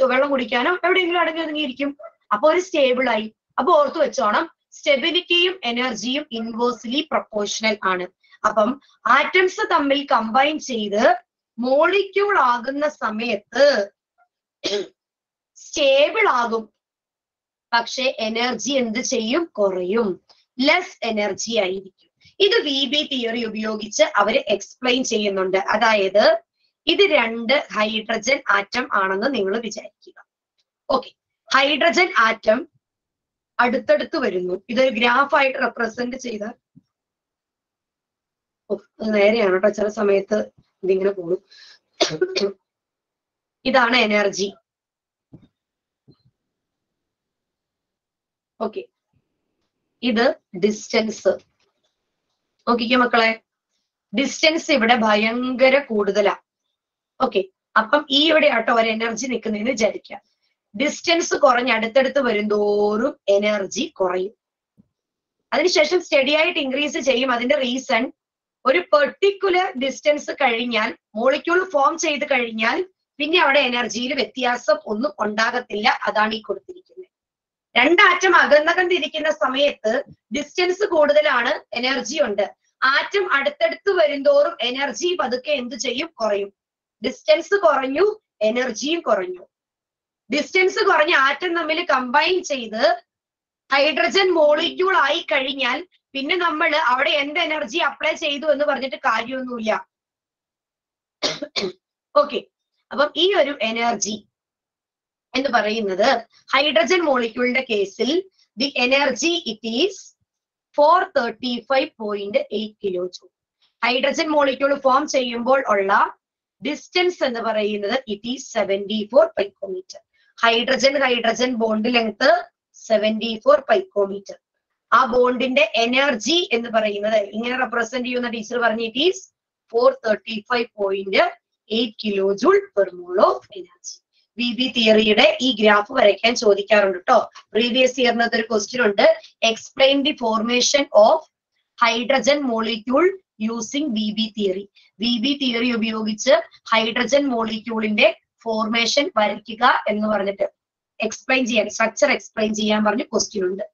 വെള്ളം കുടിക്കാനോ എവിടെയെങ്കിലും അടങ്ങി ഒതുങ്ങി ഇരിക്കും. അപ്പൊ ഒരു സ്റ്റേബിൾ ആയി. അപ്പൊ ഓർത്ത് വെച്ചോണം സ്റ്റെബിലിറ്റിയും എനർജിയും ഇൻവേഴ്സ്ലി പ്രൊപ്പോർഷണൽ ആണ്. അപ്പം ആറ്റംസ് തമ്മിൽ കമ്പൈൻ ചെയ്ത് മോളിക്യൂൾ ആകുന്ന സമയത്ത് സ്റ്റേബിൾ ആകും. പക്ഷെ എനർജി എന്ത് ചെയ്യും? കുറയും. ലെസ് എനർജി ആയിരിക്കും. ഇത് വി ബി തിയറി ഉപയോഗിച്ച് അവർ എക്സ്പ്ലെയിൻ ചെയ്യുന്നുണ്ട്. അതായത് ഇത് രണ്ട് ഹൈഡ്രജൻ ആറ്റം ആണെന്ന് നിങ്ങൾ വിചാരിക്കുക. ഓക്കെ ഹൈഡ്രജൻ ആറ്റം അടുത്തടുത്ത് വരുന്നു. ഇതൊരു ഗ്രാഫായിട്ട് റെപ്രസെന്റ് ചെയ്ത ഓ, അത് നേരെയാണ് കേട്ടോ. ചില സമയത്ത് ഇതിങ്ങനെ പോകും ഇതാണ് എനർജി ഓക്കെ ഇത് ഡിസ്റ്റൻസ് നോക്കിക്കോ മക്കളെ. ഡിസ്റ്റൻസ് ഇവിടെ ഭയങ്കര കൂടുതലാ. ഓക്കെ അപ്പം ഈ ഇവിടെ ആട്ടോ ഒരു എനർജി നിൽക്കുന്നതെന്ന് വിചാരിക്കാം ഡിസ്റ്റൻസ് കുറഞ്ഞ് അടുത്തടുത്ത് വരുന്തോറും എനർജി കുറയും. അതിനുശേഷം സ്റ്റഡി ആയിട്ട് ഇൻക്രീസ് ചെയ്യും. അതിന്റെ റീസൺ ഒരു പെർട്ടിക്കുലർ ഡിസ്റ്റൻസ് കഴിഞ്ഞാൽ മോളിക്യൂൾ ഫോം ചെയ്ത് കഴിഞ്ഞാൽ പിന്നെ അവിടെ എനർജിയിൽ വ്യത്യാസം ഒന്നും ഉണ്ടാകത്തില്ല. അതാണ് ഈ കൊടുത്തിരിക്കുന്നത്. രണ്ടാറ്റം അകന്നകന്നിരിക്കുന്ന സമയത്ത് ഡിസ്റ്റൻസ് കൂടുതലാണ് എനർജി ഉണ്ട്. ആറ്റം അടുത്തടുത്ത് വരുന്തോറും എനർജി പതുക്കെ എന്ത് ചെയ്യും? കുറയും. ഡിസ്റ്റൻസ് കുറഞ്ഞു എനർജിയും കുറഞ്ഞു. ഡിസ്റ്റൻസ് കുറഞ്ഞ ആറ്റം തമ്മിൽ കമ്പൈൻ ചെയ്ത് ഹൈഡ്രജൻ മോളിക്യൂൾ ആയി കഴിഞ്ഞാൽ പിന്നെ നമ്മൾ അവിടെ എന്ത് എനർജി അപ്ലൈ ചെയ്തു എന്ന് പറഞ്ഞിട്ട് കാര്യമൊന്നുമില്ല. ഓക്കെ അപ്പം ഈ ഒരു എനർജി എന്ന് പറയുന്നത് ഹൈഡ്രജൻ മോളിക്യൂളിന്റെ കേസിൽ the energy it is four thirty five point eight kilo joule hydrogen molecule form ചെയ്യുമ്പോൾ ഉള്ള ഡിസ്റ്റൻസ് എന്ന് പറയുന്നത് it is seventy four picometer hydrogen hydrogen bond length seventy four picometer ആ ബോണ്ടിന്റെ എനർജി എന്ന് പറയുന്നത് ഇങ്ങനെ റെപ്രസെന്റ് ചെയ്യുന്ന ടീച്ചർ പറഞ്ഞു it is four thirty five point eight kilo joule per mole of energy V B തിയറിയുടെ ഈ ഗ്രാഫ് വരയ്ക്കാൻ ചോദിക്കാറുണ്ട് കേട്ടോ പ്രീവിയസ് ഇയറിനകത്ത് ഒരു ക്വസ്റ്റ്യൻ ഉണ്ട്. Explain the formation of hydrogen molecule using V B theory V B theory ഉപയോഗിച്ച് hydrogen മോളിക്യൂളിന്റെ formation വരയ്ക്കുക എന്ന് പറഞ്ഞിട്ട് എക്സ്പ്ലെയിൻ ചെയ്യാൻ സ്ട്രക്ചർ എക്സ്പ്ലെയിൻ ചെയ്യാൻ പറഞ്ഞ ക്വസ്റ്റ്യൻ ഉണ്ട്.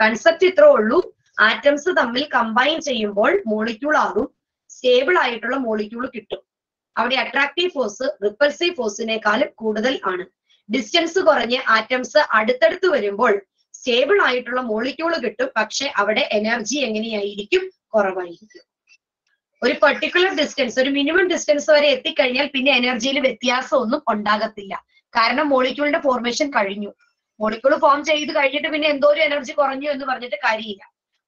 കൺസെപ്റ്റ് ഇത്രേ ഉള്ളൂ. ആറ്റംസ് തമ്മിൽ കമ്പൈൻ ചെയ്യുമ്പോൾ മോളിക്യൂൾ ആകും. സ്റ്റേബിൾ ആയിട്ടുള്ള മോളിക്യൂൾ കിട്ടും. അവിടെ അട്രാക്റ്റീവ് ഫോഴ്സ് റിപ്പൽസീവ് ഫോഴ്സിനേക്കാളും കൂടുതൽ ആണ്. ഡിസ്റ്റൻസ് കുറഞ്ഞ് ആറ്റംസ് അടുത്തടുത്ത് വരുമ്പോൾ സ്റ്റേബിൾ ആയിട്ടുള്ള മോളിക്യൂൾ കിട്ടും. പക്ഷെ അവിടെ എനർജി എങ്ങനെയായിരിക്കും? കുറവായിരിക്കും. ഒരു പെർട്ടിക്കുലർ ഡിസ്റ്റൻസ് ഒരു മിനിമം ഡിസ്റ്റൻസ് വരെ എത്തിക്കഴിഞ്ഞാൽ പിന്നെ എനർജിയിൽ വ്യത്യാസം ഒന്നും ഉണ്ടാകത്തില്ല. കാരണം മോളിക്യൂളിന്റെ ഫോർമേഷൻ കഴിഞ്ഞു. മോളിക്യൂൾ ഫോം ചെയ്ത് കഴിഞ്ഞിട്ട് പിന്നെ എന്തോ ഒരു എനർജി കുറഞ്ഞു എന്ന് പറഞ്ഞിട്ട് കാര്യമില്ല.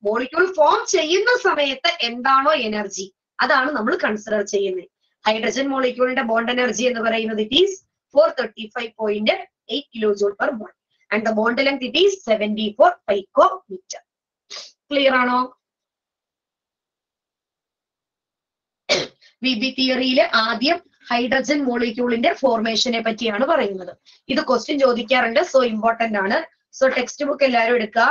മോളിക്യൂൾ ഫോം ചെയ്യുന്ന സമയത്ത് എന്താണോ എനർജി അതാണ് നമ്മൾ കൺസിഡർ ചെയ്യുന്നത്. ഹൈഡ്രജൻ മോളിക്യൂളിന്റെ ബോണ്ട് എനർജി എന്ന് പറയുന്നത് it is four thirty five point eight kilo joule per bond and the bond length it is seventy four picometer clear ആണോ വി ബി തിയറിയിൽ ആദ്യം ഹൈഡ്രജൻ മോളിക്യൂളിന്റെ ഫോർമേഷനെ പറ്റിയാണ് പറയുന്നത്. ഇത് ക്വസ്റ്റ്യൻ ചോദിക്കാറുണ്ട്. സോ ഇമ്പോർട്ടന്റ് ആണ്. സോ ടെക്സ്റ്റ് ബുക്ക് എല്ലാവരും എടുക്കുക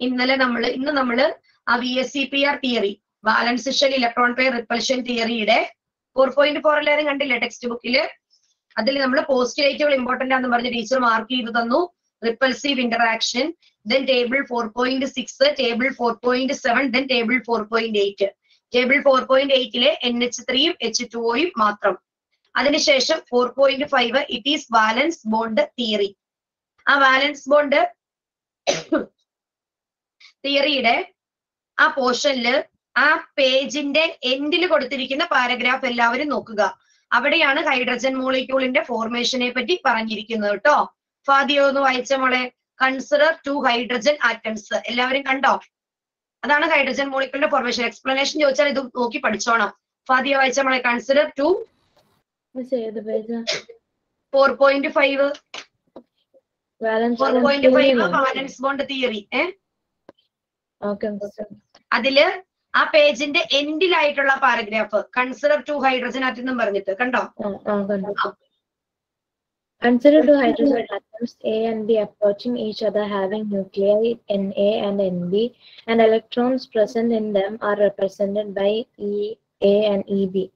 ഇന്നലെ നമ്മൾ ഇന്ന് നമ്മൾ ആ V S C P R theory valence shell electron pair repulsion തിയറിയുടെ four point four എല്ലാവരും കണ്ടില്ലേ ടെക്സ്റ്റ് ബുക്കിൽ അതിൽ നമ്മൾ പോസ്റ്റ് ലൈറ്റുകൾ ഇമ്പോർട്ടന്റ് ആണെന്ന് പറഞ്ഞ് ടീച്ചർ മാർക്ക് ചെയ്ത് തന്നു. Repulsive interaction then table four point six table four point seven then table four point eight table four point എയ്റ്റിലെ N H ത്രീയും എച്ച് ടുഒയും മാത്രം. അതിനുശേഷം four point five it is valence bond theory ആ valence bond തിയറിയുടെ ആ പോർഷനിൽ ആ പേജിന്റെ എൻഡിൽ കൊടുത്തിരിക്കുന്ന പാരഗ്രാഫ് എല്ലാവരും നോക്കുക. അവിടെയാണ് ഹൈഡ്രജൻ മോളിക്യൂളിന്റെ ഫോർമേഷനെ പറ്റി പറഞ്ഞിരിക്കുന്നത് കേട്ടോ. ഫാദിയോ ഒന്ന് വായിച്ച മോളെ. കൺസിഡർ ടു ഹൈഡ്രജൻ ആറ്റംസ് എല്ലാവരും കണ്ടോ? അതാണ് ഹൈഡ്രജൻ മോളിക്യൂളിന്റെ ഫോർമേഷൻ എക്സ്പ്ലനേഷൻ ചോദിച്ചാൽ ഇത് നോക്കി പഠിച്ചോണം. ഫാദിയ വായിച്ച മോളെ consider two four point five four point five. Valence bond theory ഏ. അതിൽ ആ പേജിന്റെ എൻഡിലായിട്ടുള്ള paragraph consider two hydrogen atom എന്നും പറഞ്ഞിട്ട് കണ്ടു. Consider two hydrogen atoms A and B approaching each other having nuclei Na and Nb and electrons present in them are represented by Ea and Eb.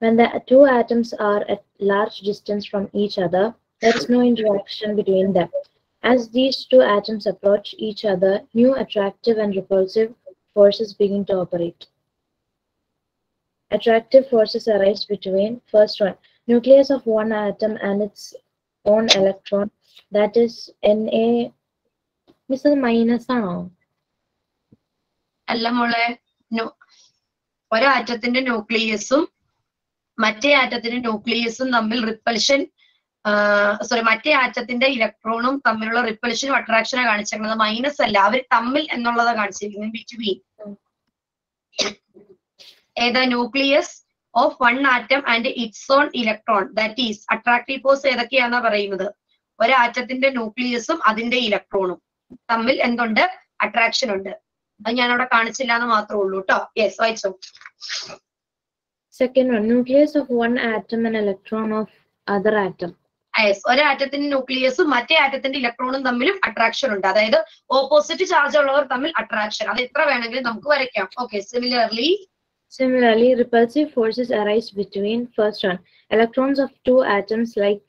When the two atoms are at large distance from each other, there is no interaction between them. As these two atoms approach each other, new attractive and repulsive forces begin to operate. Attractive forces arise between first one nucleus of one atom and its own electron, that is Na. Miss അത് minus ആണോ? അല്ല മോളെ ഒരു ആറ്റത്തിന്റെ ന്യൂക്ലിയസും മറ്റേ ആറ്റത്തിന്റെ ന്യൂക്ലിയസും തമ്മിൽ repulsion sorry മറ്റേ ആറ്റത്തിന്റെ ഇലക്ട്രോണും തമ്മിലുള്ള റിപ്പൽഷനും അട്രാക്ഷനും കാണിച്ചിരിക്കുന്നത്. മൈനസ് അല്ല അവർ തമ്മിൽ എന്നുള്ളതാണ് കാണിച്ചിരിക്കുന്നത് ബിറ്റ്വീൻ ഏതാ nucleus? Of one atom and its own electron that is attractive force ഏതൊക്കെയാണെന്നാ പറയുന്നത്? ഒരാറ്റത്തിന്റെ ന്യൂക്ലിയസും അതിന്റെ ഇലക്ട്രോണും തമ്മിൽ എന്തുണ്ട്? അട്രാക്ഷൻ ഉണ്ട്. അത് ഞാൻ അവിടെ കാണിച്ചില്ല എന്ന് മാത്രമേ ഉള്ളൂ കേട്ടോ യെസ് വായിച്ചോ second one nucleus of one atom and electron of other atom yes ഒരാറ്റത്തിന്റെ ന്യൂക്ലിയസും മറ്റേ ആറ്റത്തിന്റെ ഇലക്ട്രോണും തമ്മിലും അട്രാക്ഷൻ ഉണ്ട്. അതായത് ഓപ്പോസിറ്റ് ചാർജ് ഉള്ളവർ തമ്മിൽ അട്രാക്ഷൻ അത് എത്ര വേണമെങ്കിലും നമുക്ക് വരയ്ക്കാം. Okay similarly Similarly, repulsive forces arise between first one, electrons of two atoms like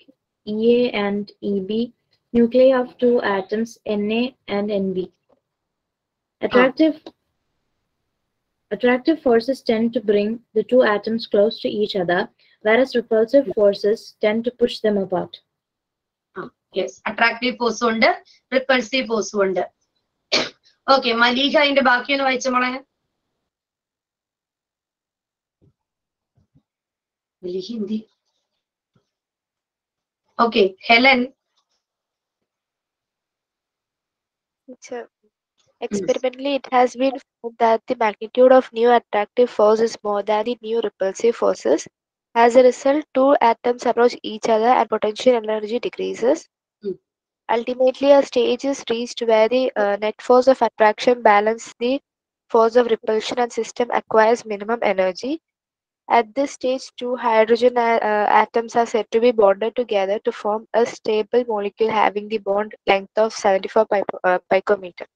Ea and Eb, nuclei of two atoms Na and Nb. Attractive attractive forces tend to bring the two atoms close to each other, whereas repulsive forces tend to push them apart. Yes attractive ഫോഴ്സും ഉണ്ട് repulsive ഫോഴ്സും ഉണ്ട് okay Mleiha അതിന്റെ ബാക്കിയൊന്ന് വായിച്ച മോളെ Okay, Helen. experimentally, it has been found that the magnitude of new attractive force is more than the new repulsive forces. As a result, two atoms approach each other and potential energy decreases. Mm. Ultimately, a stage is reached where the uh, net force of attraction balances the force of repulsion and system acquires minimum energy. At this stage, two hydrogen a- uh, atoms are said to be bonded together to form a stable molecule having the bond length of 74 pico- uh, picometer.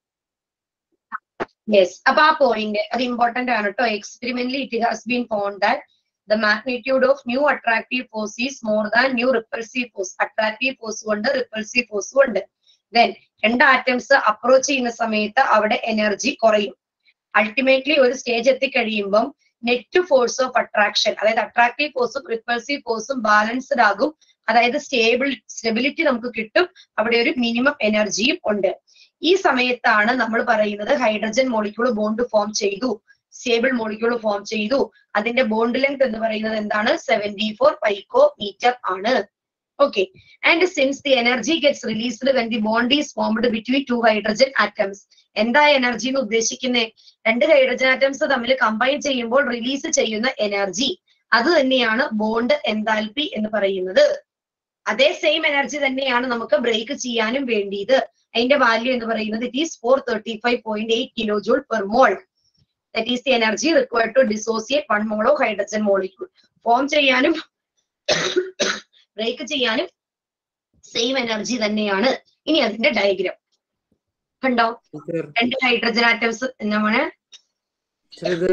Yes അപ്പൊ ആ point അത് important ആണ് കേട്ടോ experimentally it has been found that the magnitude of new attractive force is more than new repulsive force attractive ഫോഴ്സും ഉണ്ട് repulsive ഫോഴ്സും ഉണ്ട് then രണ്ട് ആറ്റംസ് അപ്രോച്ച് ചെയ്യുന്ന സമയത്ത് അവിടെ എനർജി കുറയും. അൾട്ടിമേറ്റ്ലി ഒരു സ്റ്റേജ് എത്തിക്കഴിയുമ്പം നെറ്റ് ഫോഴ്സ് ഓഫ് അട്രാക്ഷൻ അതായത് അട്രാക്റ്റീവ് ഫോഴ്സും റിപ്പൾസീവ് ഫോഴ്സും ബാലൻസ്ഡ് ആകും. അതായത് സ്റ്റേബിൾ സ്റ്റെബിലിറ്റി നമുക്ക് കിട്ടും. അവിടെ ഒരു മിനിമം എനർജിയും ഉണ്ട്. ഈ സമയത്താണ് നമ്മൾ പറയുന്നത് ഹൈഡ്രജൻ മോളിക്യൂൾ ബോണ്ട് ഫോം ചെയ്തു. സ്റ്റേബിൾ മോളിക്യൂൾ ഫോം ചെയ്തു. അതിന്റെ ബോണ്ട് ലെങ്ത് എന്ന് പറയുന്നത് എന്താണ്? സെവന്റി ഫോർ പൈക്കോ മീറ്റർ ആണ്. Okay And since the energy gets released when the bond is formed between two hydrogen atoms, എന്താ എനർജി എന്ന് ഉദ്ദേശിക്കുന്നത് രണ്ട് ഹൈഡ്രജൻ ആറ്റംസ് തമ്മിൽ കമ്പൈൻ ചെയ്യുമ്പോൾ റിലീസ് ചെയ്യുന്ന എനർജി അത് തന്നെയാണ് ബോണ്ട് എന്താൽപി എന്ന് പറയുന്നത്. അതേ സെയിം എനർജി തന്നെയാണ് നമുക്ക് ബ്രേക്ക് ചെയ്യാനും വേണ്ടിയത്. അതിന്റെ വാല്യൂ എന്ന് പറയുന്നത് it is four thirty five point eight kilo joule per mole that is the energy required to dissociate one mole of hydrogen molecule form ചെയ്യാനും ബ്രേക്ക് ചെയ്യാനും സെയിം എനർജി തന്നെയാണ്. ഇനി അതിന്റെ ഡയഗ്രാം കണ്ടോ? രണ്ട് ഹൈഡ്രജൻ ആറ്റംസ് എന്താണ് ടീച്ചർ ഇത്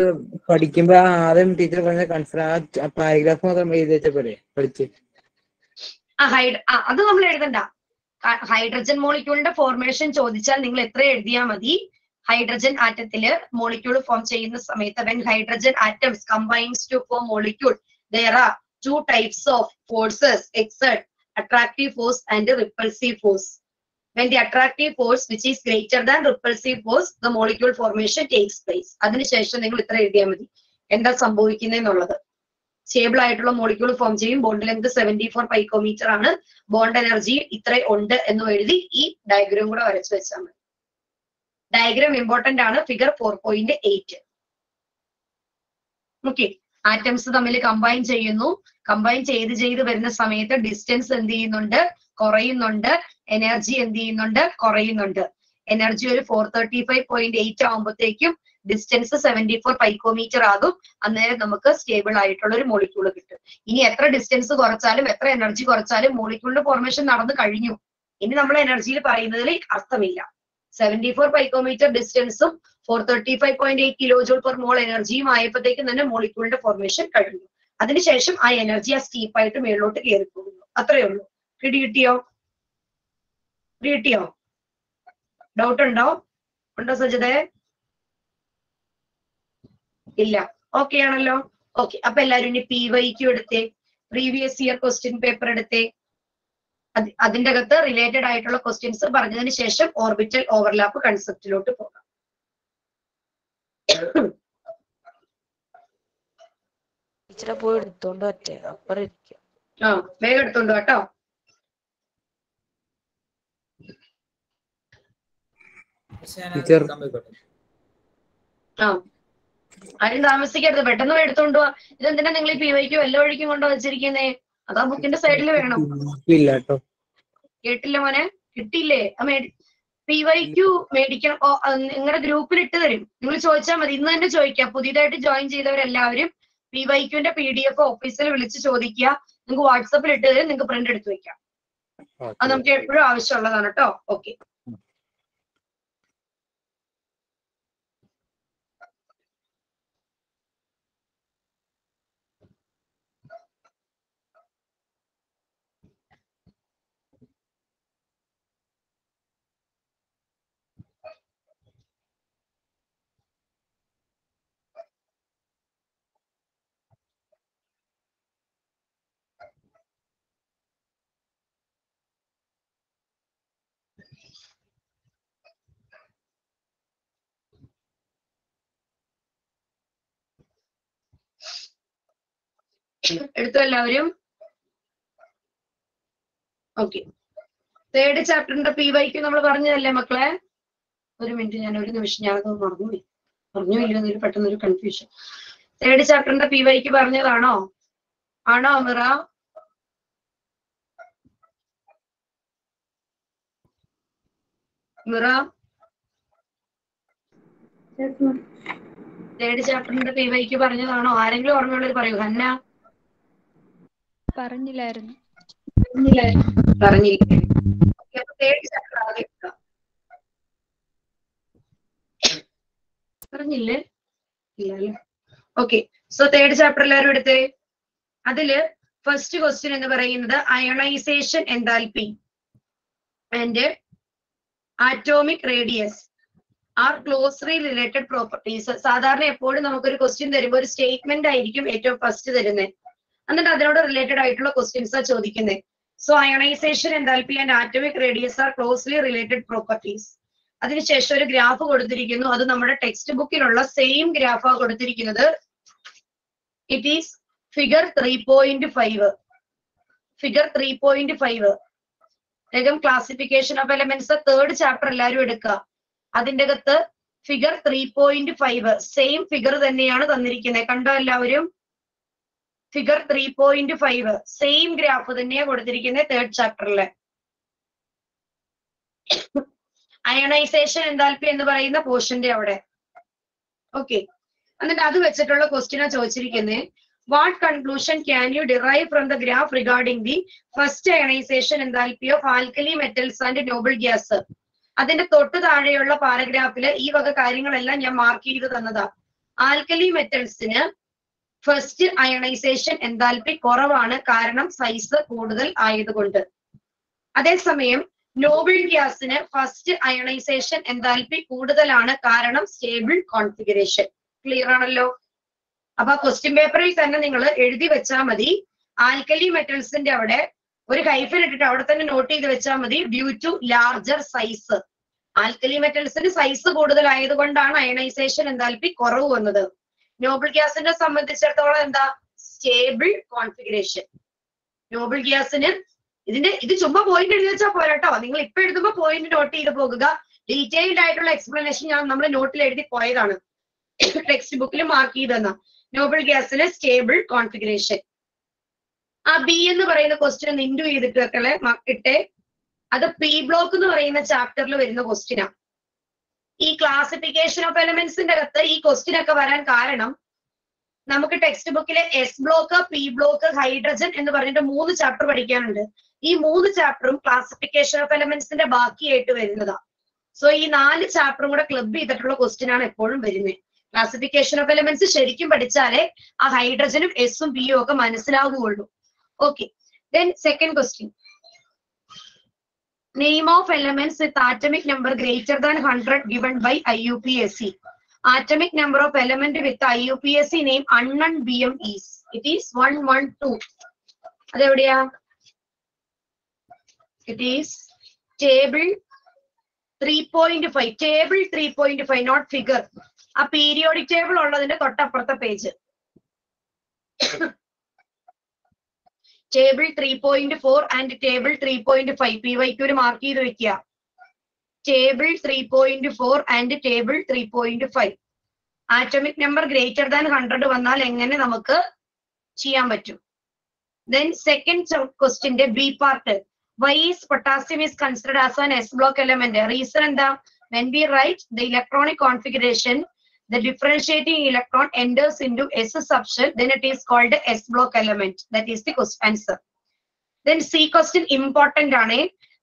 പഠിക്കുമ്പോ ആദ്യം ടീച്ചർ പറഞ്ഞ കൺസിഡർ ആ പാരഗ്രാഫ് മാത്രം എഴുതി വെച്ച പോലെ പഠിച്ച്. ആ ഹൈഡ് അത് നമ്മൾ എഴുതണ്ട. ഹൈഡ്രജൻ മോളിക്യൂളിന്റെ ഫോർമേഷൻ ചോദിച്ചാൽ നിങ്ങൾ എത്ര എഴുതിയാൽ മതി? ഹൈഡ്രജൻ ആറ്റത്തിൽ മോളിക്യൂൾ ഫോം ചെയ്യുന്ന സമയത്ത് when hydrogen atoms combines to form molecule there are two types of forces exert attractive force and repulsive force. When the attractive force, which is greater than repulsive force, the molecule formation takes place. അതിനുശേഷം നിങ്ങൾ ഇത്ര എഴുതിയാൽ മതി. എന്താ സംഭവിക്കുന്നതെന്നുള്ളത്? Stable ആയിട്ടുള്ള molecule form ചെയ്യും. Bond length seventy four picometre ആണ്. ബോണ്ട് എനർജി ഇത്ര ഉണ്ട് എന്ന് എഴുതി ഈ ഡയഗ്രാം കൂടെ വരച്ചു വെച്ചാൽ മതി. ഡയഗ്രാം ഇമ്പോർട്ടന്റ് ആണ്. Figure four point eight okay atoms തമ്മിൽ കമ്പൈൻ ചെയ്യുന്നു. കമ്പൈൻ ചെയ്ത് ചെയ്ത് വരുന്ന സമയത്ത് ഡിസ്റ്റൻസ് എന്ത് ചെയ്യുന്നുണ്ട്? കുറയുന്നുണ്ട്. എനർജി എന്ത് ചെയ്യുന്നുണ്ട്? കുറയുന്നുണ്ട്. എനർജി ഒരു four thirty five point eight ആകുമ്പോഴത്തേക്കും ഡിസ്റ്റൻസ് സെവന്റി ഫോർ പൈക്കോമീറ്റർ ആകും. അന്നേരം നമുക്ക് സ്റ്റേബിൾ ആയിട്ടുള്ള ഒരു മോളിക്യൂൾ കിട്ടും. ഇനി എത്ര ഡിസ്റ്റൻസ് കുറച്ചാലും എത്ര എനർജി കുറച്ചാലും മോളിക്യൂളിന്റെ ഫോർമേഷൻ നടന്നു കഴിഞ്ഞു. ഇനി നമ്മൾ എനർജിയിൽ പറയുന്നതിൽ അർത്ഥമില്ല. Seventy four picometre ഡിസ്റ്റൻസും four thirty five point eight kilo joule per mole എനർജിയും ആയപ്പോഴത്തേക്കും തന്നെ മോളിക്യൂളിന്റെ ഫോർമേഷൻ കഴിഞ്ഞു അതിനുശേഷം ആ എനർജി ആ സ്റ്റീപ്പായിട്ട് മേളിലോട്ട് കയറി പോകുന്നു. അത്രയേ ഉള്ളൂ. പിടി കിട്ടിയോ? പിടി കിട്ടിയോ? ഡൗട്ട് ഉണ്ടോ? ഉണ്ടോ സജിതേ? ഇല്ല. ഓക്കെ ആണല്ലോ. ഓക്കെ അപ്പൊ എല്ലാരും ഇനി പി വൈക്കും എടുത്തേ. പ്രീവിയസ് ഇയർ ക്വസ്റ്റ്യൻ പേപ്പർ എടുത്തേ. അത് അതിന്റെ അകത്ത് റിലേറ്റഡ് ആയിട്ടുള്ള ക്വസ്റ്റ്യൻസ് പറഞ്ഞതിന് ശേഷം ഓർബിറ്റൽ ഓവർലാപ്പ് കൺസെപ്റ്റിലോട്ട് പോകാം. ടീച്ചറെ പോയി എടുത്തോണ്ട് പറ്റേ അപ്പുറം ഇരിക്കും. ആ വേഗം എടുത്തോണ്ട് കേട്ടോ ടീച്ചർ. ആ. ആരും താമസിക്കരുത്. പെട്ടെന്ന് എടുത്തോണ്ട് പോവാ ഇതെന്തിനാ നിങ്ങൾ ഈ പി വൈക്ക് വല്ല വഴിക്കും കൊണ്ടു വെച്ചിരിക്കുന്നേ? അതാ ബുക്കിന്റെ സൈഡിൽ വേണം. ഇല്ല കേട്ടോ. കേട്ടില്ല മോനെ? കിട്ടിയില്ലേ? പി വൈക്യു മേടിക്കണം. നിങ്ങളുടെ ഗ്രൂപ്പിൽ ഇട്ട് തരും. നിങ്ങൾ ചോദിച്ചാൽ മതി. ഇന്ന് തന്നെ ചോദിക്കാം. പുതിയതായിട്ട് ജോയിൻ ചെയ്തവരെല്ലാവരും പി വൈക്യുവിന്റെ പി ഡി എഫ് ഓഫീസിൽ വിളിച്ച് ചോദിക്കുക. നിങ്ങൾക്ക് വാട്സപ്പിൽ ഇട്ട് തരും. നിങ്ങൾക്ക് പ്രിന്റ് എടുത്ത് വെക്കാം. അത് നമുക്ക് എപ്പോഴും ആവശ്യമുള്ളതാണ് കേട്ടോ. ഓക്കെ. എടുത്തു എല്ലാവരും? ഓക്കെ തേർഡ് ചാപ്റ്ററിന്റെ പി വൈക്ക് നമ്മൾ പറഞ്ഞതല്ലേ മക്കളെ? ഒരു മിനിറ്റ് ഞാൻ ഒരു നിമിഷം ഞാനത് മറന്നുപോയി. പറഞ്ഞു ഇല്ല എന്നൊരു പെട്ടെന്നൊരു കൺഫ്യൂഷൻ തേർഡ് ചാപ്റ്ററിന്റെ പി വൈക്ക് പറഞ്ഞതാണോ? ആണോ അമിറ? മിറ തേർഡ് ചാപ്റ്ററിന്റെ പി വൈക്ക് പറഞ്ഞതാണോ? ആരെങ്കിലും ഓർമ്മയുള്ളവർ പറയൂ. ഹന്ന? പറഞ്ഞില്ലായിരുന്നു. പറഞ്ഞില്ലേ? പറഞ്ഞില്ലേ ഓക്കെ സോ തേർഡ് ചാപ്റ്റർ എല്ലാവരും എടുത്തേ? അതിൽ ഫസ്റ്റ് ക്വസ്റ്റ്യൻ എന്ന് പറയുന്നത് ionization enthalpy and atomic radius are closely related properties സാധാരണ എപ്പോഴും നമുക്കൊരു ക്വസ്റ്റ്യൻ തരുമ്പോൾ ഒരു സ്റ്റേറ്റ്മെന്റ് ആയിരിക്കും ഏറ്റവും ഫസ്റ്റ് തരുന്നത് എന്നിട്ട് അതിനോട് റിലേറ്റഡ് ആയിട്ടുള്ള ക്വസ്റ്റ്യൻസ് ആണ് ചോദിക്കുന്നത് so ionization enthalpy and atomic radius are closely related properties അതിനുശേഷം ഒരു ഗ്രാഫ് കൊടുത്തിരിക്കുന്നു. അത് നമ്മുടെ ടെക്സ്റ്റ് ബുക്കിലുള്ള സെയിം ഗ്രാഫാണ് കൊടുത്തിരിക്കുന്നത്. It is figure three point five figure three point five അദ്ദേഹം classification of elements third chapter എല്ലാവരും എടുക്കുക അതിന്റെ അകത്ത് figure three point five same figure തന്നെയാണ് തന്നിരിക്കുന്നത് കണ്ടോ എല്ലാവരും? Figure three point five same graph തന്നെയാണ് കൊടുത്തിരിക്കുന്നത് തേർഡ് ചാപ്റ്ററിൽ അയണൈസേഷൻ എന്താൽപി എന്ന് പറയുന്ന പോർഷന്റെ അവിടെ. ഓക്കെ എന്നിട്ട് അത് വെച്ചിട്ടുള്ള ക്വസ്റ്റ്യനാ ചോദിച്ചിരിക്കുന്നത് what conclusion can you derive from the graph regarding the first ionization enthalpy of alkali metals and noble gas അതിന്റെ തൊട്ട് താഴെയുള്ള പാരഗ്രാഫിൽ ഈ വക കാര്യങ്ങളെല്ലാം ഞാൻ മാർക്ക് ചെയ്ത് തന്നതാ. ആൽക്കലി മെറ്റൽസിന് ഫസ്റ്റ് അയണൈസേഷൻ എന്താൽപി കുറവാണ് കാരണം സൈസ് കൂടുതൽ ആയതുകൊണ്ട്. അതേസമയം നോബിൾ ഗ്യാസിന് ഫസ്റ്റ് അയണൈസേഷൻ എന്താൽപി കൂടുതലാണ് കാരണം സ്റ്റേബിൾ കോൺഫിഗറേഷൻ ക്ലിയർ ആണല്ലോ? അപ്പൊ ക്വസ്റ്റ്യൻ പേപ്പറിൽ തന്നെ നിങ്ങൾ എഴുതി വെച്ചാൽ മതി. ആൽക്കലി മെറ്റൽസിന്റെ അവിടെ ഒരു ഹൈഫൻ ഇട്ടിട്ട് അവിടെ തന്നെ നോട്ട് ചെയ്ത് വെച്ചാൽ മതി. Due to larger size alkali മെറ്റൽസിന് size കൂടുതലായത് കൊണ്ടാണ് അയണൈസേഷൻ എന്താൽപി കുറവ് വന്നത്. നോബിൾ ഗ്യാസിനെ സംബന്ധിച്ചിടത്തോളം എന്താ? Stable configuration. നോബിൾ ഗ്യാസിന് ഇതിന്റെ ഇത് ചുമ്മാ പോയിന്റ് എഴുതി വെച്ചാൽ പോരാട്ടോ. നിങ്ങൾ ഇപ്പൊ എഴുതുമ്പോ പോയിന്റ് നോട്ട് ചെയ്ത് പോകുക. ഡീറ്റെയിൽഡ് ആയിട്ടുള്ള എക്സ്പ്ലനേഷൻ ഞാൻ നമ്മുടെ നോട്ടിൽ എഴുതി പോയതാണ്. ടെക്സ്റ്റ് ബുക്കിൽ മാർക്ക് ചെയ്തെന്ന നോബിൾ ഗ്യാസിന് സ്റ്റേബിൾ കോൺഫിഗറേഷൻ. ആ ബി എന്ന് പറയുന്ന ക്വസ്റ്റ്യൻ ഇൻഡു ചെയ്തിട്ട് വെക്കളെ ഇട്ടേ. അത് പി ബ്ലോക്ക് എന്ന് പറയുന്ന ചാപ്റ്ററിൽ വരുന്ന ക്വസ്റ്റ്യനാ ഈ ക്ലാസിഫിക്കേഷൻ ഓഫ് എലമെന്റ്സിന്റെ അകത്ത് ഈ ക്വസ്റ്റ്യൻ ഒക്കെ വരാൻ കാരണം നമുക്ക് ടെക്സ്റ്റ് ബുക്കിലെ S block P block hydrogen എന്ന് പറഞ്ഞിട്ട് മൂന്ന് ചാപ്റ്റർ പഠിക്കാനുണ്ട്. ഈ മൂന്ന് ചാപ്റ്ററും ക്ലാസിഫിക്കേഷൻ ഓഫ് എലമെന്റ്സിന്റെ ബാക്കിയായിട്ട് വരുന്നതാ. സോ ഈ നാല് ചാപ്റ്ററും കൂടെ ക്ലബ് ചെയ്തിട്ടുള്ള ക്വസ്റ്റ്യൻ ആണ് എപ്പോഴും വരുന്നത് ക്ലാസിഫിക്കേഷൻ ഓഫ് എലമെന്റ്സ് ശരിക്കും പഠിച്ചാലേ ആ ഹൈഡ്രജനും എസും പിയും ഒക്കെ മനസ്സിലാവുകയുള്ളൂ. Okay then second question name of elements with atomic number greater than hundred given by I U P S C atomic number of element with I U P S C name ununbium is it is one one two അതെവിടെയാ? It is table three point five table three point five note figure ആ periodic table ഉള്ളതിന്റെ തൊട്ടപ്പുറത്തെ page table three point four and table three point five P വൈക്ക് ഒരു mark ചെയ്ത് വെക്കുക table three point four and table three point five atomic number greater than hundred വന്നാൽ എങ്ങനെ നമുക്ക് ചെയ്യാൻ പറ്റും? Then second ക്വസ്റ്റിന്റെ B part why is potassium is considered as an S block element reason എന്താ? When we write the electronic configuration the differentiating electron enters into S subshell, then it is called the S block element. That is the answer. Then C question important ആണ്.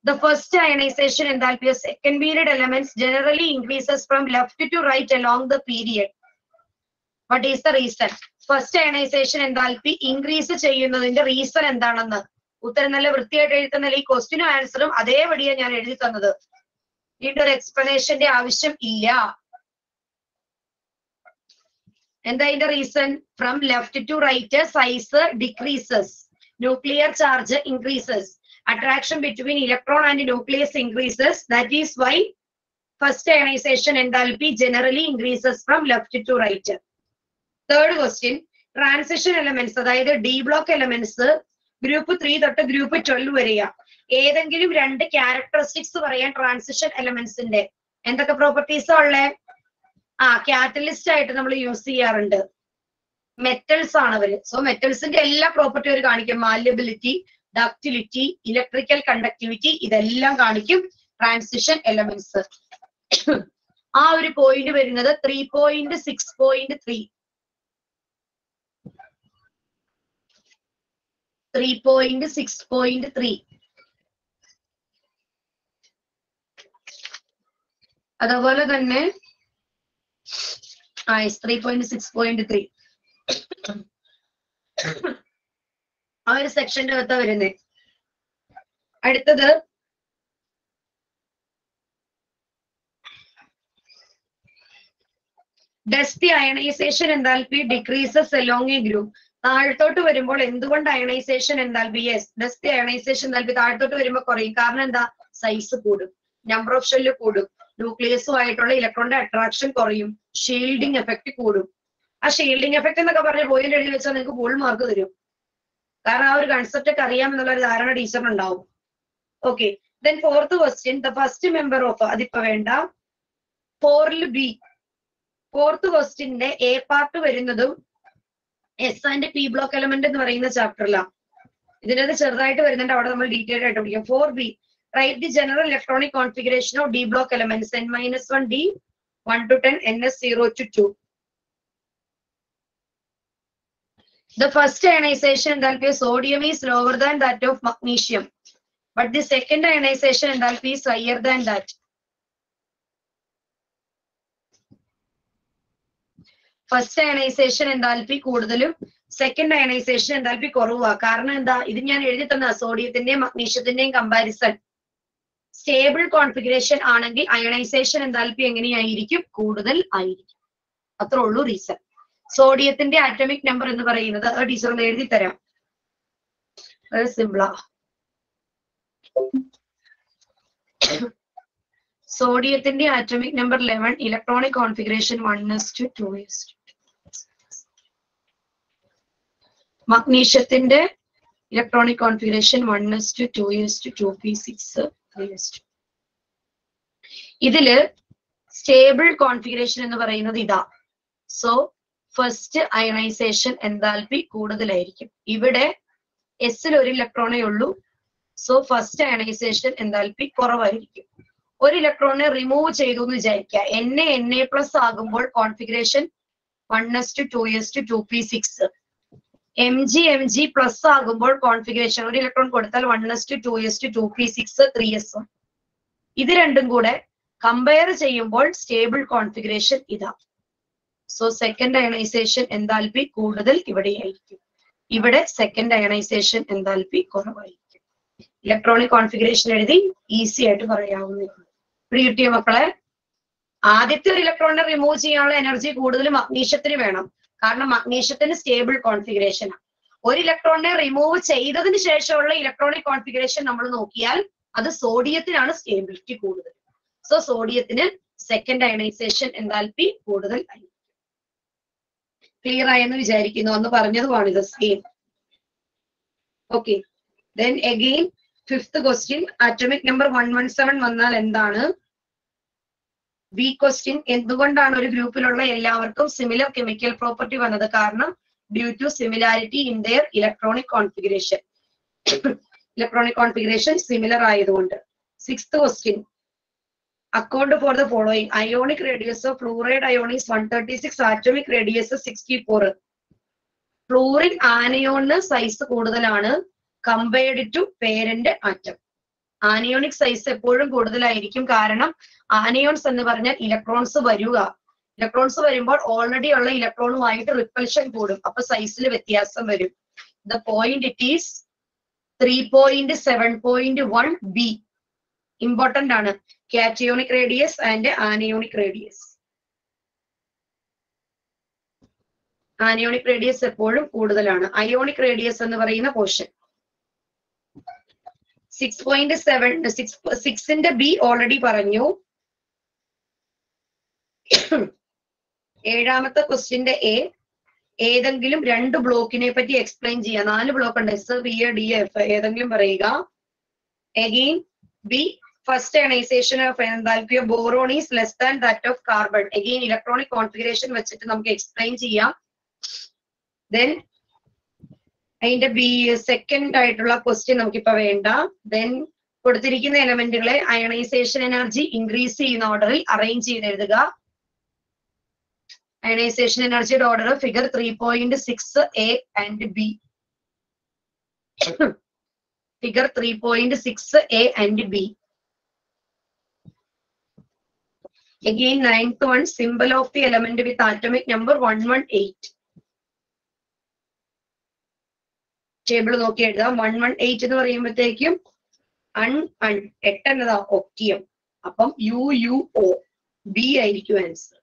The first ionization enthalpy of second period elements generally increases from left to right along the period. What is the reason? First ionization enthalpy increase ചെയ്യുന്നതിന്റെ reason എന്താണെന്ന് ഉത്തരം നല്ല വൃത്തിയായിട്ട് എഴുതുന്ന ഈ ക്വസ്റ്റിനും ആൻസറും അതേപടിയാണ് ഞാൻ എഴുതി തന്നത് വീണ്ടും ഒരു എക്സ്പ്ലനേഷന്റെ ആവശ്യം ഇല്ല എന്താ അതിന്റെ reason from left to right size decreases nuclear charge increases attraction between electron and nucleus increases that is why first ionization enthalpy generally increases from left to right third question transition elements അതായത് D block elements group three തൊട്ട് group twelve വരെയാ. ഏതെങ്കിലും രണ്ട് characteristics പറയാൻ transition എലമെന്റ്സിന്റെ എന്തൊക്കെ പ്രോപ്പർട്ടീസാ ഉള്ളേ? ആ catalyst ആയിട്ട് നമ്മൾ യൂസ് ചെയ്യാറുണ്ട്. മെറ്റൽസ് ആണ് അവർ. സോ മെറ്റൽസിന്റെ എല്ലാ പ്രോപ്പർട്ടി അവർ കാണിക്കും. മാല്യബിലിറ്റി ഡക്റ്റിലിറ്റി ഇലക്ട്രിക്കൽ കണ്ടക്ടിവിറ്റി ഇതെല്ലാം കാണിക്കും. ട്രാൻസിഷൻ എലമെന്റ്സ് ആ ഒരു പോയിന്റ് വരുന്നത് three point six point three three point six point three അതുപോലെ തന്നെ പോയിന്റ് ത്രീ ആ ഒരു സെക്ഷന്റെ അകത്താ വരുന്നത് അടുത്തത്. Dusty ionization enthalpy decreases along a group താഴത്തോട്ട് വരുമ്പോൾ എന്തുകൊണ്ട് ionisation enthalpy yes dusty ionisation enthalpy താഴത്തോട്ട് വരുമ്പോൾ കുറയും. കാരണം എന്താ? സൈസ് കൂടും. നമ്പർ ഓഫ് ഷെല്ല് കൂടും. ന്യൂക്ലിയസും ആയിട്ടുള്ള ഇലക്ട്രോണിന്റെ അട്രാക്ഷൻ കുറയും ഷീൽഡിംഗ് എഫക്ട് കൂടും. ആ ഷീൽഡിംഗ് എഫക്ട് എന്നൊക്കെ പറഞ്ഞ പോയിന്റ് എഴുതി വെച്ചാൽ നിങ്ങൾക്ക് ഫുൾ മാർക്ക് തരും. കാരണം ആ ഒരു കൺസെപ്റ്റ് ഒക്കെ അറിയാം എന്നുള്ള ഒരു ധാരണ ടീച്ചറിന് ഉണ്ടാവും. Okay then fourth question the first member of അതിപ്പോ വേണ്ട. ഫോറിൽ ബി ഫോർത്ത് ക്വസ്റ്റ്യന്റെ എ പാർട്ട് വരുന്നതും S and P block element എന്ന് പറയുന്ന ചാപ്റ്ററിലാണ് ഇതിനകത്ത് ചെറുതായിട്ട് വരുന്നുണ്ട് അവിടെ നമ്മൾ ഡീറ്റെയിൽ ആയിട്ട് പഠിക്കാം. Four B write the general electronic configuration of D block elements n minus 1 D 1 to 10 ns 0 to 2. The first ionization enthalpy of sodium is lower than that of magnesium, but the second ionization enthalpy is higher than that. First ionisation enthalpy കൂടുതലും second ionisation enthalpy കുറവാ കാരണം എന്താ ഇത് ഞാൻ എഴുതി തന്ന സോഡിയത്തിന്റെയും മഗ്നീഷ്യത്തിന്റെയും കമ്പാരിസൺ സ്റ്റേബിൾ കോൺഫിഗറേഷൻ ആണെങ്കിൽ അയണൈസേഷൻ എന്താൽപി എങ്ങനെയായിരിക്കും? കൂടുതൽ ആയിരിക്കും. അത്രേ ഉള്ളൂ റീസൺ സോഡിയത്തിന്റെ ആറ്റമിക് നമ്പർ എന്ന് പറയുന്നത് ടീച്ചർ ഒന്ന് എഴുതി തരാം. അത് സിംപ്ലാ സോഡിയത്തിന്റെ atomic number eleven electronic configuration one S two two S മഗ്നീഷ്യത്തിന്റെ electronic configuration one S two two S two two P six two ഇതിൽ സ്റ്റേബിൾ കോൺഫിഗറേഷൻ എന്ന് പറയുന്നത് ഇതാ. സോ ഫസ്റ്റ് അയണൈസേഷൻ എന്താൽപി കൂടുതലായിരിക്കും. ഇവിടെ എസിൽ ഒരു ഇലക്ട്രോണേ ഉള്ളൂ. സോ ഫസ്റ്റ് അയണൈസേഷൻ എന്താൽപി കുറവായിരിക്കും. ഒരു ഇലക്ട്രോണിനെ റിമൂവ് ചെയ്തു എന്ന് വിചാരിക്കുക. N A N A plus ആകുമ്പോൾ configuration one S two two S two two P six M G M G plus ആകുമ്പോൾ കോൺഫിഗറേഷൻ ഒരു ഇലക്ട്രോൺ കൊടുത്താൽ one S two two S two two P six three S ഇത് രണ്ടും കൂടെ compare ചെയ്യുമ്പോൾ stable configuration ഇതാ. So second ionisation enthalpy കൂടുതൽ ഇവിടെയായിരിക്കും. ഇവിടെ സെക്കൻഡ് അയണൈസേഷൻ എന്താൽപി കുറവായിരിക്കും. ഇലക്ട്രോണിക് കോൺഫിഗറേഷൻ എഴുതി ഈസി ആയിട്ട് പറയാവുന്നതാണ്. ഇവിടെ കിട്ടിയ മക്കളെ ആദ്യത്തെ ഒരു ഇലക്ട്രോണിനെ റിമൂവ് ചെയ്യാനുള്ള എനർജി കൂടുതലും മഗ്നീഷ്യത്തിന് വേണം. കാരണം മഗ്നീഷ്യത്തിന് സ്റ്റേബിൾ കോൺഫിഗറേഷൻ ഒരു ഇലക്ട്രോണിനെ റിമൂവ് ചെയ്തതിന് ശേഷമുള്ള ഇലക്ട്രോണിക് കോൺഫിഗറേഷൻ നമ്മൾ നോക്കിയാൽ അത് സോഡിയത്തിനാണ് സ്റ്റേബിലിറ്റി കൂടുതൽ. സോ സോഡിയത്തിന് സെക്കൻഡ് അയണൈസേഷൻ എന്താൽപി കൂടുതൽ ആയിരിക്കും. ക്ലിയർ ആയെന്ന് വിചാരിക്കുന്നു. അന്ന് പറഞ്ഞതുമാണ് ഇത് same okay then again fifth question atomic number one one seven വന്നാൽ എന്താണ്? ബി ക്വസ്റ്റ്യൻ എന്തുകൊണ്ടാണ് ഒരു ഗ്രൂപ്പിലുള്ള എല്ലാവർക്കും സിമിലർ കെമിക്കൽ പ്രോപ്പർട്ടി വന്നത്? കാരണം due to similarity in their electronic configuration electronic configuration similar ആയതുകൊണ്ട്. Sixth question account for the following ionic radius of fluoride ion is one thirty six atomic radius sixty four fluorine ആനയോണിന് size കൂടുതലാണ്. Compared to parent atom anionic size എപ്പോഴും കൂടുതലായിരിക്കും കാരണം anions എന്ന് പറഞ്ഞാൽ electrons വരിക. Electrons വരുമ്പോൾ already ഉള്ള ഇലക്ട്രോണുമായിട്ട് repulsion കൂടും. അപ്പൊ സൈസിൽ വ്യത്യാസം വരും. The point it is three point seven point one B important ആണ്. Cationic radius and anionic radius anionic radius എപ്പോഴും കൂടുതലാണ്. അയോണിക് റേഡിയസ് എന്ന് പറയുന്ന portion six point seven six സിക്സിന്റെ B already പറഞ്ഞു. ഏഴാമത്തെ ക്വസ്റ്റ്യന്റെ എ ഏതെങ്കിലും രണ്ട് ബ്ലോക്കിനെ പറ്റി എക്സ്പ്ലെയിൻ ചെയ്യുക. നാല് ബ്ലോക്ക് ഉണ്ട് S B A D F ഏതെങ്കിലും പറയുക. Again B first ionisation of enthalpy boron is less than that of carbon again electronic configuration വെച്ചിട്ട് നമുക്ക് എക്സ്പ്ലെയിൻ ചെയ്യാം. ദെൻ അതിന്റെ ബി സെക്കൻഡ് ആയിട്ടുള്ള ക്വസ്റ്റ്യൻ നമുക്കിപ്പോ വേണ്ട. ദെൻ കൊടുത്തിരിക്കുന്ന എലമെന്റുകളെ അയണൈസേഷൻ എനർജി ഇൻക്രീസ് ചെയ്യുന്ന ഓർഡറിൽ അറേഞ്ച് ചെയ്ത് എഴുതുക. അയണൈസേഷൻ എനർജിയുടെ order figure three point six A and B figure three point six A and B Again, ninth one, symbol of the element with atomic number 118. Table നോക്കി എഴുതാം. One one eight എന്ന് പറയുമ്പോഴത്തേക്കും un un എട്ട് എന്നതാ ഒക്ടിയം അപ്പം U U O B ആയിരിക്കും answer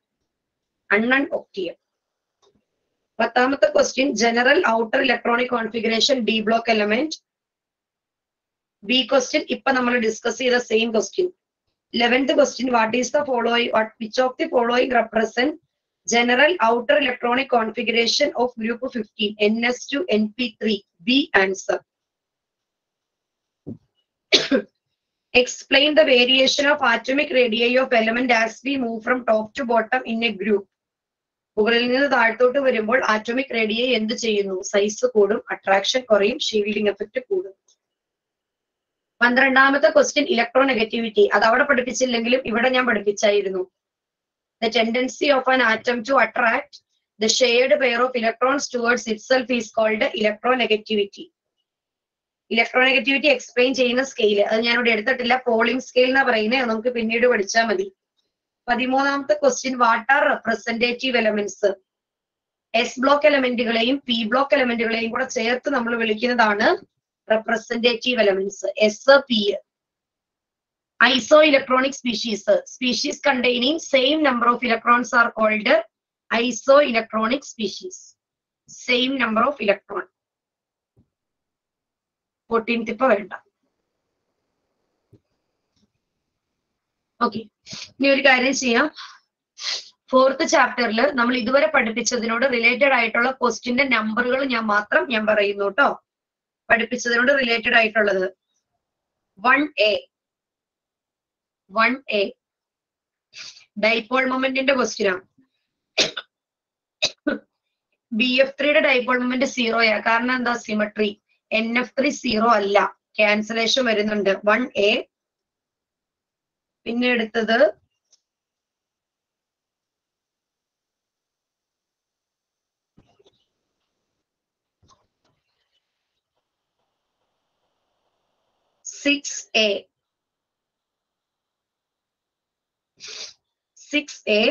അൺ അൺ ഒക്ടിയം പത്താമത്തെ question general outer electronic configuration D block element B question ഇപ്പൊ നമ്മൾ ഡിസ്കസ് ചെയ്ത same question eleventh question what is the following which of the following represent general outer electronic configuration of group 15 ns2 np3 b answer explain the variation of atomic radii of element as we move from top to bottom in a group മുകളിൽ നിന്ന് താഴത്തോട്ട് വരുമ്പോൾ atomic റേഡിയെ എന്ത് ചെയ്യുന്നു size കൂടും attraction കുറയും shielding effect കൂടും പന്ത്രണ്ടാമത്തെ ക്വസ്റ്റ്യൻ ഇലക്ട്രോ നെഗറ്റിവിറ്റി അത് അവിടെ പഠിപ്പിച്ചില്ലെങ്കിലും ഇവിടെ ഞാൻ പഠിപ്പിച്ചായിരുന്നു the tendency of an atom to attract the shared pair of electrons towards itself is called electronegativity. Electronegativity explain ചെയ്യുന്ന സ്കെയിൽ അത് ഞാൻ ഇവിടെ എടുത്തിട്ടില്ല. പോളിംഗ് സ്കെയിൽ എന്ന് പറയുന്നത് നമുക്ക് പിന്നീട് പഠിച്ചാൽ മതി. പതിമൂന്നാമത്തെ question what are representative elements S block എലമെന്റുകളെയും P block എലമെന്റുകളെയും കൂടെ ചേർത്ത് നമ്മൾ വിളിക്കുന്നതാണ് representative elements S P isoelectronic species. Species containing same of electrons are are isoelectronic species. Same number of electron 14th ഇപ്പൊ വേണ്ട. ഓക്കെ ഇനി ഒരു കാര്യം ചെയ്യാം. ഫോർത്ത് ചാപ്റ്ററിൽ നമ്മൾ ഇതുവരെ പഠിപ്പിച്ചതിനോട് റിലേറ്റഡ് ആയിട്ടുള്ള ക്വസ്റ്റിന്റെ നമ്പറുകൾ ഞാൻ മാത്രം ഞാൻ പറയുന്നു കേട്ടോ. പഠിപ്പിച്ചതിനോട് റിലേറ്റഡ് ആയിട്ടുള്ളത്. One A one A dipole മൊമെന്റിന്റെ ക്വസ്റ്റ്യനാണ് ബി എഫ് ത്രീയുടെ ഡൈപോൾ മൊമെന്റ് സീറോയാ കാരണം എന്താ? Symmetry N F three zero അല്ല. ക്യാൻസലേഷൻ വരുന്നുണ്ട്. വൺ എ പിന്നെ എടുത്തത് six A six A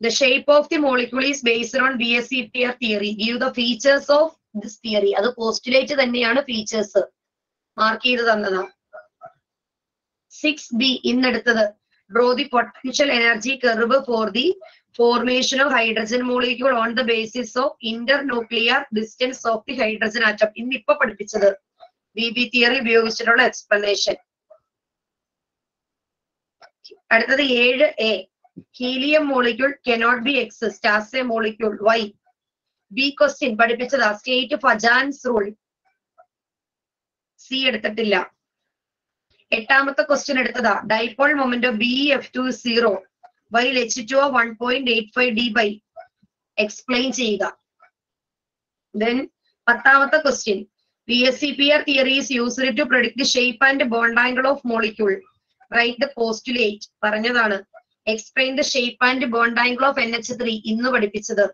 The shape of the molecule is based on BSEPR theory. Give the features of this theory. അത് postulate തന്നെയാണ് features mark ചെയ്ത് തന്നതാ. Six B ഇന്നെടുത്തത്. Draw the potential energy curve for the formation of hydrogen molecule on the basis of internuclear distance of the hydrogen atom ഇന്ന് ഇപ്പൊ പഠിപ്പിച്ചത്. B B theory ഉപയോഗിച്ചിട്ടുള്ള explanation അടുത്തത് ഏഴ് A helium molecule cannot be exist as a molecule why B question പഠിപ്പിച്ചതാ. State Fajans rule C എടുത്തിട്ടില്ല. എട്ടാമത്തെ question എടുത്തതാ. Dipole moment B F two zero why H two one point eight five D by explain ചെയ്യുക. Then പത്താമത്തെ question P S C P R theory is used to predict shape and bond angle of molecule write the postulate പറഞ്ഞതാണ്. Explain the shape and bond angle of N H three ഇന്ന് പഠിപ്പിച്ചത്.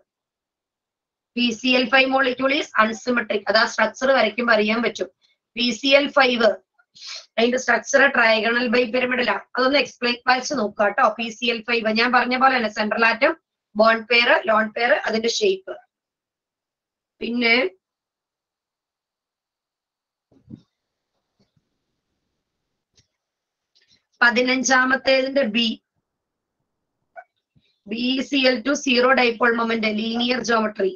P C L five molecule is unsymmetric അത് ആ structure വരയ്ക്കുമ്പോൾ അറിയാൻ പറ്റും. P C L five അതിന്റെ structure trigonal bipyramidal അതൊന്ന് എക്സ്പ്ലെയിൻ വായിച്ച് നോക്കുക കേട്ടോ പി സി എൽ ഫൈവ് ഞാൻ പറഞ്ഞ പോലെ തന്നെ central atom bond pair lone pair അതിന്റെ ഷേപ്പ് പിന്നെ പതിനഞ്ചാമത്തേതിന്റെ B B C L two zero dipole moment linear geometry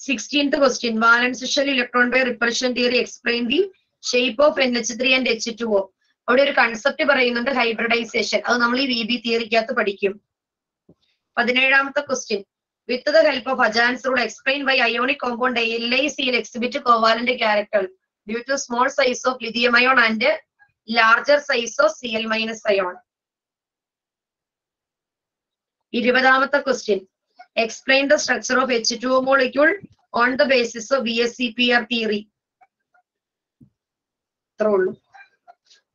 sixteenth question valence electron pair repulsion theory explain the shape of N H three and H two O അവിടെ ഒരു concept പറയുന്നുണ്ട് hybridisation അത് നമ്മൾ ഈ V B തിയറിക്കകത്ത് പഠിക്കും. പതിനേഴാമത്തെ question with the help of Fajans rule explain by ionic compound L I സിയിൽ exhibit covalent character due to small size of lithium ion and larger size of C L minus ion ഇരുപതാമത്തെ question explain the structure of H two molecule on the basis of B S C P R theory അത്രേ ഉള്ളൂ.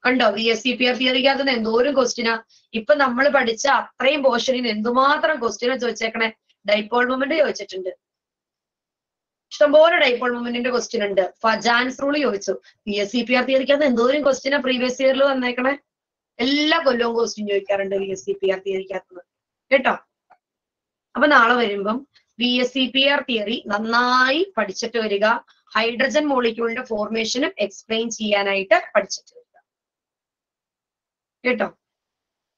കണ്ടോ? B S C P R തിയറിക്കകത്ത് എന്തോരം ക്വസ്റ്റ്യനാ ഇപ്പൊ നമ്മൾ പഠിച്ച അത്രയും പോർഷനിൽ എന്തുമാത്രം ക്വസ്റ്റ്യനാ ചോദിച്ചേക്കണേ? ഡൈപ്പോൾ മൊമെന്റ് ചോദിച്ചിട്ടുണ്ട്. ഇഷ്ടംപോലെ ഡൈപോൾ മൂവ്മെന്റിന്റെ ക്വസ്റ്റ്യൻ ഉണ്ട്. ഫജാൻസ് റൂൾ ചോദിച്ചു P S C P R തിയറിക്കകത്ത് എന്തോരം ക്വസ്റ്റ്യനാ പ്രീവിയസ് ഇയറിൽ വന്നേക്കണേ? എല്ലാ കൊല്ലവും ക്വസ്റ്റ്യൻ ചോദിക്കാറുണ്ട് P S C P R തിയറിക്കകത്ത് കേട്ടോ? അപ്പൊ നാളെ വരുമ്പം P S C P R theory നന്നായി പഠിച്ചിട്ട് വരിക. ഹൈഡ്രജൻ മോളിക്യൂളിന്റെ ഫോർമേഷനും എക്സ്പ്ലെയിൻ ചെയ്യാനായിട്ട് പഠിച്ചിട്ട് വരിക. കേട്ടോ?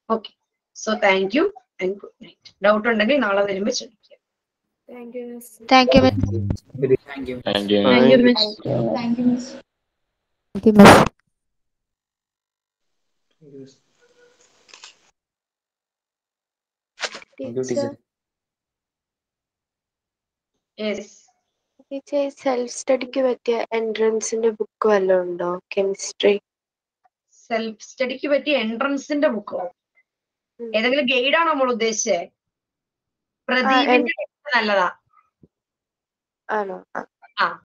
Okay so thank you and good night doubt ഉണ്ടെങ്കിൽ നാളെ വരുമ്പോൾ ക്ഷണിക്കുക Thank you, miss. Thank you. Thank you. Thank you. Thank you, miss. Thank you, miss. Thank you, miss. Teacher, yes teacher, self സ്റ്റഡിക്ക് പറ്റിയ എൻട്രൻസിന്റെ ബുക്ക് വല്ലതും ഉണ്ടോ chemistry self സ്റ്റഡിക്ക് പറ്റിയ എൻട്രൻസിന്റെ ബുക്കോ ഏതെങ്കിലും ഗൈഡ് ആണോ നമ്മൾ ഉദ്ദേശിച്ചത് പ്രദീപിന്റെ നല്ലതാ. ആണോ? ആ.